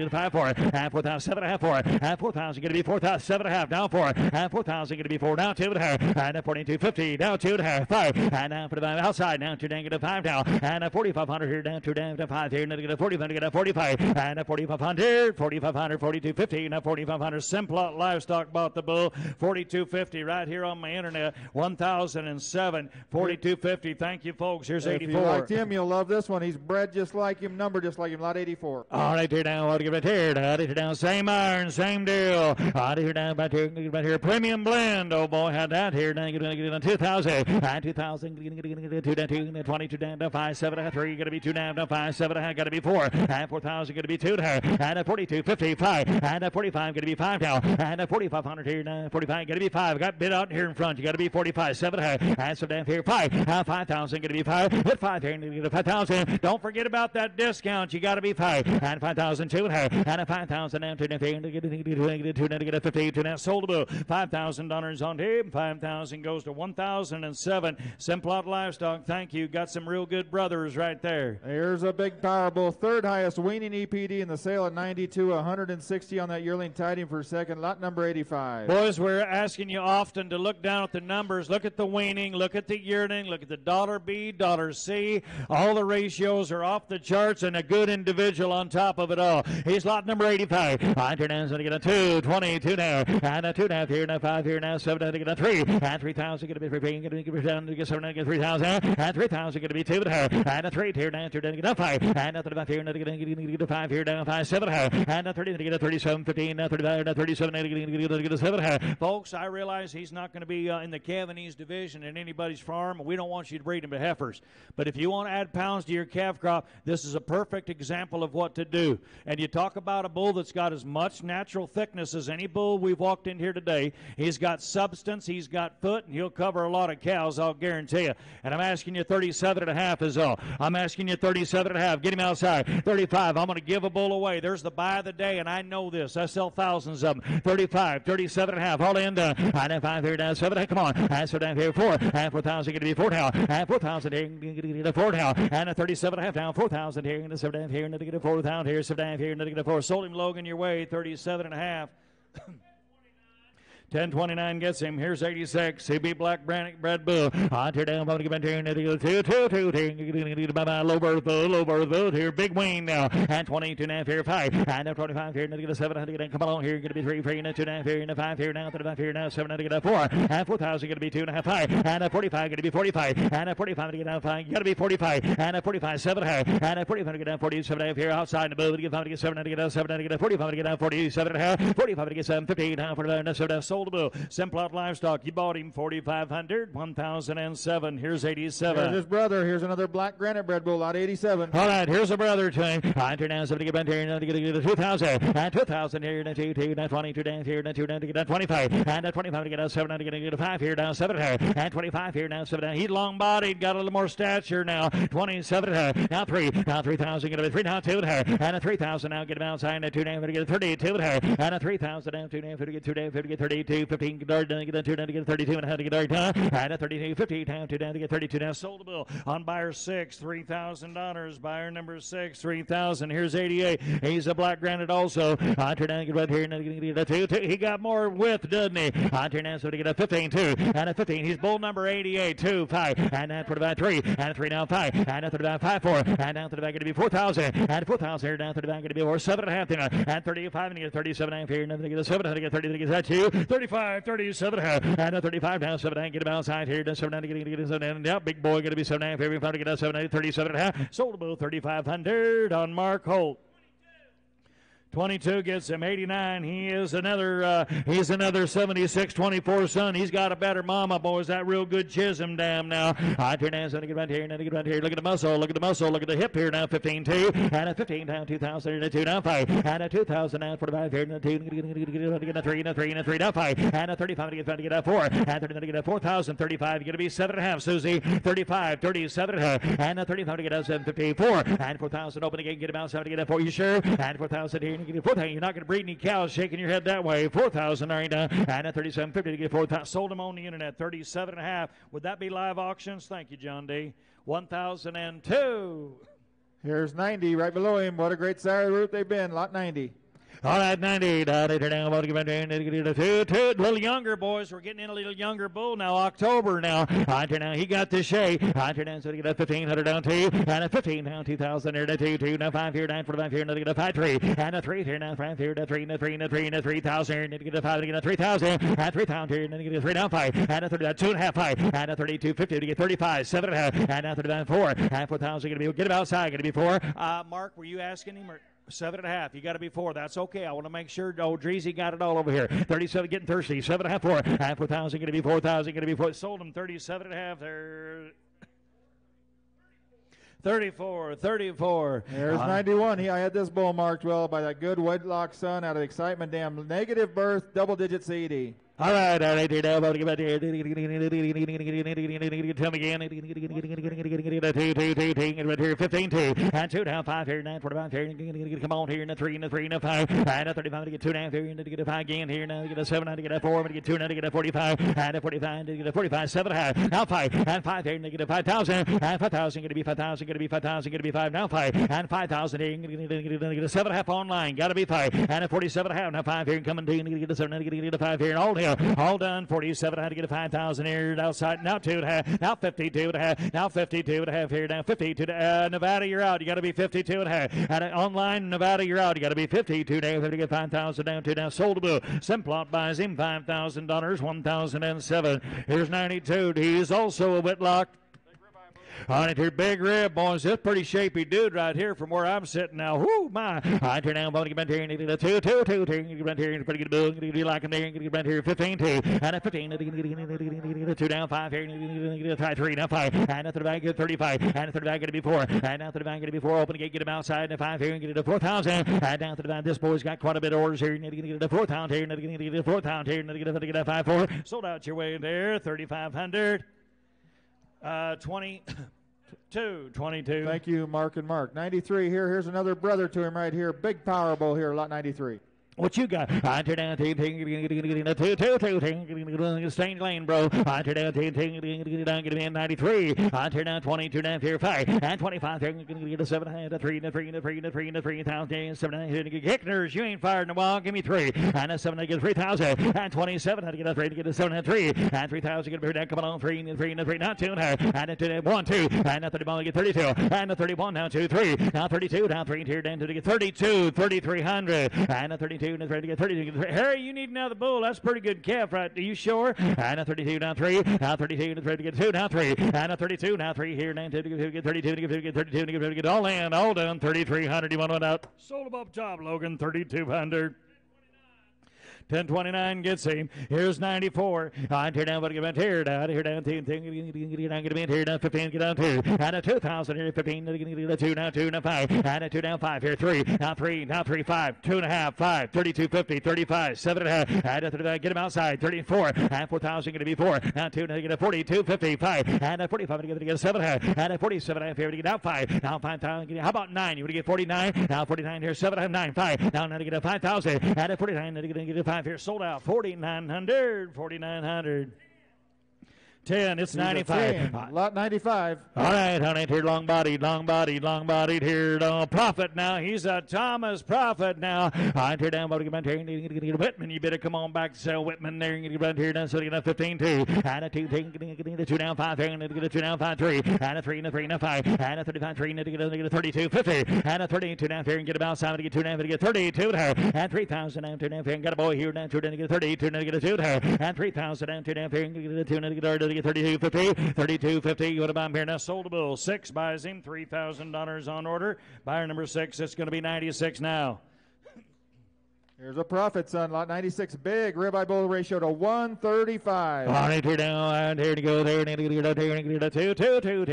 Five, four, and 4,000, seven and a half, four, and 4,000, gonna be 4,000, seven and a half, down four, and 4,000, gonna be four, down two and a half, and a 42.50, down two and a half, five, and now for the outside, now two down, get a five down, and a 4,500 here, down two down to five here, and get a 4,500, get a 45, and a 4,500, 4,500, 42.50, now 2,500. Simplot Livestock bought the bull, 42.50 right here on my internet, 1,007, 42.50. Thank you, folks. Here's if 84. If you like him, you'll love this one. He's bred just like him, number just like him, lot 84. All right, here down, what to give it here, out here down, same iron, same deal. Out here down, back here, back here, premium blend. Oh boy, had that here, now you're going to get it on 2,000, 2,000, 2 down, 2, 22 down, 5, 7, 3, going to be 2 down, to 5, 7, got to be 4, and 4,000, going to be 2 down, and 42, 55, and a 45, Gotta be five now. And a 4,500 here. now. 45. gotta be five. Got bit out here in front. You got to be 45. Seven high. And so down here. Five. Uh, 5,000. gotta be five. Hit five here. Going 5,000. Don't forget about that discount. You got to be five. And 5,002 and high. Uh, and a 5,000 down to the two now get a 50 to now. Sold to $5,000 on him. 5,000 goes to 1,007. Simplot Livestock. Thank you. Got some real good brothers right there. Here's a big power bull. Third highest weaning EPD in the sale at 92. 160 on that yearling tag him for second. Lot number 85. Boys, we're asking you often to look down at the numbers, look at the weaning, look at the yearling, look at the dollar B, dollar C. All the ratios are off the charts and a good individual on top of it all. He's lot number 85. I turn down, going to get a 2, 22 now, and a 2 and a here, now 5 here, now 7 down to get a 3, and 3,000 going to be 3, going to be down to get 7 down get 3,000, and 3,000 going to be 2 and a and a 3 here, now 2 down to get a 5, and nothing about here, now to get a 5 here, down 5, 7 and a half, and a 30 to get a 37, 15, now 30 37, Folks, I realize he's not going to be uh, in the calving ease division in anybody's farm. We don't want you to breed him to heifers. But if you want to add pounds to your calf crop, this is a perfect example of what to do. And you talk about a bull that's got as much natural thickness as any bull we've walked in here today. He's got substance, he's got foot, and he'll cover a lot of cows, I'll guarantee you. And I'm asking you 37 and a half is all. I'm asking you 37 and a half. Get him outside. 35. I'm going to give a bull away. There's the buy of the day, and I know this. I sell thousands of them. 35, 37 and a half. All in done. And then five here down seven. Come on. And so down here four. And 4,000 going to be four now. And 4,000 here. Four now. And a 37 and a half down. 4,000 here. And seven down here. And a four down here. Seven down here. And a four. Sold him Logan your way. 37 and a half. 1029 gets him. Here's 86. CB Black Granite Bred Bull. On to down. To give it two, two, two, two. Bye Low birth. Low birth. Here. Big Wayne now. And 22 and a half here. Five. And now 25 here. Now get a 700. Come along here. Going to be three, three, and a two and here. And a five here. Now 35 here. Now 700. Get a four. And 4,000. Going to be two and a half. Five. And a 45. Going to be 45. And a 45. To get down five. To be 45. And a 45. Seven high. And a 45. To get down 47 and a half here. Outside the move. To get five. To get seven. To get down seven. To get down 45. To get down 47 and a half. 45. To get seven. 15. Down 45. And seven. Sold bull. Simplot Livestock. You bought him 4500 1007 Here's 87. Here's his brother. Here's another black granite bred bull, lot 87. All right, here's a brother to him. I turn down 70 get here, now to get to 2000. And 2000 here, now 2, 2, now 22 down here, now 2, down to get down 25. And now 25 to get down 7, now to get to 5 here, down 7 here. And 25 here, now 7 down. He's long bodied, got a little more stature now. 27 here, now 3, now 3000, get a 3, now 2 here. And a 3000 now, get him outside, now 2 down, to get a 32 here. And a 3000 down, 2 down, to get 2 down, to get 32, 15, get down, get 2 down to get 32 and a half to get dark down. And a 32, 50 down, 2 down to get 32 down. Sold a bill on buyer 6, $3,000. Buyer number 6, 3000 Here's 88. He's a black granite also. I turn down, get right here, and get a 2, 2. He got more width, doesn't he? I turn down, so to get a 15, 2. And a 15. He's bull number 88, 2, 5. And then for the back 3. And 3 down 5. And a 3 down 5, 4. And down to the back, going to be 4,000. And 4,000 here, down to the back, going to be 4, 7 and a half. Uh, and 35, and you get 37 and here. And then get a 7, and get 30, and get that 2. 35, 37 and a half. And a 35 down, 7 and get him outside here. Down 7 and get get seven and yeah, big boy going to be 7 and a half. Every five to get out 7 and 37 and a half. Sold a bill 3,500 on Mark Holt. 22 gets him 89. He is another uh, he's another 76 24 son. He's got a better mama, boys. That real good Chisholm dam now. I turn hands and get right here and get right here. Look at the muscle. Look at the muscle. Look at the hip here now. 15 2 and a 15 down 2000 and a 2 down 5 and a 2000 down 45 here and a 2 get a 3 and a 3 and a 3 down 5 and a 35 to get get a 4 and 30 to get a 4000 35 going to be 7 and a half Susie 35 37 and a 35 to get a 754 and 4000 open again get him out 7 to get a 4 you sure and 4000 here you get 4,000. You're not going to breed any cows shaking your head that way. 4,000 right now. And at 37.50 to get 4,000. Sold them on the internet. 37 and a half. Would that be live auctions? Thank you, John D. 1,002. Here's 90 right below him. What a great Saturday route they've been. Lot 90. All right, 90. A little younger, boys. We're getting in a little younger bull now. October now. Now. He got the down. So to get a 1500 down two. And a 15 down 2000 here to two. Two now five here. Nine for five here. Another get a five three. And a three here now. Five here to three. And a three. And a three. And a 3000 here. And to get a five. And get a 3000. And 3000 here. And then get a three down five. And a 30 down two and a half five. And a 3250 to get 35. Seven and a half. And now 39 four. And 4000 going to be. Get him outside. Going to be four. Uh, Mark, were you asking him? Or? Seven and a half. You got to be four. That's okay. I want to make sure. Oh, Dreezy got it all over here. 37 getting thirsty. Seven and a half, four. Half four thousand going to be 4,000. Going to be four. Sold them 37 and a half. There. 34, 34. There's uh, 91. He, I had this bull marked well by that good wedlock son out of Excitement Dam. Negative birth, double digit CD. All right, all right, back here. Tell me again. Right here, 15 2. And 2 down, 5 here, 9 45 here. Come on here, and a 3 and a 3 and a 5. And a 35 to get 2 down here, and to get a 5 again here. Now to get a 7, now to get a 4, and to get 2, now to get a 45. And a 45 to get a 45, 7 half. Now 5, and 5 here, and to get a 5,000. And 5,000, going to be 5,000, going to be 5,000, going to be 5, now 5. And 5,000 here, going to get a 7 half online. Got to be 5. And a 47 half, now 5 here, coming to get a 7, now to get a 5 here, and all here. All done. 47. Had to get a 5,000 here. Outside. Now two and a half. Now 52 and a half. Now 52 and a half here. Now 52. Uh, Nevada, you're out. You got to be 52 and a half. Uh, online, Nevada, you're out. You got to be 52 now. Have to get 5,000 down to now. Sold to Boo. Simplot buys him $5,000. 1,007. Here's 92. He's also a Whitlock. On it here, big rib, boys. This pretty shapy dude right here from where I'm sitting now. Whoo, my. I turn down, body get here, two, two, two, two, get here, pretty good bill, get like him there, get here, 15, two, and a 15, two down, five here, try three, now five, and after the back, get 35, and after the back, get it before, and after the back, get it before, open the gate, get him outside, and five here, and get to 4,000, and down to the back, this boy's got quite a bit of orders here, to get to 4,000 here, to get to 4,000 here, to get to 5 4, sold out your way there, 3,500, uh, 20. Two, 22. Thank you, Mark and Mark. 93 here. Here's another brother to him right here. Big Power Bowl here, lot 93. What you got? I turn down Stained lane, bro. I turn down down get in ninety three. I turn down twenty two down here five and twenty five. Get a seven and a three and a three and a three and a three and a three thousand seven and Hickners. You ain't fired in a while. Give me three and a seven to get three thousand and twenty seven. How to get a three to get a seven and three and three thousand. Get a down. Come on, three and three and three. Not two and a and a two one two and a thirty one get thirty two and a thirty one now two three now thirty two down three here down to get thirty two thirty three hundred and a thirty two and a three to get thirty two. Harry, you need another bull. That's pretty good calf, right? Are you sure? Ah, and a 32, now three. Now 32, to get two, now three. Ah, and a 32, now three here. Now to get 32, to get 32, to get 32, to get all in, all done. 3,300. You want one out? Sold above top, Logan. 3,200. 1029 gets him. Here's 94. On here down, but get here down, here down, get down, get in here down, 15, get down two, and a 2000 here, 15, get a two, now two, now five, and a two down five here, three, now three, now three, five, two and a half, five, 32, 50, 35, seven and a half, and a 35, get him outside, 34, and 4,000 going to be four, now two, now get a 42, 55, and a 45, going to get a seven and a half, and a 47 and a half here to get out five, now 5,000, how about nine? You want to get 49, now 49 here, seven half, nine, five, now now to get a 5,000, and a 49, now to get a five here, sold out, 4,900, 4,900. 10. It's 95. Uh, lot 95. All right, honey. Here, long bodied, long bodied, long bodied. Here, uh, Prophet now. He's a Thomas Prophet now. Right, here down, body, come here. Whitman, you better come on back sell Whitman there. You get here down, so you get a 15 2. And a 2, get a 2 down, 5 there. And get a 2 down, 5 3. And a 3, and a 3, and a 5. And a 35 3. And a 32 50. And a 32 down there. And get about 7 to get 2 down, to get 32 there. And 3,000 down, 2 down there. And got a boy here down, 2 down, to get 32 down, to get a 2 there. And 3,000 down, 2 down there. And get a 2 down, to get 32 50. 32 50. What about here now? Sold a bill. Six buys him. $3,000 on order. Buyer number six. It's going to be 96 now. Here's a Prophet, son. Lot 96, big ribeye bull ratio to 135. All right, here down, and here to go, there, and get out there, and get out two, two, two,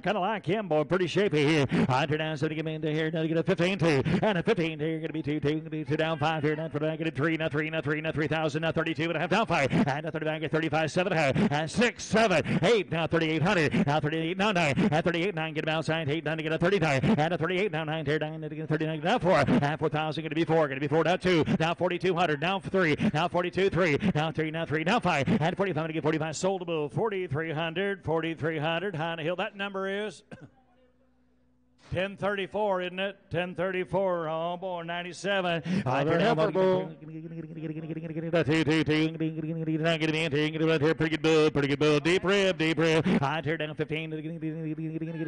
kind of like him, boy, pretty shapy here. Right, here down, so to get into here, now to get a 15, two, and a 15 here, going to be two, two, two down, five here, now for the get a three, now three, now three, now 3,000, now 32 and a half down five, and 30 back at 35, seven, uh, and six, seven, eight, now 3,800, now 38, now nine, and 38, nine, get him outside, eight, nine to get a 39, and a 38, now nine, here, nine, to get a 39, now four, and 4,000 going to be four, going to be four, now two, now 4,200, now three, now 42, three, now three, now three, now five, and 45, going to get 45, sold a bill, 4,300, 4,300, high on the hill. That number is 1034, isn't it? 1034. Oh, boy, 97. I Another heifer bull. Pretty good bull, pretty good bull. Deep rib, deep rib. I tear down 15.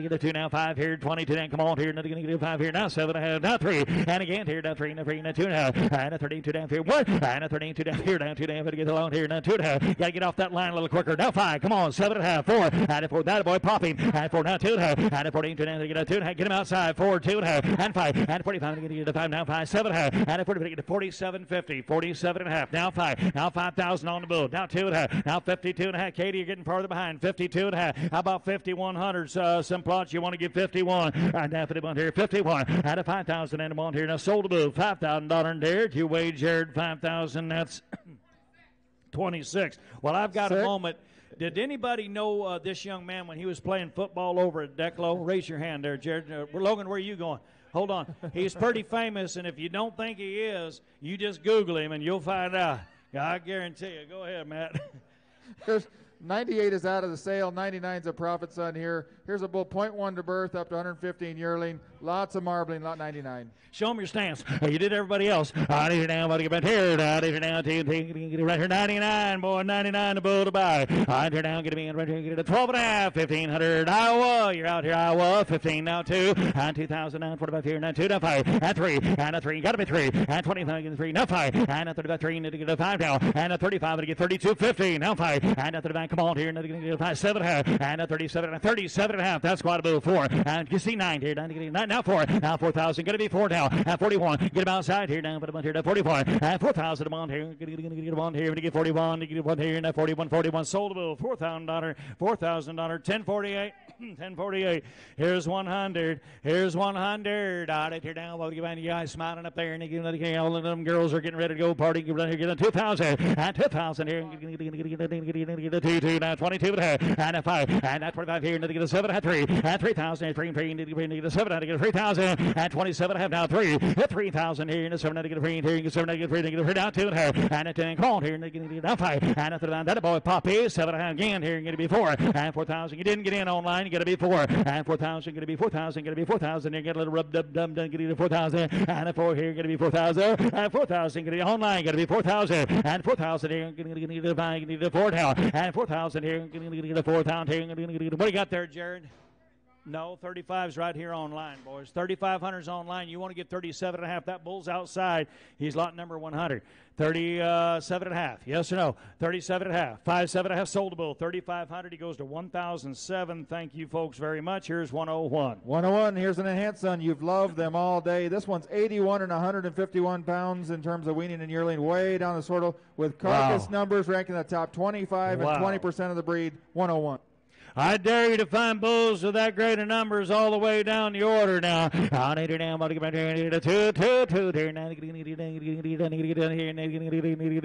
Get two now, five here, 22 down. Come on here, another gonna get a five here. Now seven and a half, now three. And again here, now three, now three, now two half. And a 13, two down here, one. And a 13, two down here, down two down. Gotta get along here, now two half. Gotta get off that line a little quicker. Now five, come on, seven and a half, four. And a four, that boy popping. And four, now two and a half. And a 14, two down. Get a two and a half. Get him outside. Four, two and a half. And five. And 45. Get to five. Now five, seven and a half. And a 40. Get to 47, 50. 47 and a half. Now five. Now 5,000 on the bull. Now two and a half. Now 52 and a half. Katie, you're getting farther behind. 52 and a half. How about 5,100? Uh, Simplots you want to give 51. And now 51 here. 51. Out of 5,000 and one here. Now sold the move, $5,000 in there. You wagered 5,000. That's 26. Well, I've got Sir? a moment. Did anybody know uh, this young man when he was playing football over at Declo? Raise your hand there, Jared. Uh, Logan, where are you going? Hold on. He's pretty famous, and if you don't think he is, you just Google him and you'll find out. I guarantee you. Go ahead, Matt. 98 is out of the sale. 99 is a Prophet, son. Here, here's a bull, 0.1 to birth, up to 115 yearling. Lots of marbling, lot 99. Show him your stance. You did everybody else. Out here now, buddy, get here. Out here now, get right here. 99, boy, 99 the bull to buy. Out here now, get me in right here. Get it at 12 and a half, 1500. Iowa, you're out here, Iowa. 15 now, two. And 2000 now, 45 here. Now two, now five. And three. And a three. Got to be three. And 25, get three. Now five. And a 35, three. Need to get a five now. And a 35, to get 32, 50. Now five. And a 35, come on here, and get a five, seven and a half, and a 37 and a 37 and a half. That's quite a move. Four, and you see nine here, nine, nine now four, now 4,000, gonna be four now, at 41, get him outside here, now put him on here, Now 44, and 4,000, him on here, get him on here, get 41, get one here, now 41, 41, sold a bill, $4,000, $4,000, 1048. 1048. Here's 100. Here's 100. Out it here now. Well, you guys smiling up there, and again, all of them girls are getting ready to go party. Get here, get 2,000. And 2,000 here. Get a 2, 2, now 22 and a half. And a 5. And a 25 here. And get a 7 and 3. And 3,000. 3, 3, get a 7. And get a 3,000. And 27 and a half now 3. 3,000 here. And a 7 and get a 3. Here. Get a 7 and get a 3. Get a 3 down 2 and a half. And a 10. Come on here. And get a 5. And a 3. That boy Poppy. 7 and a half again here. And get a be 4. And 4,000. You didn't get in online got to be four. And 4,000, going to be 4,000, going to be 4,000. You get a little rub dub dum dum, get to 4,000. And a four here, to be 4,000. And 4,000, going to be online, to be 4,000. And 4,000 here, going to get a four now. And 4,000 here, going to get a 4,000 here. What do you got there, Jared? No, 35's right here online, boys. 3,500's online. You want to get 37 and a half. That bull's outside. He's lot number 100. 37 and a half. Yes or no? 37 and a half. 5, 7 and a half sold a bull. 3,500. He goes to 1,007. Thank you, folks, very much. Here's 101. 101. Here's an enhanced son. You've loved them all day. This one's 81 and 151 pounds in terms of weaning and yearling, way down the sortal with carcass wow. numbers ranking the top 25 wow. and 20% of the breed. 101. I dare you to find bulls with that great of numbers all the way down the order now. On it now, two, two, two, here, now,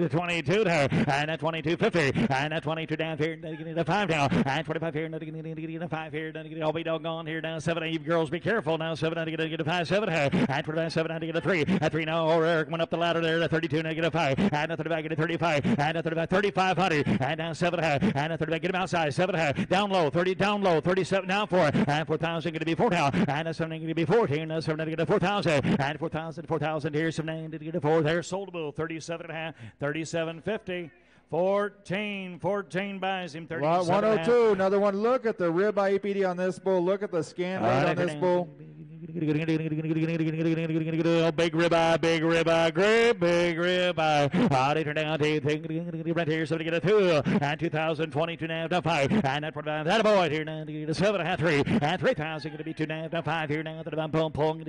twenty-two there, and at twenty-two fifty, and at twenty-two down here, the five now, and twenty-five here, the five here, all oh, be doggone here now, seven, eight girls, be careful now, seven, to get a five, seven, and twenty-five, seven, to get a three, at three now, or Eric went up the ladder there, at thirty-two, negative five, and at thirty-five, get a thirty-five, and at thirty-five, thirty-five hundred, and now seven, and at thirty-five, get him outside, seven, down low low, 30 down low, 37 down four, and 4,000 going to be 4,000, and a 7 going to be 14, and 7 going to 4,000, and 4,000, 4,000 here, 7 to get a 4 there, sold bill, 37 and a half, 37.50. 14, 14 buys him 37 102, another one. Look at the rib EPD on this bull. Look at the scan rate on this bull. Big ribeye, big ribeye, great big ribeye. Howdy, turn down to right here, so to get a two and 2022 now to five and that one that boy here now to seven and a half three and three thousand going to be two now to five here now to the pum pum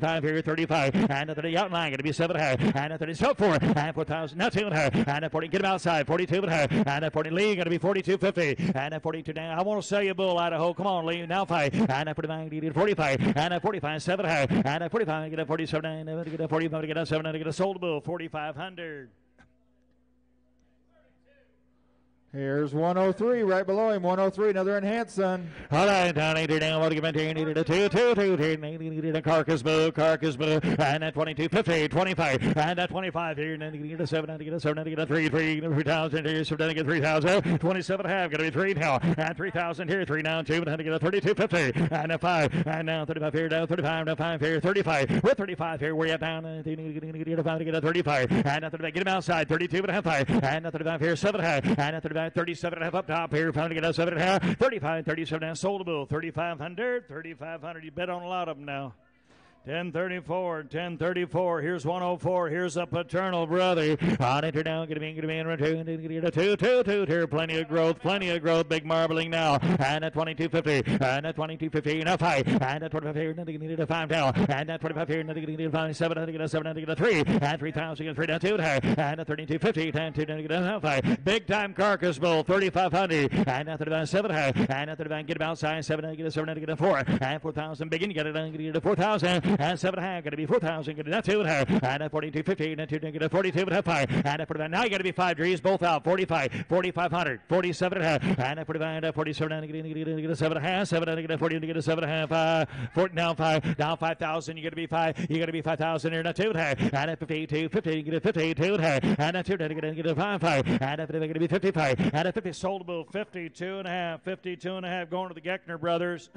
five here 35 and a 30 outline going to be seven and a half and a 30 so four and four thousand now two and a half and a 40 get him outside 42 and a half and a 40 Lee going to be 42 50 and a 42 now I want to sell you at a bull Idaho come on Lee now five and a 45 45 and a 45, 7 high, and a 45, get a 47, get a 45, get a 7, get a sold bill, 4,500. Here's 103 right below him. 103, another enhanced son. Down down. Carcass boo, carcass boo. And at 22, 50, 25. And at 25 here. And then you get a seven, and you get a seven, and you get a three, three, three thousand here. So then you get 3,000. 27 half. Going to be three now. And 3,000 here. Three now, two. And then you get a 32, 50. And a five. And now 35 here. Now 35. Now five here. 35. With 35 here. Where you at down? Get a five to get a 35. And at 35. Get him outside. 32 and a half. Five. And at 35 here. Seven and a half. And 35. 37 and a half up top here. Found to get a seven and a half. 35, 37 and a half. Sold a bill. 3,500. 3,500. You bet on a lot of them now. 1034, 1034. Here's 104. Here's a paternal brother. On enter down. Get him in, get in. A two, two, two. Here, plenty of growth, plenty of growth. Big marbling now. And at 2250. And at 2250. And a five. And at 25 here. Nothing needed a five now. And at 25 here. Nothing needed a five. Seven. Nothing a seven. Nothing a three. And 3,000. Three down two. And at 3250. 10 two. Nothing a five. Big time carcass bull. 3,500. And at 35 seven. And at 35 get him outside. Seven. Nothing a seven. Nothing a four. And 4,000. Begin. Get it. Get it. 4,000 and seven and a half. Going to be 4,000. Going to that two and a half. And at 42, 15. And two, going to 42 and a half. Five. And at 45. Now you got to be five Drees. Both out. 45, 4,500, 47 and a half. And at 45, and 47. And going to a seven and a half. And get a 40. And a seven and a half. Uh, 40, down five. Down 5,000. You got to be five. You got to be 5,000 here. Not two and a half. And at 52, 50. You get a 52 and a two. And get a, get a five, five. And at 50, going to be 55. And at 50, sold bill 52 and a half. 52 and a half going to the Geckner brothers.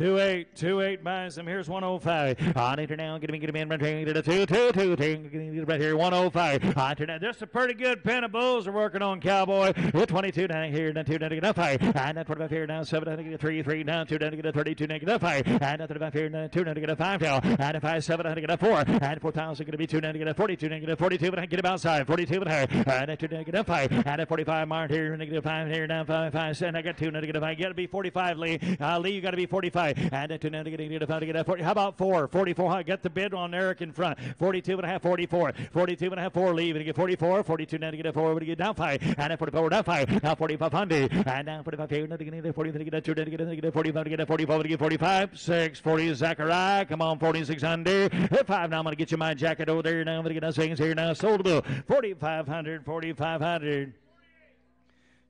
Two eight, two eight buys him. Here's 105. On enter now, get him, get him in, here to the two, two, two, two, right here, 105. On enter now, just a pretty good pen of bulls are working on Cowboy. Hit 22 down here, down two, down to get up high. And that's 25 here, now seven, down to get a three, three, down two, down to get a 32, down to get up high. And that's 25 here, down two, down to get a five now. And a five, seven, down to get a four. And 4,000 going to be two, down to get a 42, down to get a 42, but I get him outside, 42, but high. And a two, down to get up high. And a 45 mark here, negative five here, down five, five, seven. I got two, down to get a five. You got to be 45, Lee. Uh, Lee, you got to be 45. And a two, to get five, to get 40. How about four? 44. Get the bid on Eric in front. 42 and a half, 44. 42 and a half, four. Leave and get 44. 42 now to get a four. to get down five. And a 44 down five. Now 4500. And now 45 here. Now to get 40 to get a two. To get a 45 to get a 45 to get 45. 6 40 Zachariah. Come on, 4600. Hit five. Now I'm going to get you my jacket over there. Now I'm going to get us things here. Now sold bill. 4500. 4500.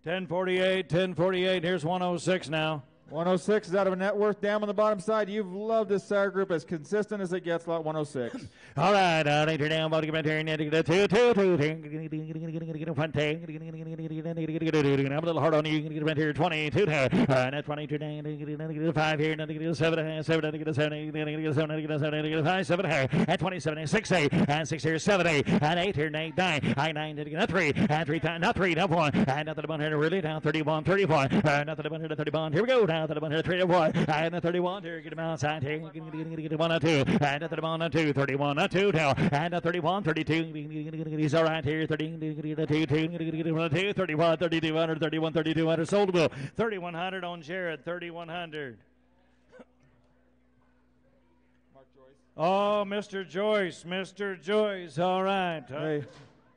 1048. 1048. Here's 106 now. 106 is out of a net worth dam on the bottom side. You've loved this sire group as consistent as it gets, lot 106. All right, uh, later down, body come here, two, two, two, two, front tank, I'm a little hard on you, get here, 22, uh, net 22, down, five here, seven, seven, seven, seven, seven, five, seven, at 27, six, eight, and six here, seven, eight, and eight here, eight, nine, I nine, three, and three, not three, not one, and nothing about here, really down, 31, 31, uh, nothing about here, 31, here we go, down, 31, here, 31, and the 31, here, get him outside, here, get one, two, and the 31, two, 31, a two now, and a 31, 32. He's all right here. 30, 32, 31, 3200, 31, 3200. Sold bill. 3100 on Jared. 3100. Mark Joyce. Oh, Mr. Joyce, Mr. Joyce. All right. Hey,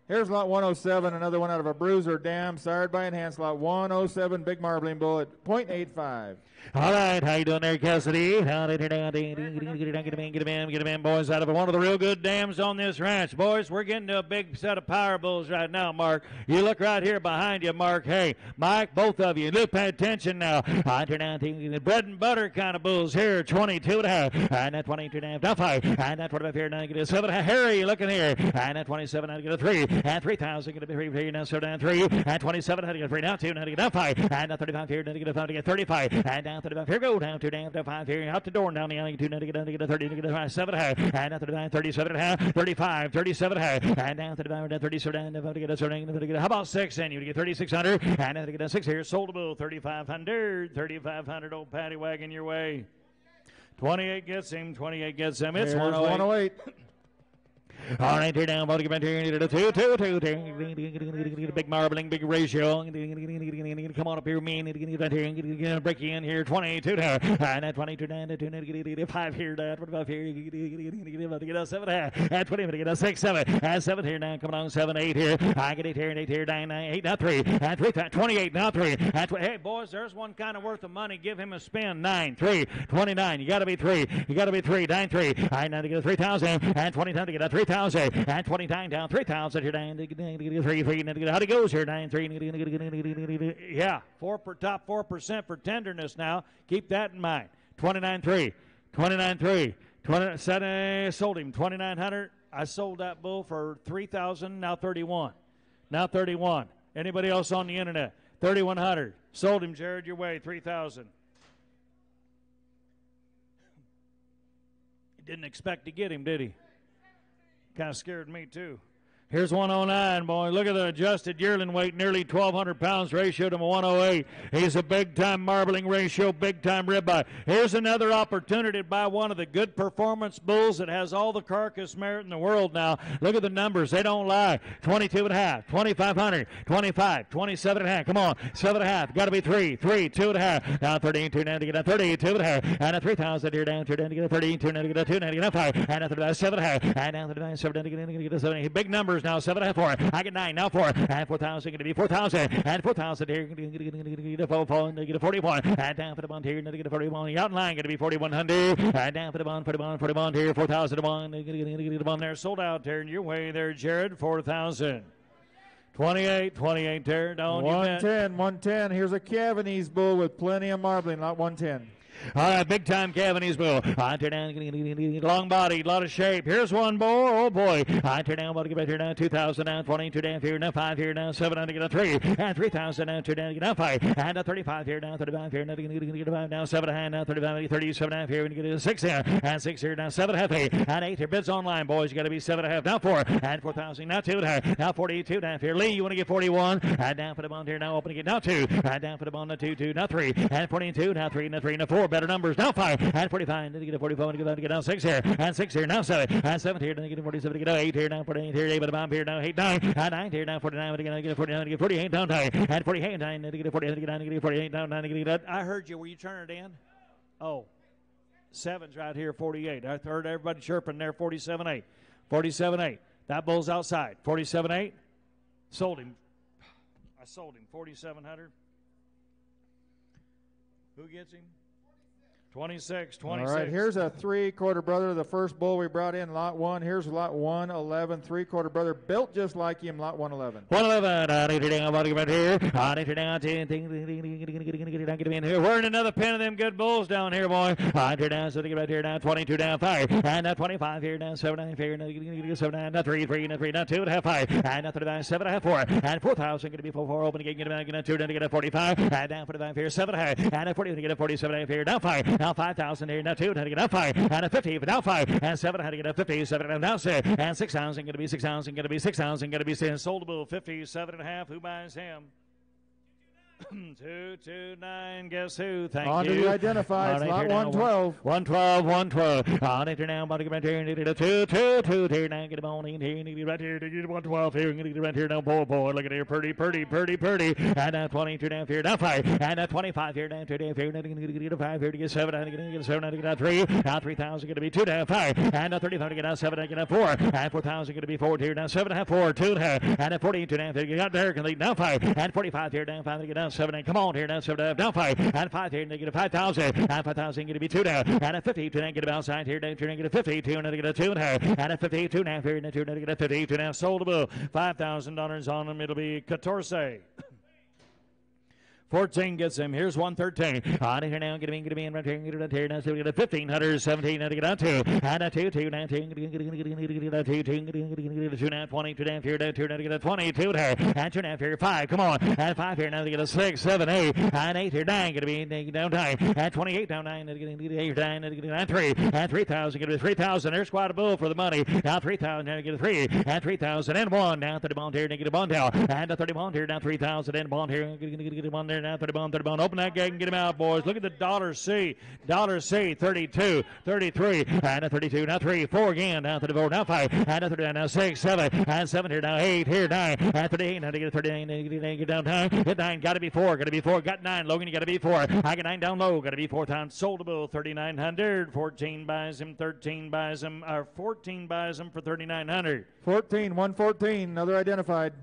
here's lot 107, another one out of a bruiser dam, sired by enhanced lot 107, big marbling bullet, 0.85. All right, how you doing there, Cassidy? How did it Get him in, get him in, get him in, boys. Out of one of the real good dams on this ranch, boys. We're getting to a big set of power bulls right now, Mark. You look right here behind you, Mark. Hey, Mike, both of you, look, pay attention now. The bread and butter kind of bulls here, 22 and a half, and that 22 and a half, five, and that 25 here, now get a seven. Harry, looking here, and that 27, now get a three, and 3,000, going to be three here, now so down three, and 27, now to get three, now two, now to get down five, and that 35 here, now get a five, to get 35, and down 35. Here go down two down to five here. Out the door and down the alley. Two down to get down to get a 30 to get a seven high and down to the 37 and a half 35 37 high and down to the down 37 down to get a certain to get how about six? Then you get 3600 and down to get a six here sold a bill 3500 3500 old paddy wagon your way. 28 gets him 28 gets him. It's 108. 108 all right, here now, two, two, two, two. Big marbling, big ratio. Come on up here, man. Break in here, 22 now. And 22 down, 5 here, 25 here. 7 at 20 to get a 6 7 at 7 here now coming on 7 8 here I get 8 here and 8 here 9 9 8 now 3 at 3 28 now 3 at tw- hey boys there's one kind of worth of money give him a spin 9 3 29 you gotta be 3 you gotta be 3 9 3 I now to get a three thousand. times him and 20 times to get a 3 Thousand and twenty nine down, 3,000. Here, nine three three. how it goes here, 9, 3. Yeah, four per, top 4% for tenderness now. Keep that in mind. 29 3, 29 3. 20, set, uh, sold him 2,900. I sold that bull for 3,000, now 31. Now 31. Anybody else on the internet? 3,100. Sold him, Jared, your way, 3,000. Didn't expect to get him, did he? Kind of scared me too. Here's 109, boy. Look at the adjusted yearling weight, nearly 1,200 pounds ratio to 108. He's a big time marbling ratio, big time ribeye. Here's another opportunity to buy one of the good performance bulls that has all the carcass merit in the world now. Look at the numbers. They don't lie. 22 and a half, 2,500, 25, 27 and a half. Come on, 7 and a half. Got to be 3, 3, 2 and a half. Now 13, 2 now to get a 32 and a half. And a 3,000 here down, 2 down to get a 13, 2 now to get a 2 now to get a 5. And a 7 and a half. And down to the 7 down to get a 7. Big numbers now, seven and four. I get nine now four and four thousand going to be four thousand and four thousand here. Get a four, four, get a forty-one and down for the bond here. Get a forty-one. Out in line going to be forty-one hundred and down for the bond, forty-one, forty-one here. Four thousand to bond. Get a bond there. Sold out there in your way there, Jared. Four thousand. 28, 28 there. Down 110, 110. Here's a calving ease bull with plenty of marbling, not 110. All right, big time calving ease bull. I turn down, long body, a lot of shape. Here's one boy. Oh boy. I turn down, about to get back here now. 2,000 now, 22 down here now, 5 here now, 7 down to get a 3. And 3,000 now, 2 down get a 5. And a 35 here now, 35 here now, get a 5 now, 7 and now, 35, 37 and a half here, and you get a 6 here. And 6 here now, 7 and half here. And 8 here. Bids online, boys. You got to be 7 and a half. Now 4. And 4,000 now 2 and. Now 42 down here. Lee, you want to get 41. And down for the bond here now, open again. Now 2. And down for the bond, now 2, 2, now 3. And 42, now 3, now 3, now 4. Better numbers. Now 5 and 45. Then you get a 44. And you get down 6 here. And 6 here. Now 7. And 7 here. Then you get a 47. You get a 8 here. Now 48 here. 8 but a bomb here. Now 8, 9. And 9 here. Now 49. Then you get a 49. You get 48 down 9. And 48 9. Then you get a 48. Then you get 9. You get a 48 down 9. You get a, I heard you. Were you turning it in? Oh. Seven's right here, 48. I heard everybody chirping there, 47 8. 47 8. That bull's outside. 47 8. Sold him. I sold him. 4,700. Who gets him? 26, 26. All right, here's a three quarter brother, the first bull we brought in, lot one. Here's lot 111, three quarter brother, built just like him, lot 111. 111. here. We're in another pen of them good bulls down here, boy. Hunter down, so they get right here, down 22, down 5, and now 25 here, down 7, 9, here, now 7, now 3, 3, now 3, now 2, and a half 5, and now 39, 7, and a half 4, and 4,000, going to be 4, 4, open again, get a man, get a 2, down to get a 45, and down 45 here, 7, high, and a 40, going to get a 47, here, down 5, now 5,000 here, now 2, how to get up 5. And a 50, but now 5. And 7, how to get up 50, 7 and now 6. And 6,000 going to be 6,000, going to be 6,000, going to be soldable 57 and a half. Who buys him? two two nine. Guess who? Thank On you. to the identifieds, On lot here 112. 112, 112. On it now, to get right here, need a two, two, two, here now, get him on in here, need it right here, need it 112 here, need it right here now, boy, boy, look at here, pretty, pretty, pretty, pretty. And now 22 down here, now five, and now 25 here, down two down here, now get get a five here to get seven, and get a seven, and get a three, now 3,000 going to be two down five, and now 35 to get out seven, and get a four, and 4,000 going to be four here, now seven and a half, four, two and a half, and now 42 down here, you got there, can lead now five, and 45 here, down five, to get down seven and come on here, down seven down five and five here, negative five thousand and five thousand going to be two now and a fifty two negative outside here, down two negative fifty two negative two and a and a fifty two now here, two negative fifty two now soldable. five thousand dollars on them. It'll be Catorce. 14 gets him. Here's 113. On here now. Get him in. Get him in. Right here. Get it here. Now. So we get a 1500. 17. Now to get on two. And a 2. 2. 19. Get. Get it. Get it. 2. 2. Get it. Get it. Get it. 2. Now. 20. 2. Down here. Down here. Now to get a 22 here. And 2 down here. 5. Come on. And 5 here. Now to get a 6. 7. 8. And 8 here. 9. Get to be down 9. And 28 down 9. Now to get 8 9. Now to get 9. 3. And 3,000. Get to be 3,000. There's quite a bull for the money. Now 3,000. Now to get a 3. And 3,000 and 1. Now 30 bond here. Now get a bond down. And a 30 bond here. Now 3,000 and bond here. Get a bond there. Now 30 bond. 30 bond. Open that gate and get him out, boys. Look at the dollar C. Dollar C, 32, 33, and a 32. Now 3, 4 again. Now 34, now 5, and a 39, now 6, 7, and 7 here. Now 8 here, 9, and 38. Now to get a 39, get, get down 9. Get 9, got to be 4, got to be 4. Got 9. Logan, you got to be 4. I got 9 down low, got to be 4 times. Sold a bill, 3,900. 14 buys him, 13 buys him, or 14 buys him for 3,900. 14, 114, another identified.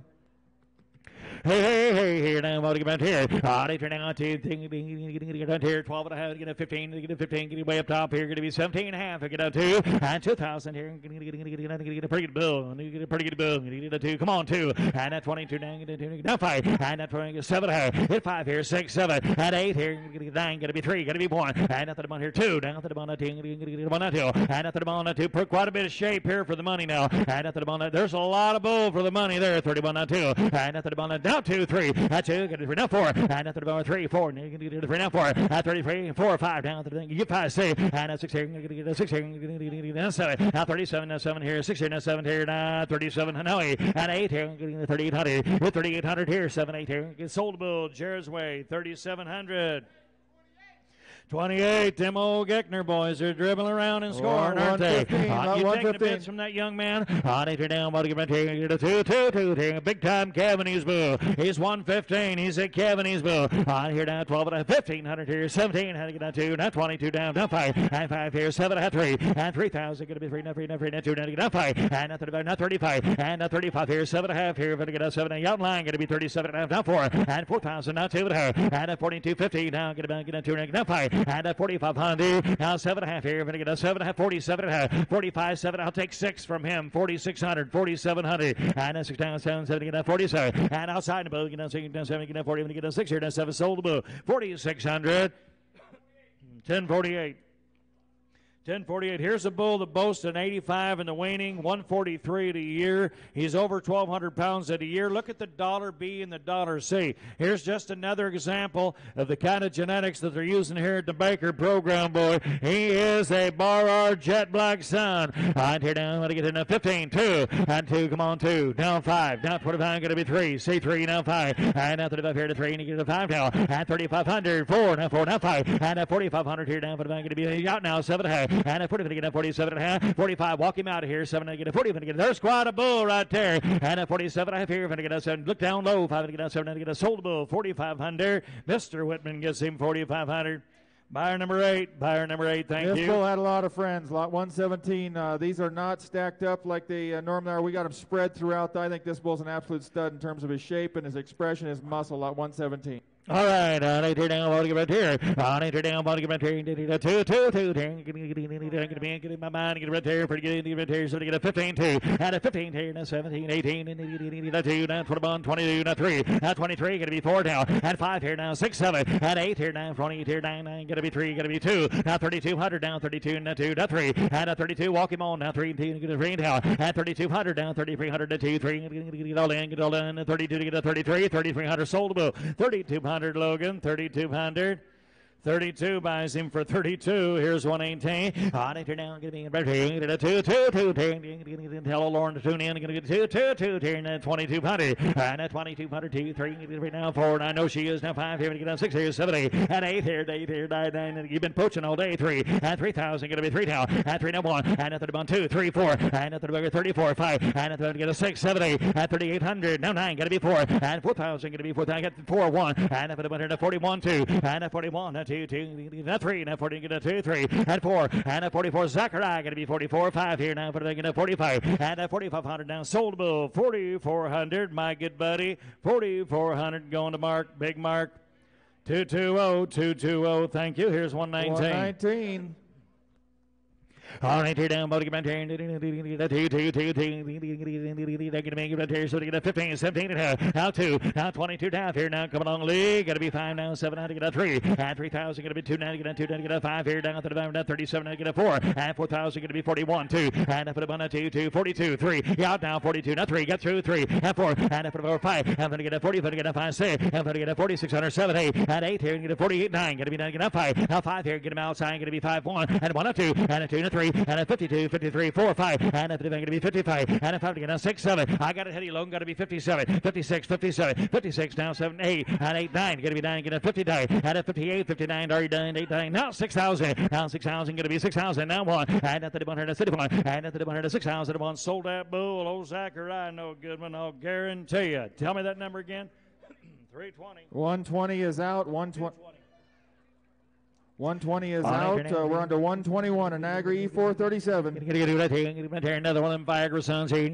Hey, hey, hey, here now, about to get here. Ah, they turn out to thing, get down here, 12 and a half, get a 15, get a 15, get way up top here, going to be 17 and a half, get down two, and 2,000 here, get, a pretty good bill, get a pretty good bill, get a two, come on, two, and that 22 down, get a two, down five, and that 20, seven, a half, hit five here, six, seven, and eight here, a nine, got to be three, got to be one, and at the bottom here, two, down to a bottom, two, and at the bottom, two, put quite a bit of shape here for the money now, and at the bottom, there's a lot of bull for the money there, 31 two, and at the down two, three, at two, get it three, now four, and the bottom, three, four, and get it three, now four, uh, at 33, four, five, down to you get five, six, and at six here, get it six here, get it now seven, now 37, now seven here, six here, now seven here, now 37, now eight, and eight here, getting the 3800, with 3800 here, seven, eight here, get sold bill, Jer's Way, 3700. 28, Timo Geckner, boys. They're dribbling around and scoring, well, aren't they? Uh, you taking the bits from that young man. On it, you're down, but you're taking it to 2 2 Big time calving ease bill. He's 115. He's at calving ease bill. On here down 12 and a 1500 here. 17 had to get down 2. Now 22 down. Now 5. And 5 here. 7 and 3. And 3000. Going to be 3 now 3 now 3 now 2 now to get up 5. And now 35. Now 35. And now 35 here. seven and a half here. Going to get up 7 and yard line. Going to be 37 and a half. Now 4. And 4000. Now two and a half. 42 50. Now get to get down 2 now 5 and at 45 Hyundai. Now seven and a half here. You're going to get a seven and a half, 47 and a half, 45 seven. I'll take six from him. 4600, 4700, and a six down seven, seven to get a 47, and outside the bow, you know, six down seven, you know, 40, get a six here, down seven, sold the bow, 4600, 1048. 1048. Here's a bull that boasts an 85 in the weaning, 143 at a year. He's over 1,200 pounds at a year. Look at the dollar B and the dollar C. Here's just another example of the kind of genetics that they're using here at the Baker program, boy. He is a Bar R Jet Black Sun. On here down, to get in a 15, 2, and 2, come on, 2, down 5, down 25, going to be 3, C3, now 5, and now 35 here to 3, and you get to 5 now, and 3,500, 4, now 4, now 5, and 4,500 here down, 45, going to be out now, 7 and a half, and a 40 going to get a 47 and a half, 45, walk him out of here, 7 going to get a 40, going to get their squad a bull right there, and a 47 and a half here, to get a 7, look down low, 5 going to get a 7, going to get a sold bull, 4,500, Mr. Whitman gets him 4,500. Buyer number eight. Buyer number eight. Thank this you. bull had a lot of friends. Lot 117. Uh, these are not stacked up like they uh, normally are. We got them spread throughout. I think this bull's an absolute stud in terms of his shape and his expression, his muscle. Lot 117. All right, on eight here down, ball to get right here. On eight here down, ball to get right here. Two, two, two. Get get my mind, get right here. Pretty good, get right here. So to get a 15, two, and a 15 here, now 17, 18, and two, now 21, 22, now three, now 23, gonna be four now, and five here now, six, seven, and eight here now, 28 here, nine, nine, gonna be three, gonna be two, now 3200, now 32, now two, now three, and a 32, walk him on, now three, two, get a three now, and 3200, now 3300, to two, three, get all in, get all in, 32 to get a 33, 3300, sold a 3200. Logan, 3200. 32 buys him for 32. Here's 118. On it now, going to be about a 2 2 2 2. Tell Lauren to tune in. Going to get 2 2 2 turn at 2200. And at 2200, 2 3 now, 4. And I know she is now 5 here. Get on 6 here, 7 8. And 8 here, 8 here, 9 9. You've been poaching all day. 3. And 3000 going to be 3 now. And 3 now 1. And at 31 2 3 4. And at 31 34 5. And at 30 get a 6 7 8. At 3800 now 9 going to be 4. And 4000 going to be 4. I got 4 1. And at 41 41 2. And at 41 2 two, two, a three, now 40, get a two, three, and four, and a 44, Zachariah, going to be 44, five here now, for the a 45, and a 4,500 now, sold bill, 4,400, my good buddy, 4,400 going to Mark, big Mark, 220, 220, thank you, here's 119. 119. 15, 17 and a half. Now two, now 22 down here. Now coming along, Lee. Got to be five now, seven now to get a three. And 3,000 going to be two now to get a two now to get a five here. Down to the five, 37 now to get a four. And 4,000 going to be 41, two. And up at a one, two, two, 42, three. Out now, 42, now three. Get through three. And four. And up at a five. I'm going to get a 40, I'm to get a five, six. I'm going to get a 4600, seven, eight. And eight here, and get a 48, nine. Going to be nine, get a five. Now five here, get him outside. Going to be five, one. And one, a two. And a two, and a three. And a 52, 53, 4, 5, and if it's going to be 55, and I'm going to 6, 7, I got it heady low, got to be 57, 56, 57, 56, now 7, 8, and 8, 9, going to be 9, going to 59, and at 58, 59, already done, 8, 9, now 6,000, now 6,000, going to be 6,000, now 1, and at the 131, and at the 106,000, 1, sold that bull, old Zachariah, no good one, I'll guarantee you. Tell me that number again. 320. 120 is out. 120. 120 is out. Uh, we're on to 121, an Agri E437. Another one of them Viagra Sons here.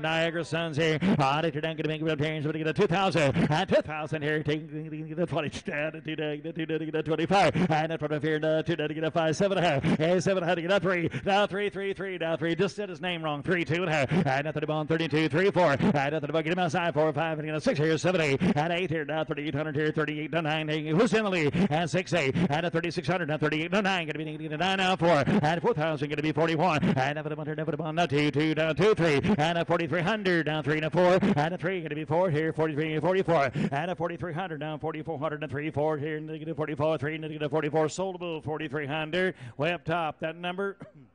Niagara Sons here. On it, you're down, getting a change. We're going to get a 2,000. And ah, 2,000 here. Taking the 20 stand. The 2 to get a 25. And from up here, 2 to get a 5, 7 and a half. 7 to get a 3. Now 3, 3, 3. Now 3. Just said his name wrong. 3, 2 and a half. And nothing about 32, 3, 4. And nothing about get him outside. 4, ah, 5. And get a 6 here. 7, 8. And 8 here. Now 3,800 here. 38 9. Who's in the lead? And 6, 8 and a 3600, now 38, no 9, going to be 9 now 4, and 4000 going to be 41, and a 100, never one, now 2, 2, down 2, 3, and a 4300, down 3 and a 4, and a 3 going to be 4 here, 43 and 44, and a 4300, down 4400 and 3, 4 here, negative 44, 3, negative 44, soldable 4300, way up top, that number.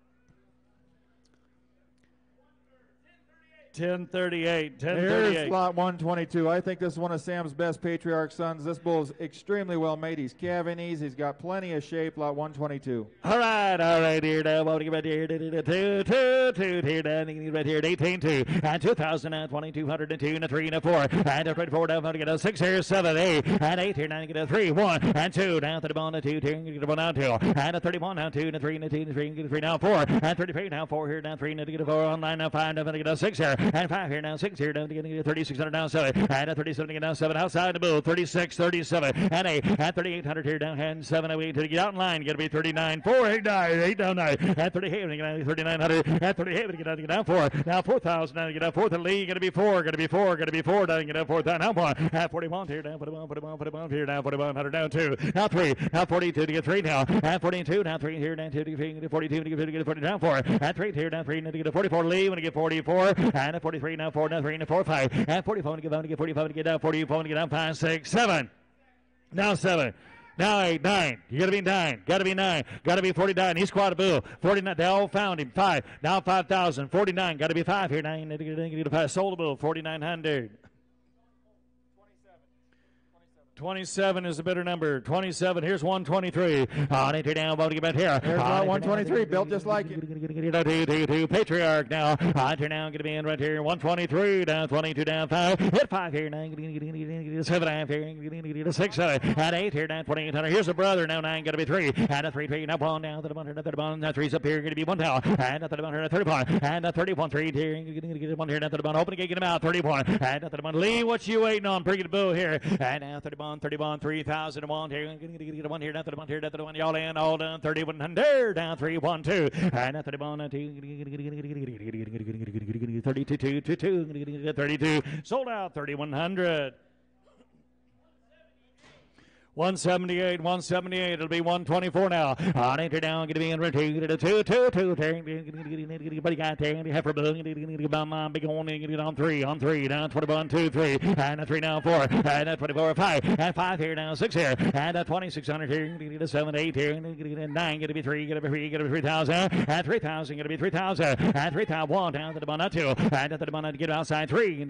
1038, 1038. Here's slot 122. I think this is one of Sam's best Patriarch sons. This bull is extremely well made. He's calving ease. He's got plenty of shape. Lot 122. All right, all right, here now. Well, get right here, two, two, two, here down, right here, 18, two, and 2000, and 2200, and a three, and a four, and a 24 down, to get a six here, seven, eight, and eight here, nine, get a three, one, and two, down to the ball, and a two, two, get a one down, two, and a 31, down two, and a three, and a two, and a three, and get a three, now four, and 33, now four here, down three, and get a four, on nine, now five, and get a six here, and five here now, six here down to get 3600 down seven, and a 37 to get down seven outside the bull, 36, 37, and eight, and 3800 here down hand seven, and eight to get out in line, to be 39, four, eight, nine, eight down nine, and 38 to get down 3900, and 38 to get down to get down four, now 4000 down to get down fourth, and going to be four, to be four, to be four down get down fourth, down now one, and 41 here down, 41, 41, 41 here down, 4100 down two, now three, now 42 to get three now, and 42, now three here down two to get 42 to get 50 to get 40 down four, and three here down three to get 44, Lee going to get 44, and a 43 now four, now three, now four, five, and 44 to get down to get 45 to get down, 44 to get down five, six, seven, now seven. Now eight, nine. You gotta be nine. Gotta be nine. Gotta be 49. He's quite a boo. 49. They all found him. Five. Now 5,000. 49. Gotta be five here. Nine. Sold a bill. 4,900. 27 is the better number. 27. Here's 123. Ah, on it down. About to get back here. There's ah, about 123. Built just like it. Patriarch now. On to now. Going to be in right here. 123 down. 22 down. Five. Hit five here. Nine. Seven half here. Six. Seven. And eight here. Down. 2800. Here's a brother. Now nine. Going to be three. And a three. Three. Now one down. To the one. To the one. Now three's up here. Going to be one down. And a 31. And a 31. And a 31. Three here. Going to get one here. Down to the one. Open again. Get him out. 31. And a 31. Lee, what you waiting on? Bring it Boo here. And now 31. 31, 3001 here. Get one here, nothing one here, nothing one. Y'all in, all done. 3100 down, 3, 1, 2. And nothing one, 2. 32, 2, 2, 2. 32. Sold out, 3100. 178, 178. It'll be 124 now. On enter down, going to be in routine. Two, two, two, two. Buddy got there. Heifer bill. Mom, big on. Get on three, on three. Down 21, two, three. And a three now, four. And a 24, five. And five here now, six here. And a 2600 here. Get a seven, eight here. Nine, going to be three. Get a three, get a 3,000. And 3,000, going to be 3,000. And 3,000, one down to the bottom, two. And at the to get outside three.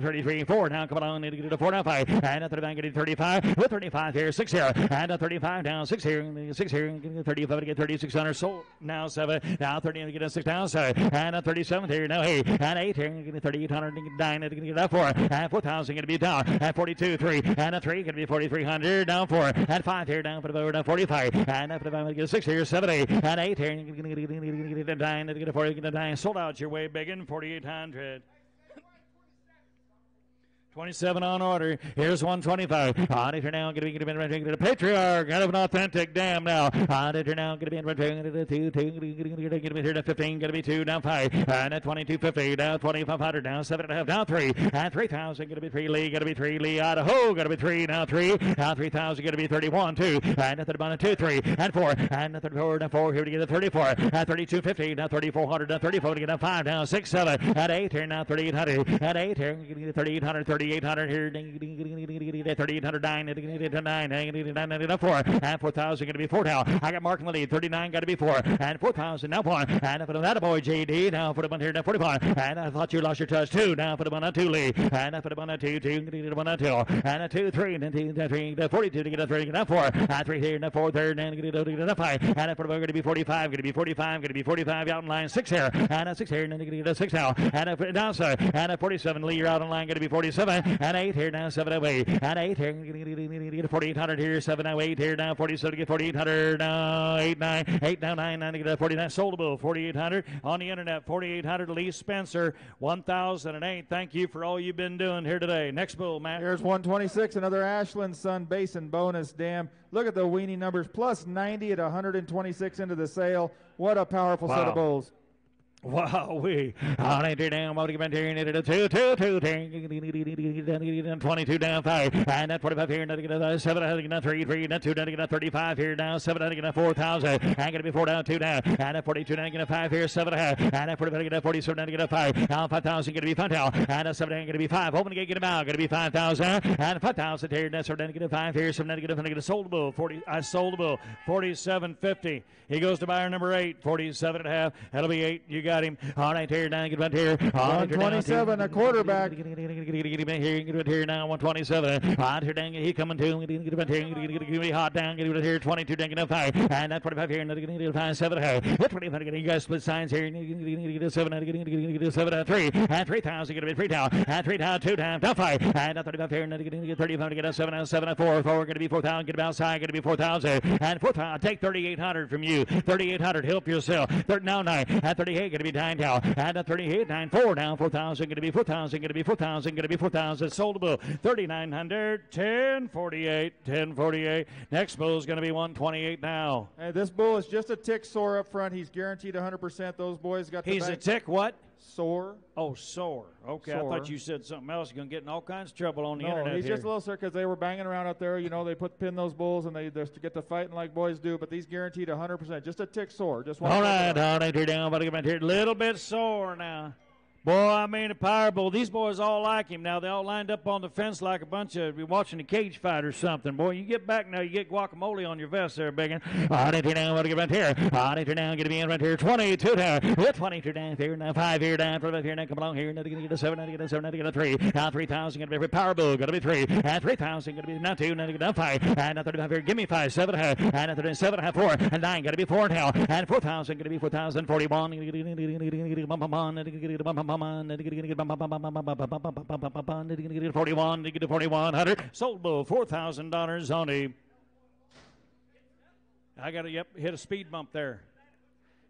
33, four. Now come on, get a four now, five. And at the bank, get 35. With 35 here, six here, and a 35 down, six here, six here, 35 to get 3600, sold now seven, now 30 to get a six down, seven, and a 37 here, now eight, and eight here, 3800 to get nine, to get that four, and 4000 going to be down, and 42, three, and a three, going to be 4300, down four, and five here, down for the down 45, and the to get a six here, seven, eight, and eight here, going get a nine, to get a four, get a nine, sold out your way, biggin, 4800. 27 on order. Here's 125. On it now, going to be going to be the patriarch out of an authentic dam now. On it now, going to be in the two, two, going to be here to 15, going to be two, down five, and at 2250, down 2500, down seven and a half, down three, and 3000, going to be three, Lee, going to be three, Lee, Idaho, going to be three, now three, now 3000, going to be 31, two, and at the bottom, two, three, and four, and at 34, and four, here to get a 34, at 3250, now 3400, now 34 to get a five, down six, seven, at eight here, now 3800, at eight here, get 3800, 30. 3800 here, 3809, 39, 4, and 4000 going to be 4 now. I got Mark in the lead, 39 got to be 4, and 4000 now 1, and for that boy JD, now for the one here, now 45, and I thought you lost your touch, 2, now the one on 2 lead, and for the one on 2, 2, the one 2, and a 2, 3, and 2, 3, 42 to get a 3, get a 4, and 3 here, and a 4, third, and get a 5, and for the going to be 45, going to be 45, going to be 45 out in line, 6 here, and a 6 here, and a 6 now, and a downside, and a 47, Lee, you're out in line, going to be 47, and eight here now, seven oh eight, and eight here, get forty eight hundred here, seven oh eight here now, forty seven get forty eight hundred now, eight nine, eight now nine nine to get forty nine, soldable forty eight hundred on the internet, forty eight hundred. Lee Spencer, one thousand and eight. Thank you for all you've been doing here today. Next bull, Matt. Here's 126, another Ashland Sun Basin bonus dam. Look at the weaning numbers, plus 90 at 126 into the sale. What a powerful Wow. set of bulls. Wow, we on enter down, multi commentary, and it two, two, two, ten, twenty-two down five, and that forty-five here, and get seven, three, three, and two, and get thirty-five here now, seven, and get four thousand, and gonna be four down, two down, and at forty-two, and get five here, seven, and a half, and at forty-five, get forty-seven, and get five, now five thousand, gonna be five now, and at seven, gonna be five, open again, get him out, gonna be five thousand, and five thousand here, and seven, and five here, seven, and get a, and get a sold bull, forty, I sold a bull, forty-seven fifty. He goes to buyer number eight, forty-seven and a half. That'll be eight. You got him. All right, here now, get right here. Right, here 127, a quarterback. Get him here, get it here now, 127. All right, here down, he coming to. Get right here, get it hot down, get it here, 22 down, get it five, and that 25 here, and get it five, seven, hit 25. You guys split signs here. Get it seven, get it seven, three, and 3,000. Get it three down, and three down, two down, down five, and that 35 here, and get it 35 to get a seven, seven, four, four, going to be 4,000. Get him outside, going to be 4,000, and 4,000. Take 3,800 from you. 3,800. Help yourself. Third now nine at 38. Going to to be nine now. And a 38, nine, four down, 4,000, going to be 4,000, going to be 4,000, going to be 4,000. Sold bull, 3,900, 1048, 1048. Next bull is going to be 128 now. Hey, this bull is just a tick sore up front. He's guaranteed 100%. Those boys got the He's a tick what? Sore. Oh, sore. Okay, I thought you said something else. You're going to get in all kinds of trouble on the No, internet he's here. just a little sore because they were banging around out there. You know, they put pin those bulls and they just get to fighting like boys do. But these guaranteed 100%. Just a tick sore. Just one. All right, all right, here down, about to get here. A little bit sore now. Boy, I mean a power bull. These boys all like him now. They all lined up on the fence like a bunch of you're watching a cage fight or something. Boy, you get back now, you get guacamole on your vest there. All right, here down, what to get right here? All right, here down, get me in right here. Twenty-two down, Hit twenty-two down here now. Five here down, from up here now. Come along here. Now to get a seven, now to get a seven, now to get a three. Now three thousand, gonna be for power bull, gonna be three. And three thousand, gonna be now two, now to get a five. And now thirty-five here. Give me five, seven, and now thirty-seven, and four, and nine, gonna be four now. And four thousand, gonna be four thousand forty-one. Forty-one, forty-one hundred. Sold bull, four thousand dollars on a. I got to yep hit a speed bump there.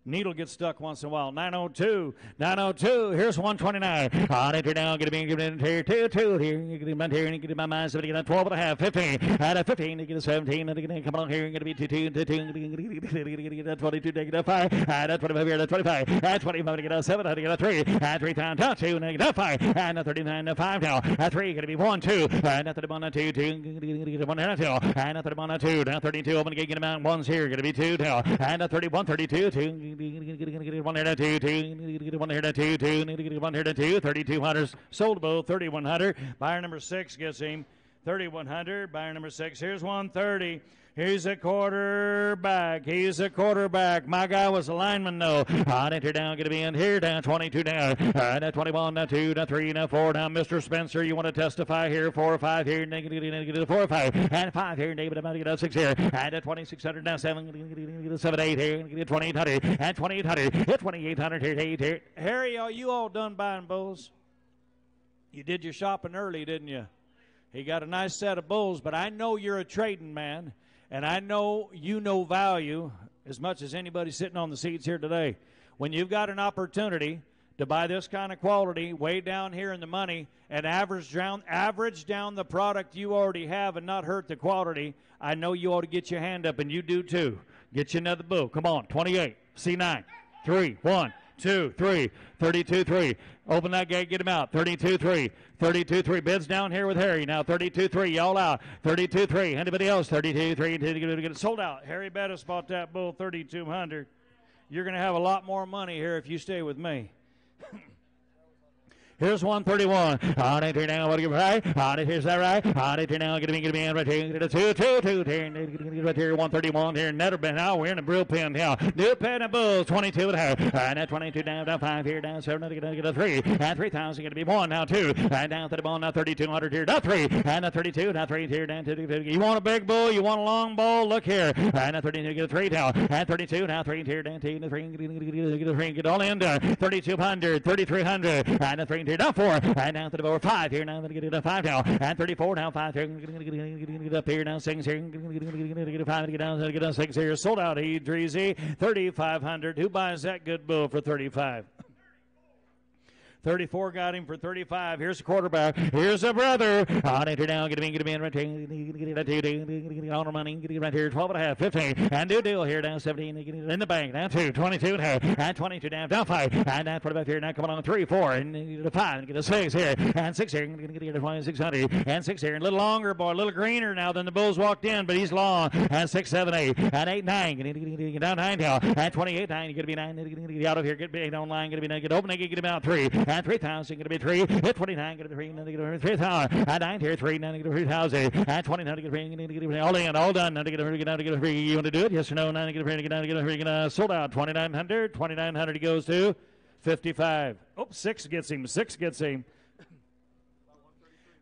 Needle gets stuck once in a while. 902, 902. Here's 129. On enter now. Get him in. Get in here. Two, two here. Get him here. And get him in my mind. Somebody get a 12 and a half. 15. At a 15. Get a 17. And get in. Come on here. Get to be 2, 2, 2, 2. Get a 22. Get a 5. At a 25 here. A 25. At 25. Get a 7. Get a 3. At 3 down. Down 2. And get a 5. And a 39. A 5 now. At 3. Going to be 1, 2. And a 31. A 2, 2. Get a 1 and a 2. And a 31. A 2. Now 32. Open to get him out. One's here. Going to be 2 now. And a 31. 32. 2. One here to two, one here to two, two, one here to two, 3200 sold both, 3100. Buyer number six gets him 3100. Buyer number six. Here's 130. He's a quarterback. He's a quarterback. My guy was a lineman, though. On enter down, get to be in here. Down 22 down. Uh, now 21, now 2, now 3, now 4. Now, Mr. Spencer, you want to testify here? 4 or 5 here. Negative, negative, 4 or 5. And 5 here. David, I'm going to get 6 here. And at 2600, now 7. 7, 8 here. Get 2800. And 2800, 2800 here. 8 here. Harry, are you all done buying bulls? You did your shopping early, didn't you? He got a nice set of bulls, but I know you're a trading man, and I know you know value as much as anybody sitting on the seats here today. When you've got an opportunity to buy this kind of quality way down here in the money and average down average down the product you already have and not hurt the quality, I know you ought to get your hand up, and you do too. Get you another bull. Come on, 28, C9, 3, 1, 2, 3, 32, 3. Open that gate, get him out. 32, 3, 32, 3. Bids down here with Harry. Now 32, 3. Y'all out. 32, 3. Anybody else? 32, 3. Get it sold out. Harry Bettis bought that bull 3,200. You're going to have a lot more money here if you stay with me. Here's 131. On it now. What do you right? On it here's that right? On it now. Get me, get me in right here. Get a two, two, two. Here, right here. 131 here. Netterbin. Now we're in the brew pen now. New pen and bulls. 22 and a. And at 22 down, down five here, down seven. Get a, get a three. And 3,000. Going to be one now two. And down to the ball now 3,200 here. Now three. And a 32. Now three here. Down to the. You want a big bull? You want a long bull? Look here. And a 32. Get a three now. And 32. Now three here. Down two. Three. Get a three. Get all in there. 3,200. 3,300. And a three here. Down four. And down to. Five here. Now to get it a five now. And 34 now. Five here. Get up here. Now six here. Get a five. Get down. Get down six here. Sold out. He Dreezy. 3,500. Who buys that good bull for 35? 34 got him for 35. Here's the quarterback. Here's a brother. On enter now. Get him in. Get him in. Right here. It on the money. Get it right here. 12 and a half. 15. And do deal here. Down 17. Get it in the bank. Down two. 22 and a half. And 22 down. Down five. And down 45 here. Now coming on three. Four. And five. And get a six here. And six here. Get a 2600. And six here. A little longer, boy. A little greener now than the Bulls walked in, but he's long. And six, seven, eight. And eight, nine. Down nine now. And 28, nine. You got to be nine. Get, out of here. Get big online. Get to be nine. Get open. Get, get him out three. And 3,000. Get to be three. Hit 29. Get to be three. Get to be 3,000. And nine here. Three. Nine. Get to be 3,000. And 20. Now to get three. Get to be all in. All done. Now to get a get out to get a free. You want to do it? Yes or no? A free. Get out to get a free. Get a sold out. 2,900. 2,900 he goes to 55. Oh, six gets him. Six gets him.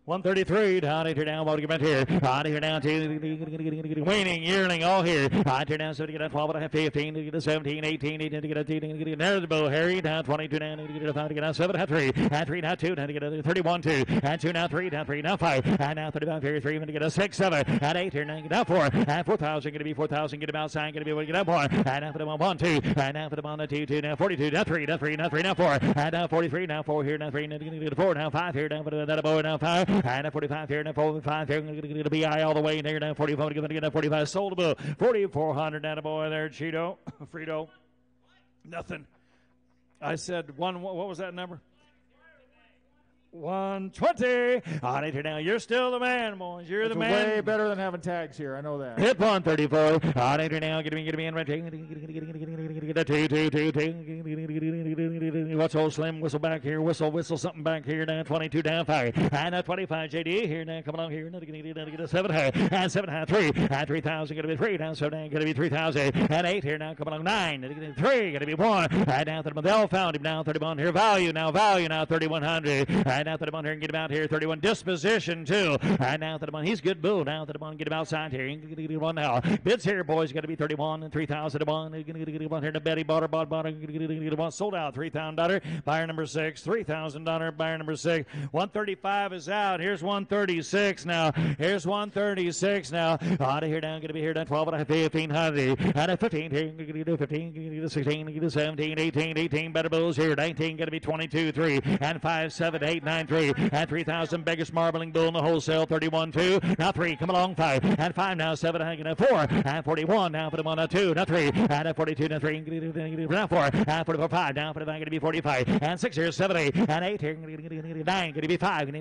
133 down here down ball to get here on here down to waning yearling all here on here down so to get a 12 and a half 15 to get a 17 18 18 to get a 18 to the bull Harry down 22 down to get a 5 to get a 7 and 3 and 3 now 2 down to get a 31 2 and 2 now 3 down 3 now 5 and now 35 here 3 to get a 6 7 and 8 here now get out 4 and 4000 going to be 4000 get him outside going to be able to get up 1 and now for the 1 1 2 and now for the 1 2 2 now 42 now 3 now 3 now 3 now 4 and now 43 now 4 here now 3 now get a 4 now 5 here now for the boy now 5 and now 45 here, now 45 here, going to get a BI all the way in there, now 45, going to get a 45, sold a bill, 4,400, now boy there, Cheeto, Frito, nothing. I said one, what was that number? 120. On it now. You're still the man, boys. You're It's the man. way better than having tags here. I know that. Hit 134. On it now. Get me, get me in. Two, two, two, two. What's old Slim? Whistle back here. Whistle, whistle something back here. Now 22 down five. And a 25 JD here now. Come along here. Now to get a seven high. And seven high three. And 3,000. Going to be three. Down so down. Going to be 3,000. And eight here now. Come along nine. Three. Going to be one. And down to They'll found him now. 31 here. Value now. Value now. 3,100. And now 31 here and get him out here. 31 disposition too. And now 31. He's good bull. Now 31. Get him outside here. Get one now. Bids here, boys. Got to be 31 and 3,000 to one. To get one here to Betty. Bought her, bought, one sold out. $3,000. Buyer number six. $3,000. Buyer number six. 135 is out. Here's 136 now. Here's 136 now. Out of here down. Going to be here down 12 and a half. 1500. And a 15 here. Going 15. Going to do 16. Going to 17. 18. 18. Better bulls here. 19. Going to be 22. 3. And 5, 7, 8, 9, 3. And 3,000. Biggest marbling bull in the wholesale. 31. 2. Now 3. Come along. 5. And 5 now. 7. Hanging at 4. And 41. Now put him on a 2. Now 3. And a 42. Now 3. Now 4. And 44. 5. Now put him on. Going to be 45. And 6 here. 7, 8. And 8 here. 9. Going to be 5.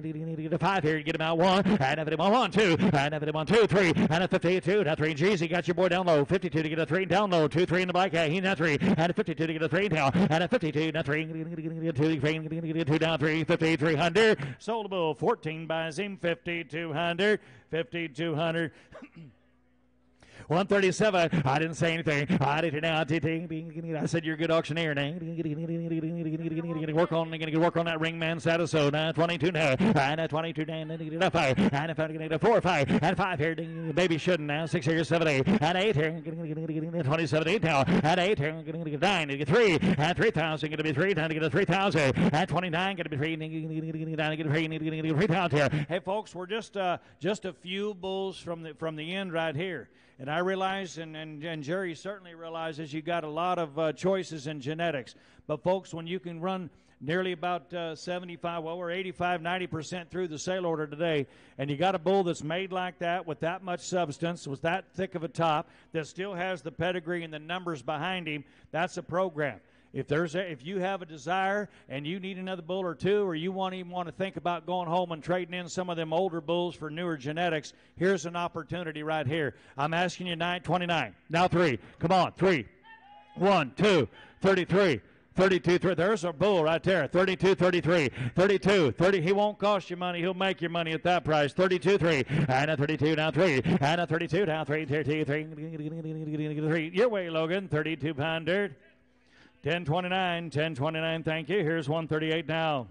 To 5 here. Get him out 1. And him on 1, 2. And him on 2, 3. And a 52. Now 3. Jeezy got your boy down low. 52 to get a 3 down low. 2, 3 in the black. He now 3. And a 52 to get a 3 down. And a 52. Now 3. 2. 2 down 3. 50. 300. Sold a bull. 14 buys him. 5,200. 5,200. 137. I didn't say anything. I didn't. I said you're a good auctioneer now. Work on, gonna work on that ring man status. So now 22 now, and 22 down, and get five, and a four, five, and five here. Baby shouldn't now. Six here, seven, eight, and eight here. 27, eight now, and eight here. Nine, get three, and three thousand. Gonna be three, time to get a three thousand, and And 29. Gonna be three, to get three, get three thousand here. Hey folks, we're just uh, just a few bulls from the from the end right here. And I realize, and, and, and Jerry certainly realizes, you got a lot of uh, choices in genetics. But, folks, when you can run nearly about uh, 75, well, we're 85, 90% through the sale order today, and you got a bull that's made like that with that much substance, with that thick of a top, that still has the pedigree and the numbers behind him, that's a program. If there's a, if you have a desire and you need another bull or two, or you want even want to think about going home and trading in some of them older bulls for newer genetics, here's an opportunity right here. I'm asking you nine twenty nine. Now three. Come on, three. One, two, 33. 32, 3, there's a bull right there. 32, 33, 32, 30. He won't cost you money. He'll make your money at that price. 32, 3, and a 32, now 3, and a 32, now 3, 32, 3, 3. Your way, Logan. 32 pounder. 1029, 1029, thank you. Here's 138 now.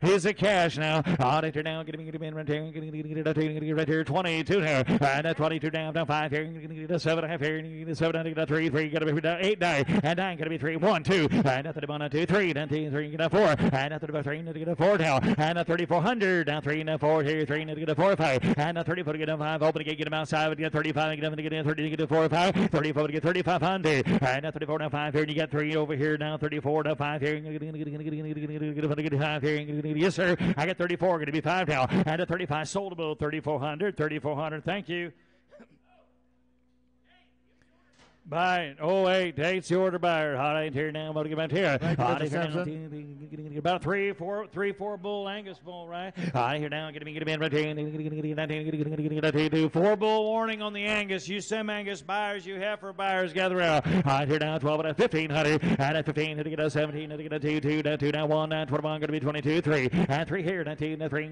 Here's the cash now. Auditor now. Getting get him in right here. Getting get it right here. 22 now. And a 22 down. Down five here. Get a seven and a half here. Get a seven and get a three. Three. Got to be down eight nine. And nine. Got to be three. One two. And nothing about a two three. Then two three. Get a four. And nothing about three. Get a four now. And a 3400. Down three and a four here. Three. And get a four five. And a 34 to get a five. Open again. Get him outside. Get 35. Get him to get in. 30 to get a four five. 34 to get 3500. And a 34 now five here. And you got three over here now. 34 now five here. Get five here. Yes sir. I got 34. Going to be five now. And a 35 sold about 3400. 3400. Thank you. Oh eight eight's the order buyer. Hot ain't here now. About to get back here. Hot ain't here. About three, four, three, four bull Angus bull, right? Hot here now. Get him, get him in. Right Four bull warning on the Angus. You some Angus buyers, you heifer buyers, gather out. Hot here now. Twelve and a fifteen hundred. And a fifteen to get a seventeen to get a two, two, two, now one, now twenty-one. Going to be twenty-two, three, and three here, and two, and three,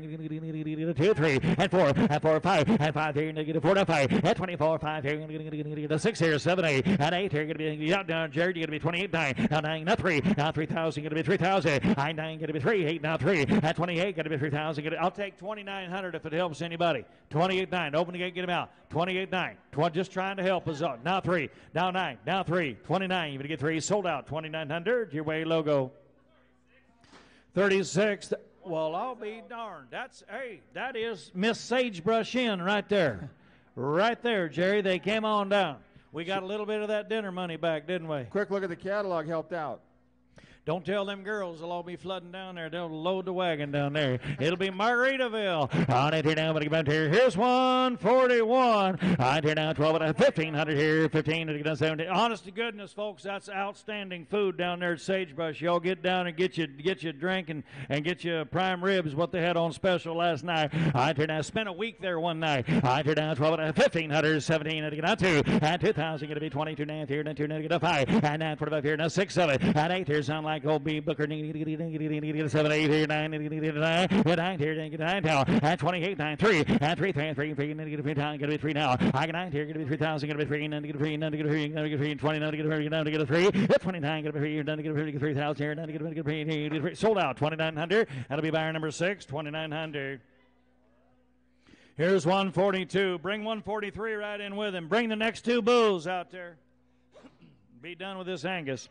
two, three, and four, and four, five, and five here, get a four, and five, and twenty-four, five here, and get a six here, seven, eight. At eight you're going to be down, Jared. You're going to be 28 nine. Now nine, now three. Now 3,000, going to be 3,000. High nine, going to be three. Eight, now three. At 28, going to be 3,000. I'll take 2,900 if it helps anybody. 28 nine. Open the gate, get him out. 28 nine. Tw- just trying to help us out. Now three. Now nine. Now three. 29. You're going to get three. Sold out. 2,900. Your way logo. 36. Well, I'll be darned. That's, hey, that is Miss Sagebrush Inn right there. right there, Jerry. They came on down. We got a little bit of that dinner money back, didn't we? Quick look at the catalog helped out. Don't tell them girls they'll all be flooding down there. They'll load the wagon down there. It'll be Margaritaville. On it here now, but about here. Here's 141. On here now, 12 and 1500 here, 15 to get 17. Honest to goodness, folks, that's outstanding food down there at Sagebrush. Y'all get down and get you get you a drink and, and get you prime ribs, what they had on special last night. On here now, spent a week there one night. On here now, 12 and 1500, 17 to get two. And 2000 going to be 22 now here, and 2 now get a 5. And now 25 here, now 6 7. And 8 here, sound like old B. Booker. 7 8 here, 9 9 9 here, nine now. And 28 9 3. And 3 3 3 3 negative 3 down, going to be 3 now. I got 9 here, to be 3000, going to be 3 negative 3 negative 3 negative 3 20 negative 3 negative 3 29 going to be 3 negative 3000 here, negative 3 sold out 2900. That'll be buyer number 6 2900. Here's 142. Bring 143 right in with him. Bring the next two bulls out there. Be done with this Angus.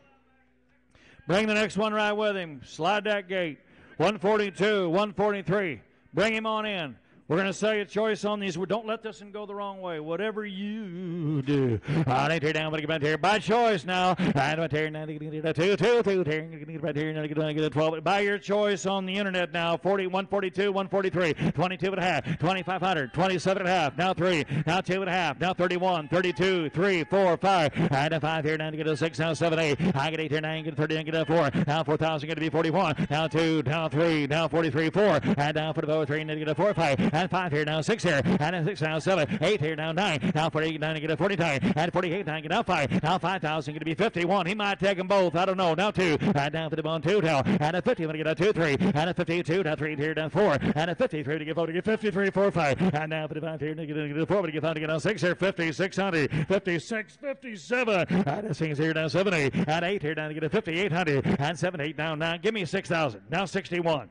Bring the next one right with him. Slide that gate. 142, 143. Bring him on in. We're going to say a choice on these. Don't let this one go the wrong way. Whatever you do. I need to down, but get back here. By choice now. And about here, now, two, two, two, get a 12. By your choice on the internet now. 40, 142, 143, 22 and a half, 2500, 27 and a half, now three, now two and a half, now 31, 32, three, four, five, and a five here, now to get a six, now seven, eight. I get eight here, nine, get 30, and get a four. Now 4,000, going to be 41. Now two, now three, now 43, four, and now for the bow, three, and get a four, five and five here now, six here, and six now, seven, eight here now, nine, now 48, nine, get a 49, and 48, nine, get out five, now 5,000, going to be 51. He might take them both, I don't know, now two, and down for the bone, two now, and a 50, going to get a two, three, and a 52, now three here, down four, and a 53 to get four, to get 53, four, five, and now for the five here, to get a four, to get five, to get on six here, 50, 600, 56, 57, and a six here, down 70, and eight here, down to get a 5800, and seven, eight, down nine, give me 6,000, now 61.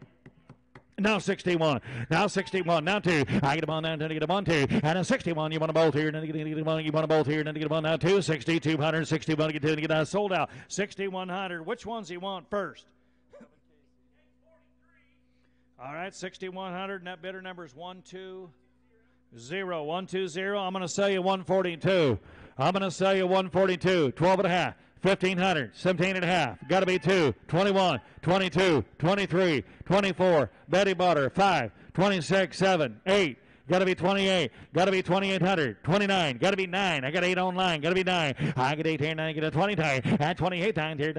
Now 61. Now 61. Now two. I get a ball now to get a one two. And a 61. You want a bolt here. Then you get a one. You want a bolt here. Then you get a one now two. 60. 200. 61. Get two. Sold out. 6100. Which ones do you want first? All right. 6100. And that bidder number is one two zero. One two zero. I'm going to sell you 142. I'm going to sell you 142. 12 and a half. 1500, 17 and a half. Got to be 2, 21, 22, 23, 24. Betty Butter, 5, 26, 7, 8. Got to be 28. Got to be 2800. 29. Got to be 9. I got 8 online. Got to be 9. I get 8 here. 9. Get a 20 time. At 28 times here.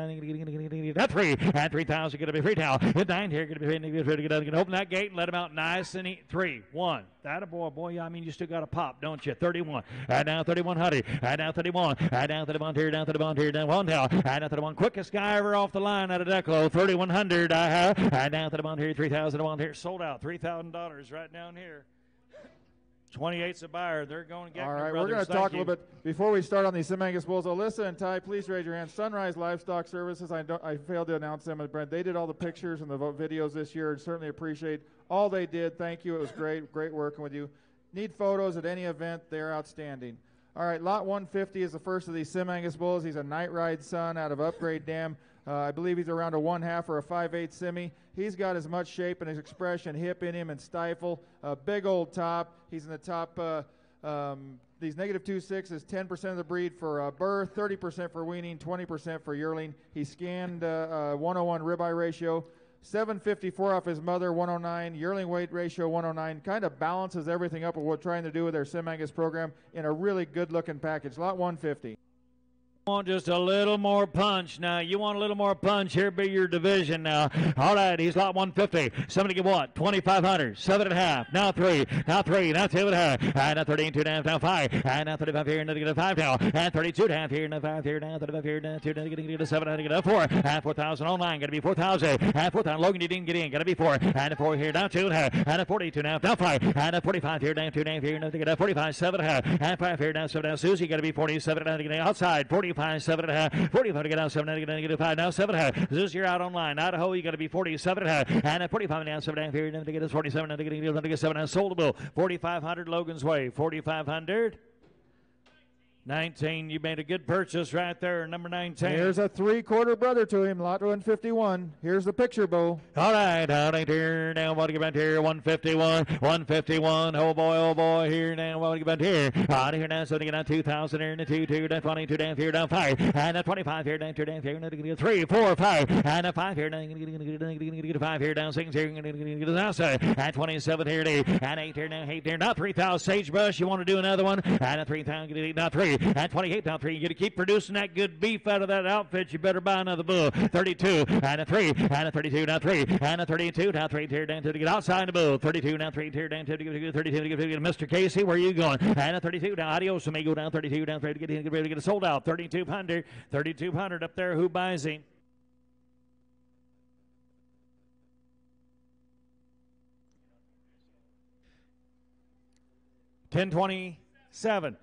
At 3. At 3,000. Got to be 3 now. At 9 here. Got to be 3. Get to open that gate and let him out nice and eat. 3. 1. That a boy, boy. I mean, you still got to pop, don't you? 31. Add down 3100. Add down 31. Add down 31 here. Down 31 here. Down 1 now. Add down 31. Quickest guy ever off the line out of Declo. 3100. I have. Uh-huh. Add down 31 here. 3001 here. Sold out. $3,000 right down here. 28's a buyer. They're going to get All right, we're going to talk you. a little bit before we start on these Sim Angus bulls. Alyssa and Ty, please raise your hand. Sunrise Livestock Services. I don't, I failed to announce them, but Brent, they did all the pictures and the videos this year, and certainly appreciate all they did. Thank you. It was great, great working with you. Need photos at any event? They're outstanding. All right, lot 150 is the first of these Sim Angus bulls. He's a night ride son out of Upgrade Dam. Uh, I believe he's around a one half or a five eight semi. He's got as much shape and his expression, hip in him and stifle. A big old top. He's in the top. Uh, um, these negative two six is 10% of the breed for uh, birth, 30% for weaning, 20% for yearling. He scanned uh, uh, 101 ribeye ratio, 754 off his mother, 109. Yearling weight ratio, 109. Kind of balances everything up with what we're trying to do with their Sim Angus program in a really good looking package. Lot 150. Want just a little more punch now. You want a little more punch. Here be your division now. All right, he's lot 150. Somebody get what? 2,500. Seven and a half. Now three. Now three. Now two and a half. And now 13, two and a half. Now five. And now 35 here. And then get a five now. And 32 and a half here. A five here. Now 35 here. Now two. Now get a seven. And get a four. And 4,000 online. Got to be 4,000. And 4,000. Logan, you didn't get in. Got to be four. And a four here. Now two and a half. And a 42 and a half. Now five. And a 45 here. Now two and a half here. Now get a 45. Seven and a half. And five here. Now seven. Now Susie got to be 47 and a half. Outside. 45. Seven and a half. 45 to get out, 7 to get 5, now 7 half. Zeus, you're out online. Idaho, you got to be 47 half. And at 45 now, 7 half here, to get us 47, to get, to get 7 half. Sold the bill. 4,500 Logan's Way. 4,500. 19, you made a good purchase right there, number 19. Here's a three quarter brother to him, lot 151. Here's the picture, Bo. All right, out here now, what do you get here? 151, 151. Oh boy, oh boy, here now, what do you get here? Out here now, so to get on 2,000 here, and a 2, 2, down 22, down here, down 5, and a 25 here, down 2, down here, and a get 3, 4, 5, and a 5 here, down, get 5 here, down 6 here, and get outside, and 27 here, and 8 here, now 8 here, now 3,000 sagebrush. You want to do another one? And a 3,000, get 8, now 3. At 28 now 3. You to keep producing that good beef out of that outfit. You better buy another bull. 32 and a 3. And a 32 now 3. And a 32 now 3. Tear down to get outside the bull. 32 now 3. Tear down to get 32 to get Mr. Casey. Where are you going? And a 32 now. Adios amigo down 32 down 3 to get, get ready to get it sold out. 3200. 3200 up there. Who buys him? Ten twenty seven.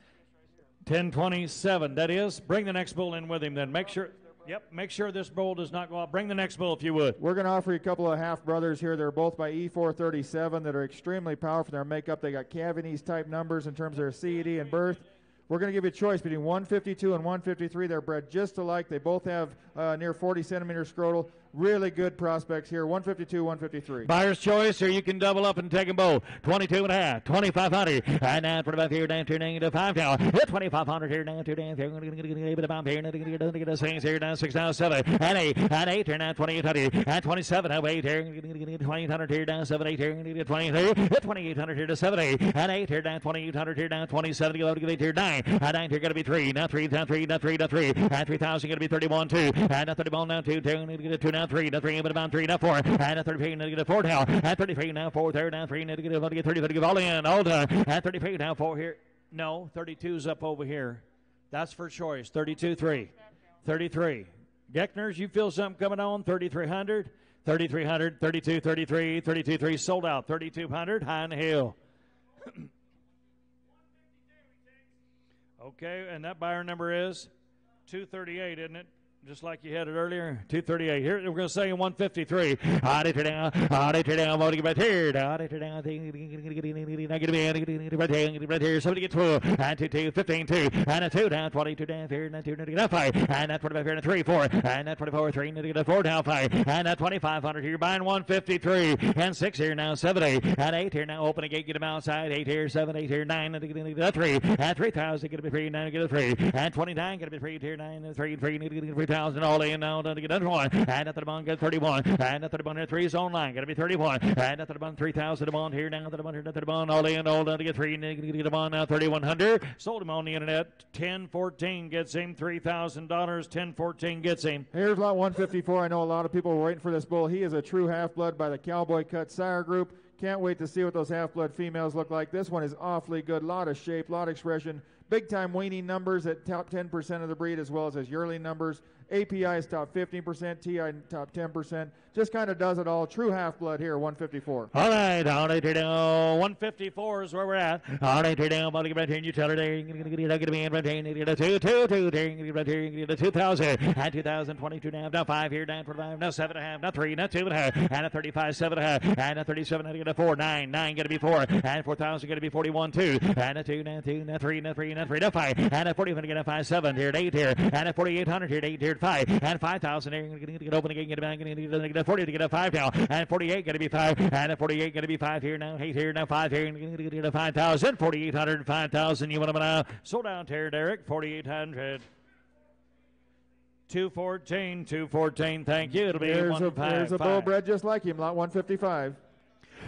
1027. That is, bring the next bull in with him then. Make sure. Yep, make sure this bull does not go out. Bring the next bull if you would. We're going to offer you a couple of half brothers here. They're both by E437 that are extremely powerful in their makeup. They got calving ease type numbers in terms of their CED and birth. We're going to give you a choice between 152 and 153. They're bred just alike. They both have uh, near 40 centimeter scrotal. Really good prospects here. 152, 153. Buyer's choice, or you can double up and take them both. 22 and a half, 2500. And now 25 here, down to negative 5 now. 2500 here, down to down here. To here. To things here, down 6 now 7. And 8. And 8 here, now 2800. And 27 now 8 here. Going to get 2800 here, down 7 8 here. Going to get 23. 2800 here to 7 8. And 8 here, down 2800 here, down 27. Go to get 8 here, 9. And 9 here, going to be 3. Now 3, down 3, down 3, down 3. And 3000 going to be 31 2. And 31 now 2. 2. Going to get 2 now 3. Now 3, but about 3 now 4. And a 33 now get a 4 now. And 33 now 4 there. Now 3 now to get a 30 30 to get all in. All done. And 33 now 4 here. No, 32's up over here. That's for choice. 32 3. 33. Geckners, you feel something coming on? 3,300, 3,300, 32, 33, 32, 3 sold out. 3,200, high the hill. okay, and that buyer number is 238, isn't it? Just like you had it earlier. 238. Here we're going to say in 153. Out it down. Out it down. Want to get back here. Out it down. Right here. Somebody get 12. And 2 2. 15 2. And a 2 down. 22 down. Here. And 2 down. 5. And that 25 here. And 3 4. And that 24 3. And a 4 down 5. And that 2500 here. Buying 153. And 6 here now. 7 And 8 here now. Open a gate. Get them outside. 8 here. 7 8 here. 9. And 3. And 3000. Get a 3. 9. Get a 3. And 29. Get a 3 here. 9. And 3. 3. Get 3 thousand all in now to get another one. And at the bond get 31. And at the bond three is online. Gotta be 31. And at the bond 3,000 a bond here now. At bond here at the bond all in all down to get three. Gonna Get a bond now 3,100. Sold him on the internet. 1014 gets him three thousand dollars. 1014 gets him. Here's lot 154. I know a lot of people were waiting for this bull. He is a true half blood by the Cowboy Cut Sire Group. Can't wait to see what those half blood females look like. This one is awfully good. Lot of shape, lot of expression. Big time weaning numbers at top 10% of the breed, as well as his yearling numbers. API is top 15%, TI top 10%. Just kind of does it all. True half blood here, 154. All right, all right, here now. 154 is where we're at. All right, you tell her a a two, two, two, there. You're right here. Get a 2000. And 2022 now. Now five here, down 25. Now seven and a half. Now three. Now two and a half. And a 35, seven and a half. And a 37. And a four, nine. Nine going to be four. And 4,000 going to be 41, two. And a two, now two, now three, now three, now three, now five. And a 40 going to get a five, seven here, eight here. And a 4,800 here, eight here, five. And 5,000 here. Going to get open again. Get a back. Going to get a 40 to get a five now. And 48 going to be five. And a 48 going to be five here now. Eight here now. Five here. Going to get a 5,000. 4,800. 5,000. You want them now? Sold down here, Derek. 4,800. 214, 214, thank you. It'll be There's a, 155. there's a bull bred just like him, lot 155.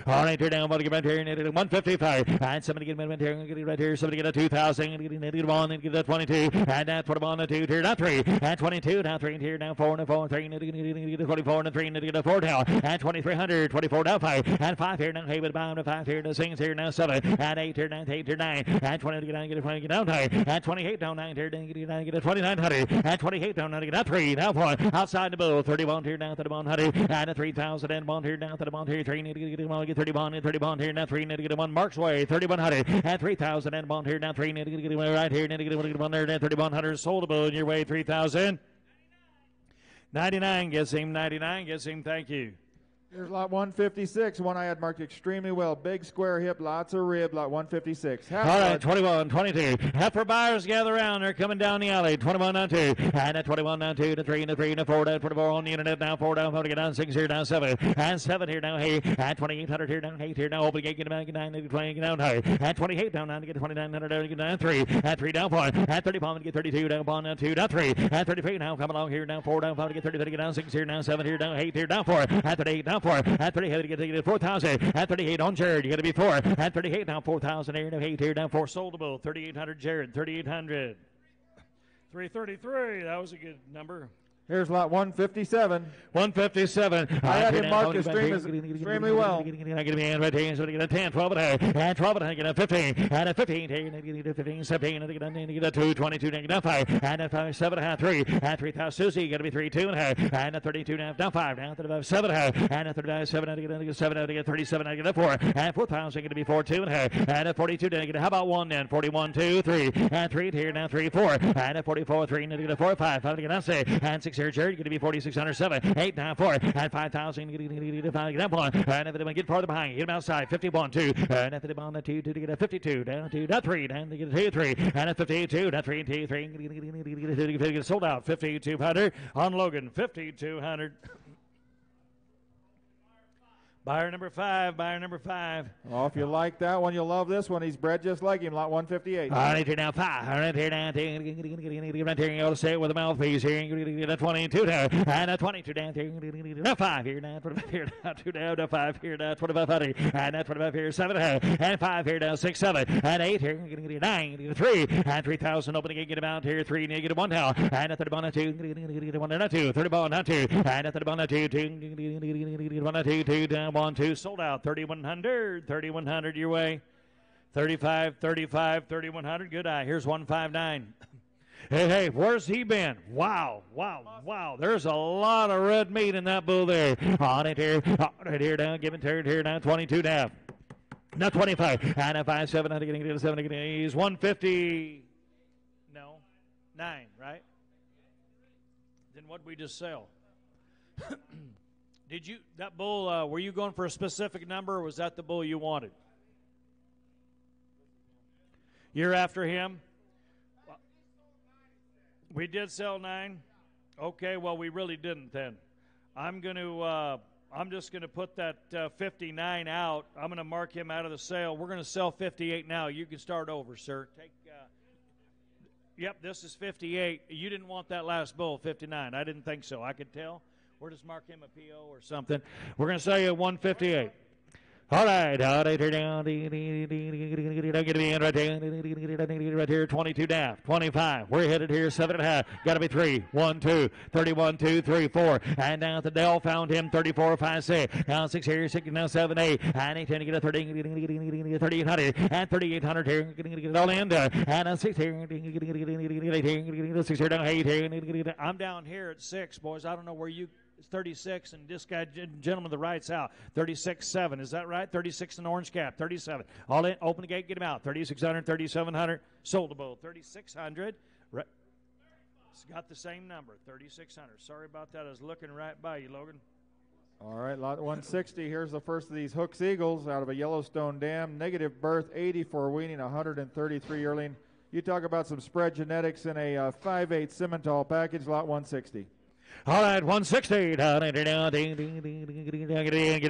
All right, here down, get right here, 155. And somebody get right here, get right here, somebody get a 2,000, get a one, and get a 22. And them on a two, here, now three. And 22, now three, here, now four, and four, and three, and get a 24, and three, and get a four down. And 2300, 24 down five. And five here, now, hey, with a bound, five here, now sings here, now seven. And eight here, now eight here, nine. And 20 to get down, get a 20, get down nine. And 28 down nine here, get a get a 2900. And 28 down, now get a three, now four. Outside the bull, 31 here, now 3100. And a 3000, and one here, now 31 here, three, need to get a one, get 30 bond, 30 bond here, now three, need to get a one. Marks way, 3100. And 3000, and bond here, now three, need to get a one right here, need to get a one, get one there, and 3100. Soldable in your way, 3000. 99 gets him, 99 gets him, thank you. Here's lot 156, one I had marked extremely well. Big square hip, lots of rib, lot 156. Half All right, 21, 22. Heifer buyers gather around. They're coming down the alley. 21 down 2. And at 21 down 2 to 3 to 3 to 4 down 24 on the internet now. 4 down 4 to get down 6 here down 7. And 7 here down hey. And 2800 here down 8 here down. Open the gate get back 9 to 20 get down high. And 28 down 9 to get 2900 down to get down 3. And 3 down 4. And 30 pound to get 32 down 1 down 2 down 3. And 33 now come along here down 4 down 5 to get 30 to get down 6 here down 7 here down 8 here down 4. And 38 down 4. And 38 to get to 4,000. And 38 on Jared. You got to be 4. And 38 down 4,000 here. 8 here down 4. Soldable. 3,800 Jared. 3,800. 333. That was a good number. Here's lot 157. 157. I had him marked extremely, well. A man right here, so get a 10, 12 and a and 12 and a get a 15, and a 15, 15, 17, and a, get a 2, 22, and a 5, and a 5, 7 and a half, 3, and 3 thousand Susie, got to be 3, 2 and a half, and a 32 and a half, down 5, down 35, 7 and a half, and a 35, 7, and a 7, and get 37, and a 4, and 4,000, going to be 4, 2 and a half, and a 42, and a, how about 1 then, 41, 2, 3, and 3 here, now 3, 4, and a 44, 3, and a 4, 5, 5, get a 6, and 6 here, Jared, going to be 4,607, 8, down 4, and 5,000, get a 5, up 1, and if they get farther behind, get him outside, 51, 2, and if they on the 2, 2 to get a 52, down 2, down 3, down to get a 2, 3, and a 58, 2, down 3, 2, 3, get sold out, 5,200 on Logan, 5,200. Buyer number five, buyer number five. Oh, if you like that one, you'll love this one. He's bred just like him, lot 158. All right, here now five. All right, here now. Right here, go to say it with a mouthpiece here. Get 22 down. And a 22 down. Now five here now. 25 here now. Two down. Now five here now. 25 hundred. And now 25 here. Seven and five here now. Six, seven. And eight here. Nine. Three. And 3,000 opening again. Get him out here. Three. Negative one down. And a 30 ball. Two. Get one down. Two. 30 ball. Now two. And a 30 ball. Two. Two. One. Two. Two down. One. Two. Sold out. 3,100. 3,100 your way. 35, 35, 3100. Good eye. Here's 159. Hey, hey, where's he been? Wow, wow, wow. There's a lot of red meat in that bull there. On it here, on it here down, giving turn here down, 22 down. Now 25. And a 5, 7, getting to 7, getting he's 150. No, 9, right? Then what we just sell? Did you, that bull, uh, were you going for a specific number or was that the bull you wanted? You're after him? We did sell nine. Okay, well, we really didn't then. I'm going to. Uh, I'm just going to put that uh, 59 out. I'm going to mark him out of the sale. We're going to sell 58 now. You can start over, sir. Take. Uh, yep, this is 58. You didn't want that last bull, 59. I didn't think so. I could tell. We'll just mark him a PO or something. We're going to sell you 158. All right, all right, here down, get in right there, right here, 22 down, 25. We're headed here, seven and a half. Got to be three, one, two, 31, two, three, four, and down to Dell found him, 34, five, six. Now six here, six now seven, eight, and eight, ten to get a 30, 3800, and 3800 here, getting it all in, and a six here, six here down, eight here. I'm down here at six, boys. I don't know where you. It's 36, and this guy, gentleman, the right's out. 36 7. Is that right? 36 in orange cap. 37. All in. Open the gate, get him out. 3600, 3700. Sold the bull. 3600. Right. It's got the same number. 3600. Sorry about that. I was looking right by you, Logan. All right, lot 160. Here's the first of these Hooks Eagles out of a Yellowstone dam. Negative birth, 80 for weaning, 133 yearling. You talk about some spread genetics in a uh, 5'8 Simmental package, lot 160. All right, 160. Down, down, down, get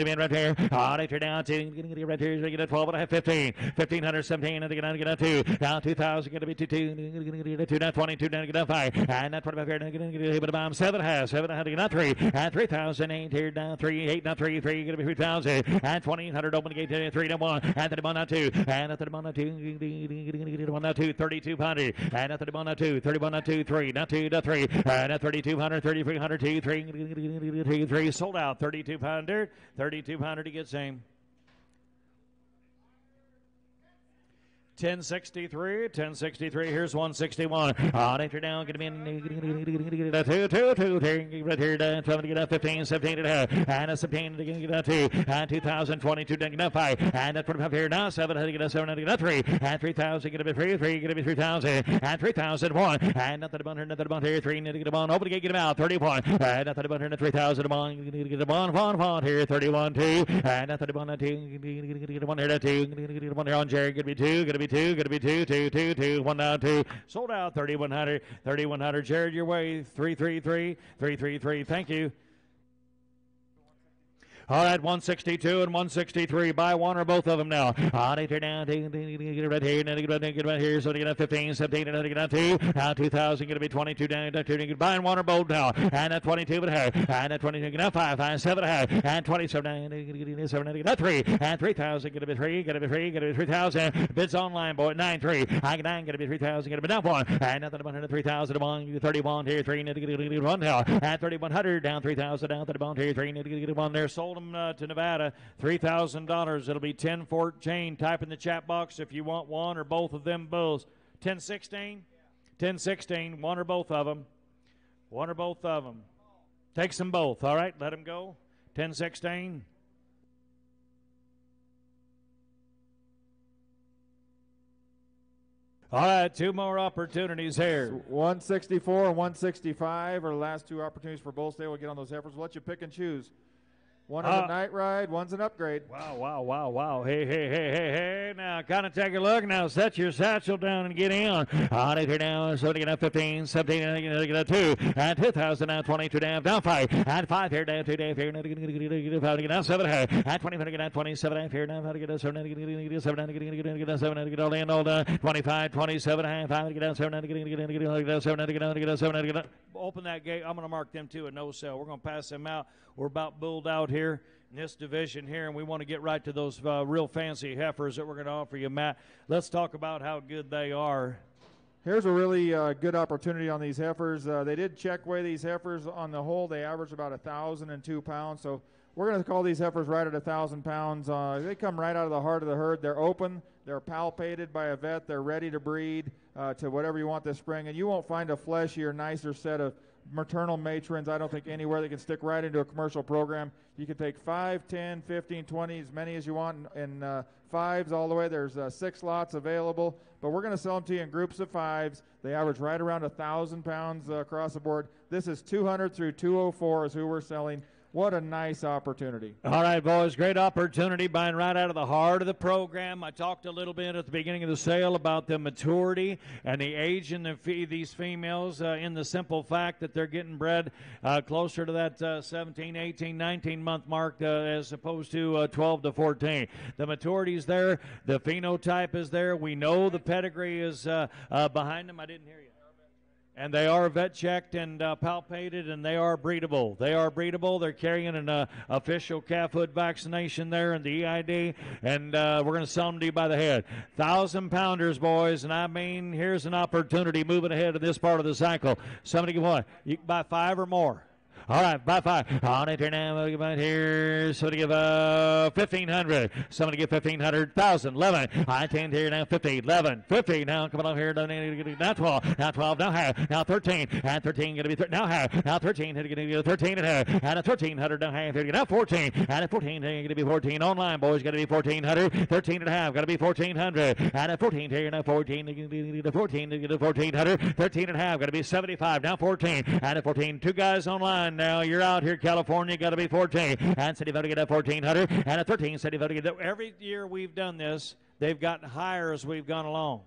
him in right there. All right, down, ding, ding, ding, right here. Get a 12 and a half, 15. 1500, 17, and get down, get down, 2. Down 2000, get to be 2, 2, 2, down 22, down, get down 5. And down 25 here, get down, get down, bomb 7 half, 7 and get down 3. And 3000, 8 here, down 3, 8, down 3, 3, get to be 3000. And 2800, open the gate, 3, down 1. And 31, down 2. And 31, down 2, 1, down 2, 3200. And 31, down 2, 31, down 2, 3, down 2, down 3. And 3200, 3300, 2, 3, three, three, sold out. 32 pounder, 32 pounder to get same. 1063, 1063. Here's 161. On enter down, get him in. Two, two, two, right here, trying to get up 15, 17 and a half. And a 17 to get up two. And 2022, getting up five. And at 25 here now, seven, to get up seven, to get up three. And 3000, get up three, three, get up 3000. And 3001. And nothing about here, nothing about here, three, to get him on. Open gate, get him out. 31. And nothing about here, 3000 on. Get him on, on, on here, 31, two. And nothing about two. Get him on here, two. Get him on here on Jerry, gonna be two, gonna be two, gonna be two, two, two, two, one down, two. Sold out, 3100, 3100. Jared, your way, 333, 333. Thank you. All right, 162 and 163. Buy one or both of them now. On it, down. Get right here. Get right here. So to get up 15, 17, and get down two. Now 2,000. Going to be 22 down. down two. Get buying one or both now. And at 22 and a. And at 22. Get five. Five, seven and a half. And 27. Get seven. Get up three. And 3,000. Going to be three. Going to be three. Going to be 3,000. Bids online, boy. Nine three. I get nine. Going to be 3,000. Going to be down one. And nothing about 3,000. One. 31 here. Three. Get one now. And 3,100 down 3,000. Down 31 here. Three. Get one there. Sold them uh, to Nevada. $3,000. It'll be 10 Fort chain. Type in the chat box if you want one or both of them bulls. 1016? 1016. One or both of them. One or both of them. Takes them both. All right, let them go. 1016. All right, two more opportunities here. 164 and 165 are the last two opportunities for Bulls. They will get on those heifers. We'll let you pick and choose. One is Uh, a night ride, one's an upgrade. Wow, wow, wow, wow. Hey, hey, hey, hey, hey. Now, kind of take a look. Now, set your satchel down and get in. On it here now. So to get up 15, 17, and to get up 2. And 2,000 now, 22 down, down 5. And 5 here, down 2 down here. Now to get to get down 7 here. And 20, to get down 27 half here. Now to get down 7, to get down 7, to get down get down 7, to get all in, all done. 25, 27 half, 5 to get down 7, to get down get down get down 7, to get down get down 7, to get down. Open that gate. I'm going to mark them too a no sell. We're going to pass them out. We're about bulled out here in this division here, and we want to get right to those uh, real fancy heifers that we're going to offer you, Matt. Let's talk about how good they are. Here's a really uh, good opportunity on these heifers. Uh, they did check weigh these heifers on the whole. They average about a thousand and two pounds. So we're going to call these heifers right at a thousand pounds. Uh, they come right out of the heart of the herd. They're open. They're palpated by a vet. They're ready to breed uh, to whatever you want this spring. And you won't find a fleshier, nicer set of maternal matrons. I don't think anywhere they can stick right into a commercial program. You can take 5, 10, 15, 20, as many as you want in uh, fives all the way. There's uh, six lots available, but we're going to sell them to you in groups of fives. They average right around a thousand pounds uh, across the board. This is 200 through 204 is who we're selling. What a nice opportunity. All right, boys, great opportunity buying right out of the heart of the program. I talked a little bit at the beginning of the sale about the maturity and the age in the fe- these females uh, in the simple fact that they're getting bred uh, closer to that uh, 17, 18, 19 month mark uh, as opposed to uh, 12 to 14. The maturity is there, the phenotype is there. We know the pedigree is uh, behind them. I didn't hear you and they are vet checked and uh, palpated, and they are breedable. They are breedable. They're carrying an uh, official calf hood vaccination there and the EID, and uh, we're going to sell them to you by the head. Thousand pounders, boys, and I mean, here's an opportunity moving ahead in this part of the cycle. Somebody give one. You can buy five or more. All right, by five. On it here now. We'll give out here. Somebody give uh, 1,500. Somebody give 1,500. 1,000. 11. I 10 here now. 50. 11. 50. Now come on here. Now 12. Now 12. Now half. Now 13. And 13 going to be thir- now half. Now 13. Going to be 13 and half. And a 1,300 now half. Now 14. And a 14 going to be 14. Online, boys. Got to be 1,400. 13 and a half. Got to be 1,400. And a 14 here now. 14. 14. 1,400. 13 and a half. Got to be 75. Now 14. And a 14. Two guys online now. You're out here, California. Got to be 14. And City to get a 1400 and a 13. City to get every year we've done this. They've gotten higher as we've gone along.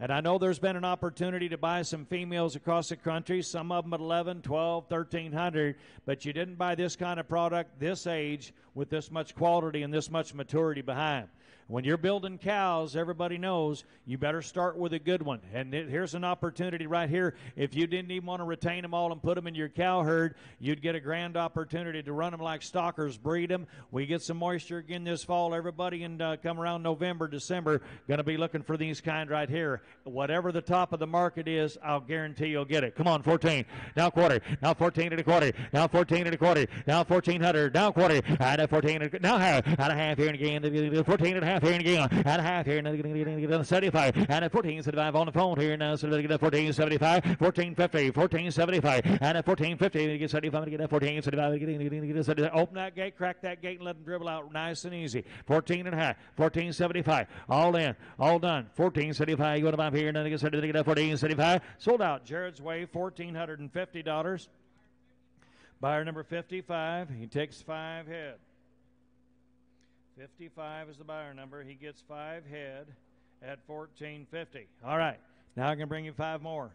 And I know there's been an opportunity to buy some females across the country, some of them at 11, 12, 1300, but you didn't buy this kind of product this age with this much quality and this much maturity behind. When you're building cows, everybody knows you better start with a good one. And here's an opportunity right here. If you didn't even want to retain them all and put them in your cow herd, you'd get a grand opportunity to run them like stockers, breed them. We get some moisture again this fall. Everybody in uh, come around November, December, going to be looking for these kind right here. Whatever the top of the market is, I'll guarantee you'll get it. Come on, 14. Now quarter. Now 14 and a quarter. Now 14 and a quarter. Now 1400. Now quarter. And a 14 and now half. And a half here and again. 14 and a half half here and again. And a half here and again. 75. And a 1475 on the phone here now. So get a 1475. 1450. 1475. And a 1450. Get 75. Get a 1475. Open that gate, crack that gate, and let them dribble out nice and easy. 14 and a half. 1475. All in. All done. 1475. You go to buy here and then get 1475. Sold out. Jared's Way. $1,450. Buyer number 55. He takes five head. 55 is the buyer number. He gets five head at 1450. All right. Now I can bring you five more.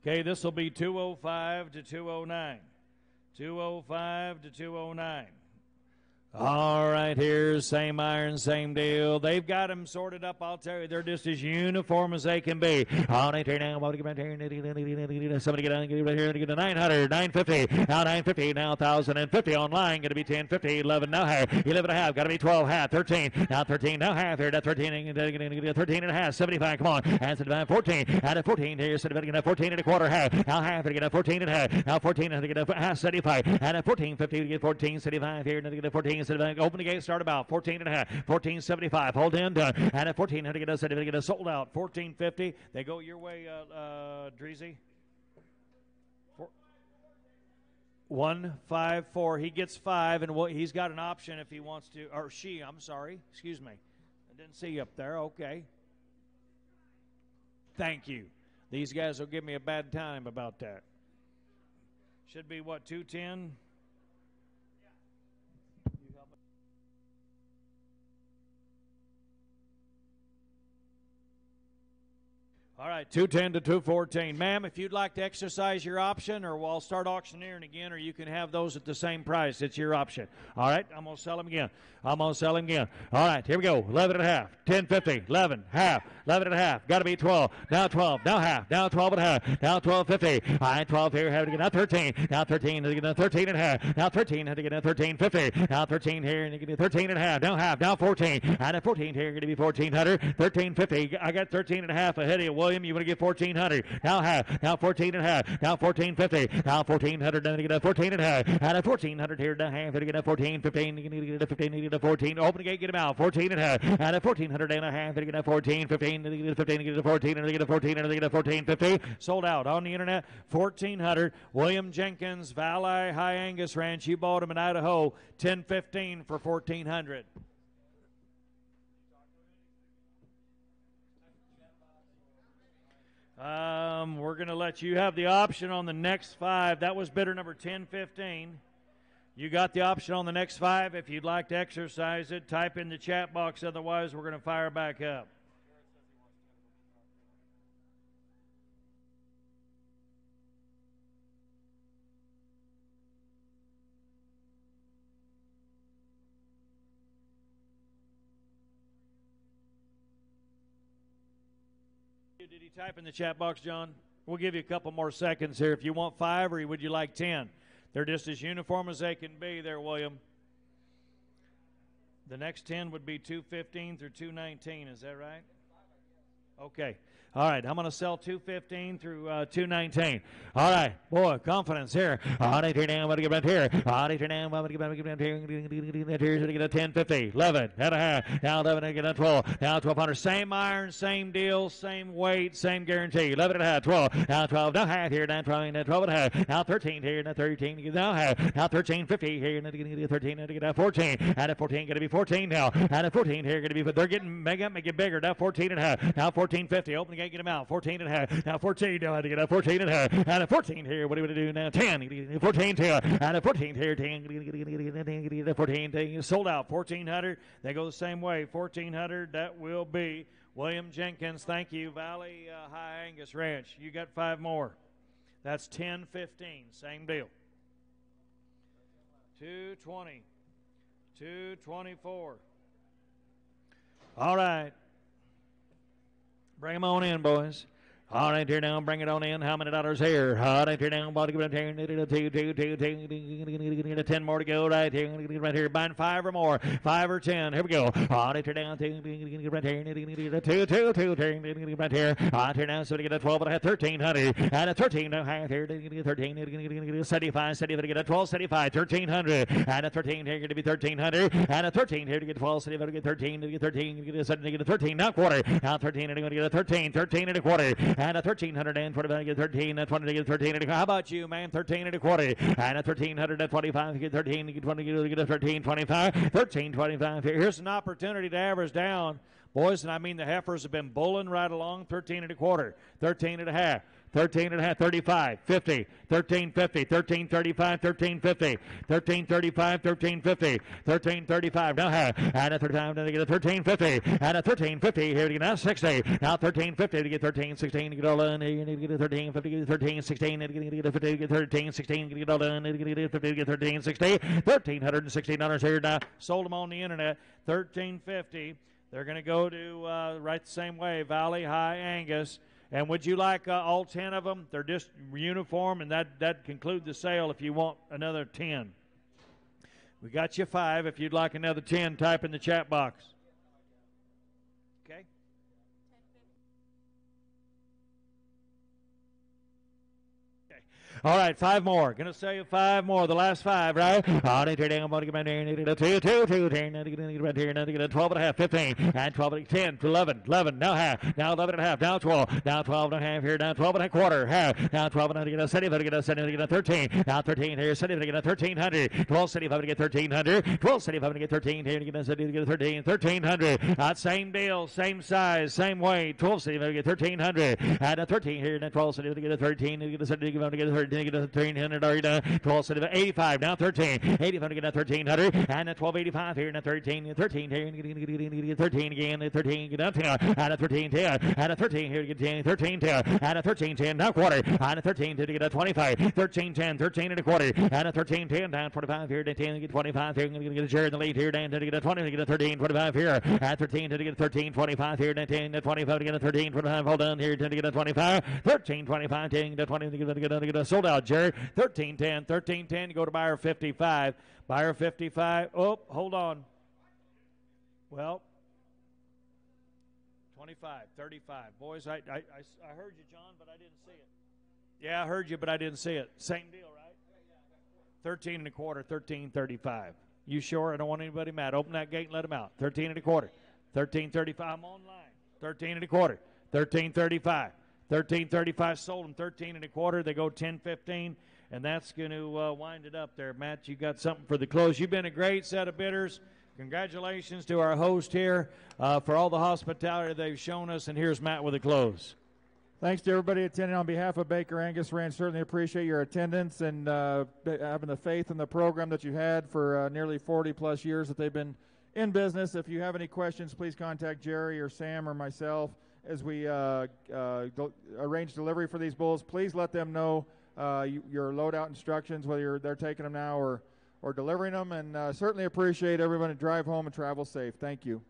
Okay, this will be 205 to 209. 205 to 209. All right, here's same iron, same deal. They've got them sorted up. I'll tell you, they're just as uniform as they can be. Somebody get on, get right here, get to 900, 950, now 950, now 1050 online. Going to be 1050, 11 now half, 11 and a half. Got to be 12 half, 13, now 13 now half here. That's 13, 13 and a half, 75. Come on, and 75, 14, and a 14 here. 75, 14 and a quarter half. Now half get a 14 and a half. Now 14 and a half, 75, and a 14, 50 get 14, 75 here, get a 14 instead of open the gate, start about 14 and a half, 1475. Hold in, done. And at 1400, get us, get us sold out. 1450. They go your way, uh, uh, Dreezy. One five four. He gets five, and what he's got an option if he wants to, or she. I'm sorry. Excuse me. I didn't see you up there. Okay. Thank you. These guys will give me a bad time about that. Should be what two ten. All right, 210 to 214. Ma'am, if you'd like to exercise your option, or we'll start auctioneering again, or you can have those at the same price. It's your option. All right, I'm going to sell them again. I'm going to sell them again. All right, here we go. 11 and a half, 10 50, 11, half, 11 and a half. Got to be 12. Now 12, now half, now 12 and a half, now 12 50. All right, 12 here, have to get now 13, now 13, to get 13 and a half, now 13, have to get now 13 50, now 13 here, and you get 13 and a half, now half, now 14, and at 14 here, going to be 1400, 13 50. I got 13 and a half ahead of you, William. You want to get 1400. Now half, now 14 and a half, now 1450, now 1400, then get a 14 and a half, and a 1400 here, now half, to get a 14, 15, get a 15, get a 14, open the gate, get him out, 14 and a half, and a 1400 and a half, to get a 14, 15, get a 15, get a 14, and get a 14, and get a 14, 50. Sold out on the internet, 1400. William Jenkins, Valley High Angus Ranch. You bought him in Idaho, 1015 for 1400. Um, we're going to let you have the option on the next five. That was bidder number 1015. You got the option on the next five. If you'd like to exercise it, type in the chat box. Otherwise, we're going to fire back up. Type in the chat box, John? We'll give you a couple more seconds here. If you want five, or would you like ten? They're just as uniform as they can be there, William. The next 10 would be 215 through 219. Is that right? Okay. All right, I'm going to sell 215 through uh, 219. All right, boy, confidence here. All right, here now, I'm going to get here. All right, here now, I'm going to get back here. Here's to get a 10, 50, 11, and a half. Now 11, and get a 12. Now 1200. Same iron, same deal, same weight, same guarantee. 11 and a half, 12. Now 12, now half here. Now 12, now 12 and a half. Now 13 here. Now 13, now half. Now 13, 50 here. Now to get a 13, now get a 14. And a 14, going to be 14 now. And a 14 here, going to be, they're getting mega, make it bigger. Now 14 and a half. Now 14. 1450. Open gate, get him out. 14 and a half. Now 14 now I have to get up. 14 and a half. And a 14 here. What are we going to do now? 10. 14 here. And a 14 here. 10. 14. 10. Sold out. 1400. They go the same way. 1400. That will be William Jenkins. Thank you. Valley uh, High Angus Ranch. You got five more. That's 10 15. Same deal. 220. 224. All right. Bring them on in, boys. All right, here now, bring it on in. How many dollars here? All right, here now, body give it two, two, two, two, two, ten more to go. Right here, right here, buying five or more, five or ten. Here we go. All right, here now, right here, two, two, two, two, right here. All right, here now, so to get a twelve and a half, thirteen hundred, and a thirteen and a half here, thirteen, seventy-five, seventy, to get a twelve, seventy-five, thirteen hundred, and a thirteen here, going to be thirteen hundred, and a thirteen here to get twelve, seventy, to get thirteen, to get thirteen, to get a thirteen, not quarter, now thirteen, and going to get a thirteen, thirteen and a quarter and a 1325 get 13 and 20 get 13 and a, how about you man? 13 and a quarter and a 1325 get 13 get 20 get a 13 25 13 25 here's an opportunity to average down. Boys and I mean the heifers have been bulling right along 13 and a quarter 13 and a half 13 and a half, 35, 50, 13, 50, 13, 35, 13, 50, 13, 35, 13, 50, 13, 35. Now half, and a 35 to get a 13, 50, and a 13, 50 here to get now 60. Now 13, 50 to get 13, 16 to get all done. You need to get a 13, 50 to get 13, 16 to get a 50 to get 13, 16 to get all done. To get a 50 to get 13, 60, 1316 dollars here now. Sold them on the internet, 1350. They're going to go to uh, right the same way, Valley High Angus. And would you like uh, all 10 of them? They're just uniform, and that, that conclude the sale if you want another 10. We got you five. If you'd like another 10, type in the chat box. All right, five more. Gonna sell you five more. The last five, right? Oh. Two, two, two. Now to get back here. Now to and a half, fifteen, and twelve and ten, eleven, eleven. Now half. Now eleven and a half. Now twelve. Now twelve and a half here. Now twelve and a quarter. Half. Now twelve and a half to get a city. To get a city. To get a thirteen. Now thirteen here. City. To get a thirteen hundred. Twelve city. To get thirteen hundred. Twelve city. To get thirteen here. Get a city. To get a thirteen. Thirteen hundred. That same deal. Same size. Same weight. Twelve city. To get thirteen hundred. And a thirteen here. Now twelve city. To get a thirteen. To get a. To get a thirteen. To thirteen hundred. 1300 12 city 85 now 13 85 again 1300 and a 1285 here a 13 13 here 13 again 13 get up here and a 13 10 and a 13 here to get 10 13 10 and a 13 10 now quarter and a 13 to get a 25 13 10 13 and a quarter and a 13 10 down 25 here to 10 get 25 here going to get a share in the lead here down to get a 20 to get a 13 25 here at 13 to get a 13 25 here 10 to 25 to get a 13 25 hold on here 10 to get a 25 13 25 10 to 20 to get a, to get a, to get a sold out Jerry. 13 10 13 10 go to buyer 55 buyer 55 oh hold on. Well 25 35 boys I, I, I, I heard you John but I didn't see it. Yeah I heard you but I didn't see it. Same deal right? 13 and a quarter 13 35 you sure? I don't want anybody mad. Open that gate and let them out. 13 and a quarter 13 35 I'm online. 13 and a quarter 13 35 13 35 sold them 13 and a quarter they go 10 15 and that's going to uh, wind it up there. Matt, you got something for the close. You've been a great set of bidders. Congratulations to our host here uh, for all the hospitality they've shown us. And here's Matt with the close. Thanks to everybody attending on behalf of Baker Angus Ranch. Certainly appreciate your attendance and uh, having the faith in the program that you had for uh, nearly 40 plus years that they've been in business. If you have any questions, please contact Jerry or Sam or myself as we uh, uh, arrange delivery for these bulls. Please let them know uh, your loadout instructions, whether they're taking them now or, or delivering them. And certainly appreciate everyone to drive home and travel safe. Thank you.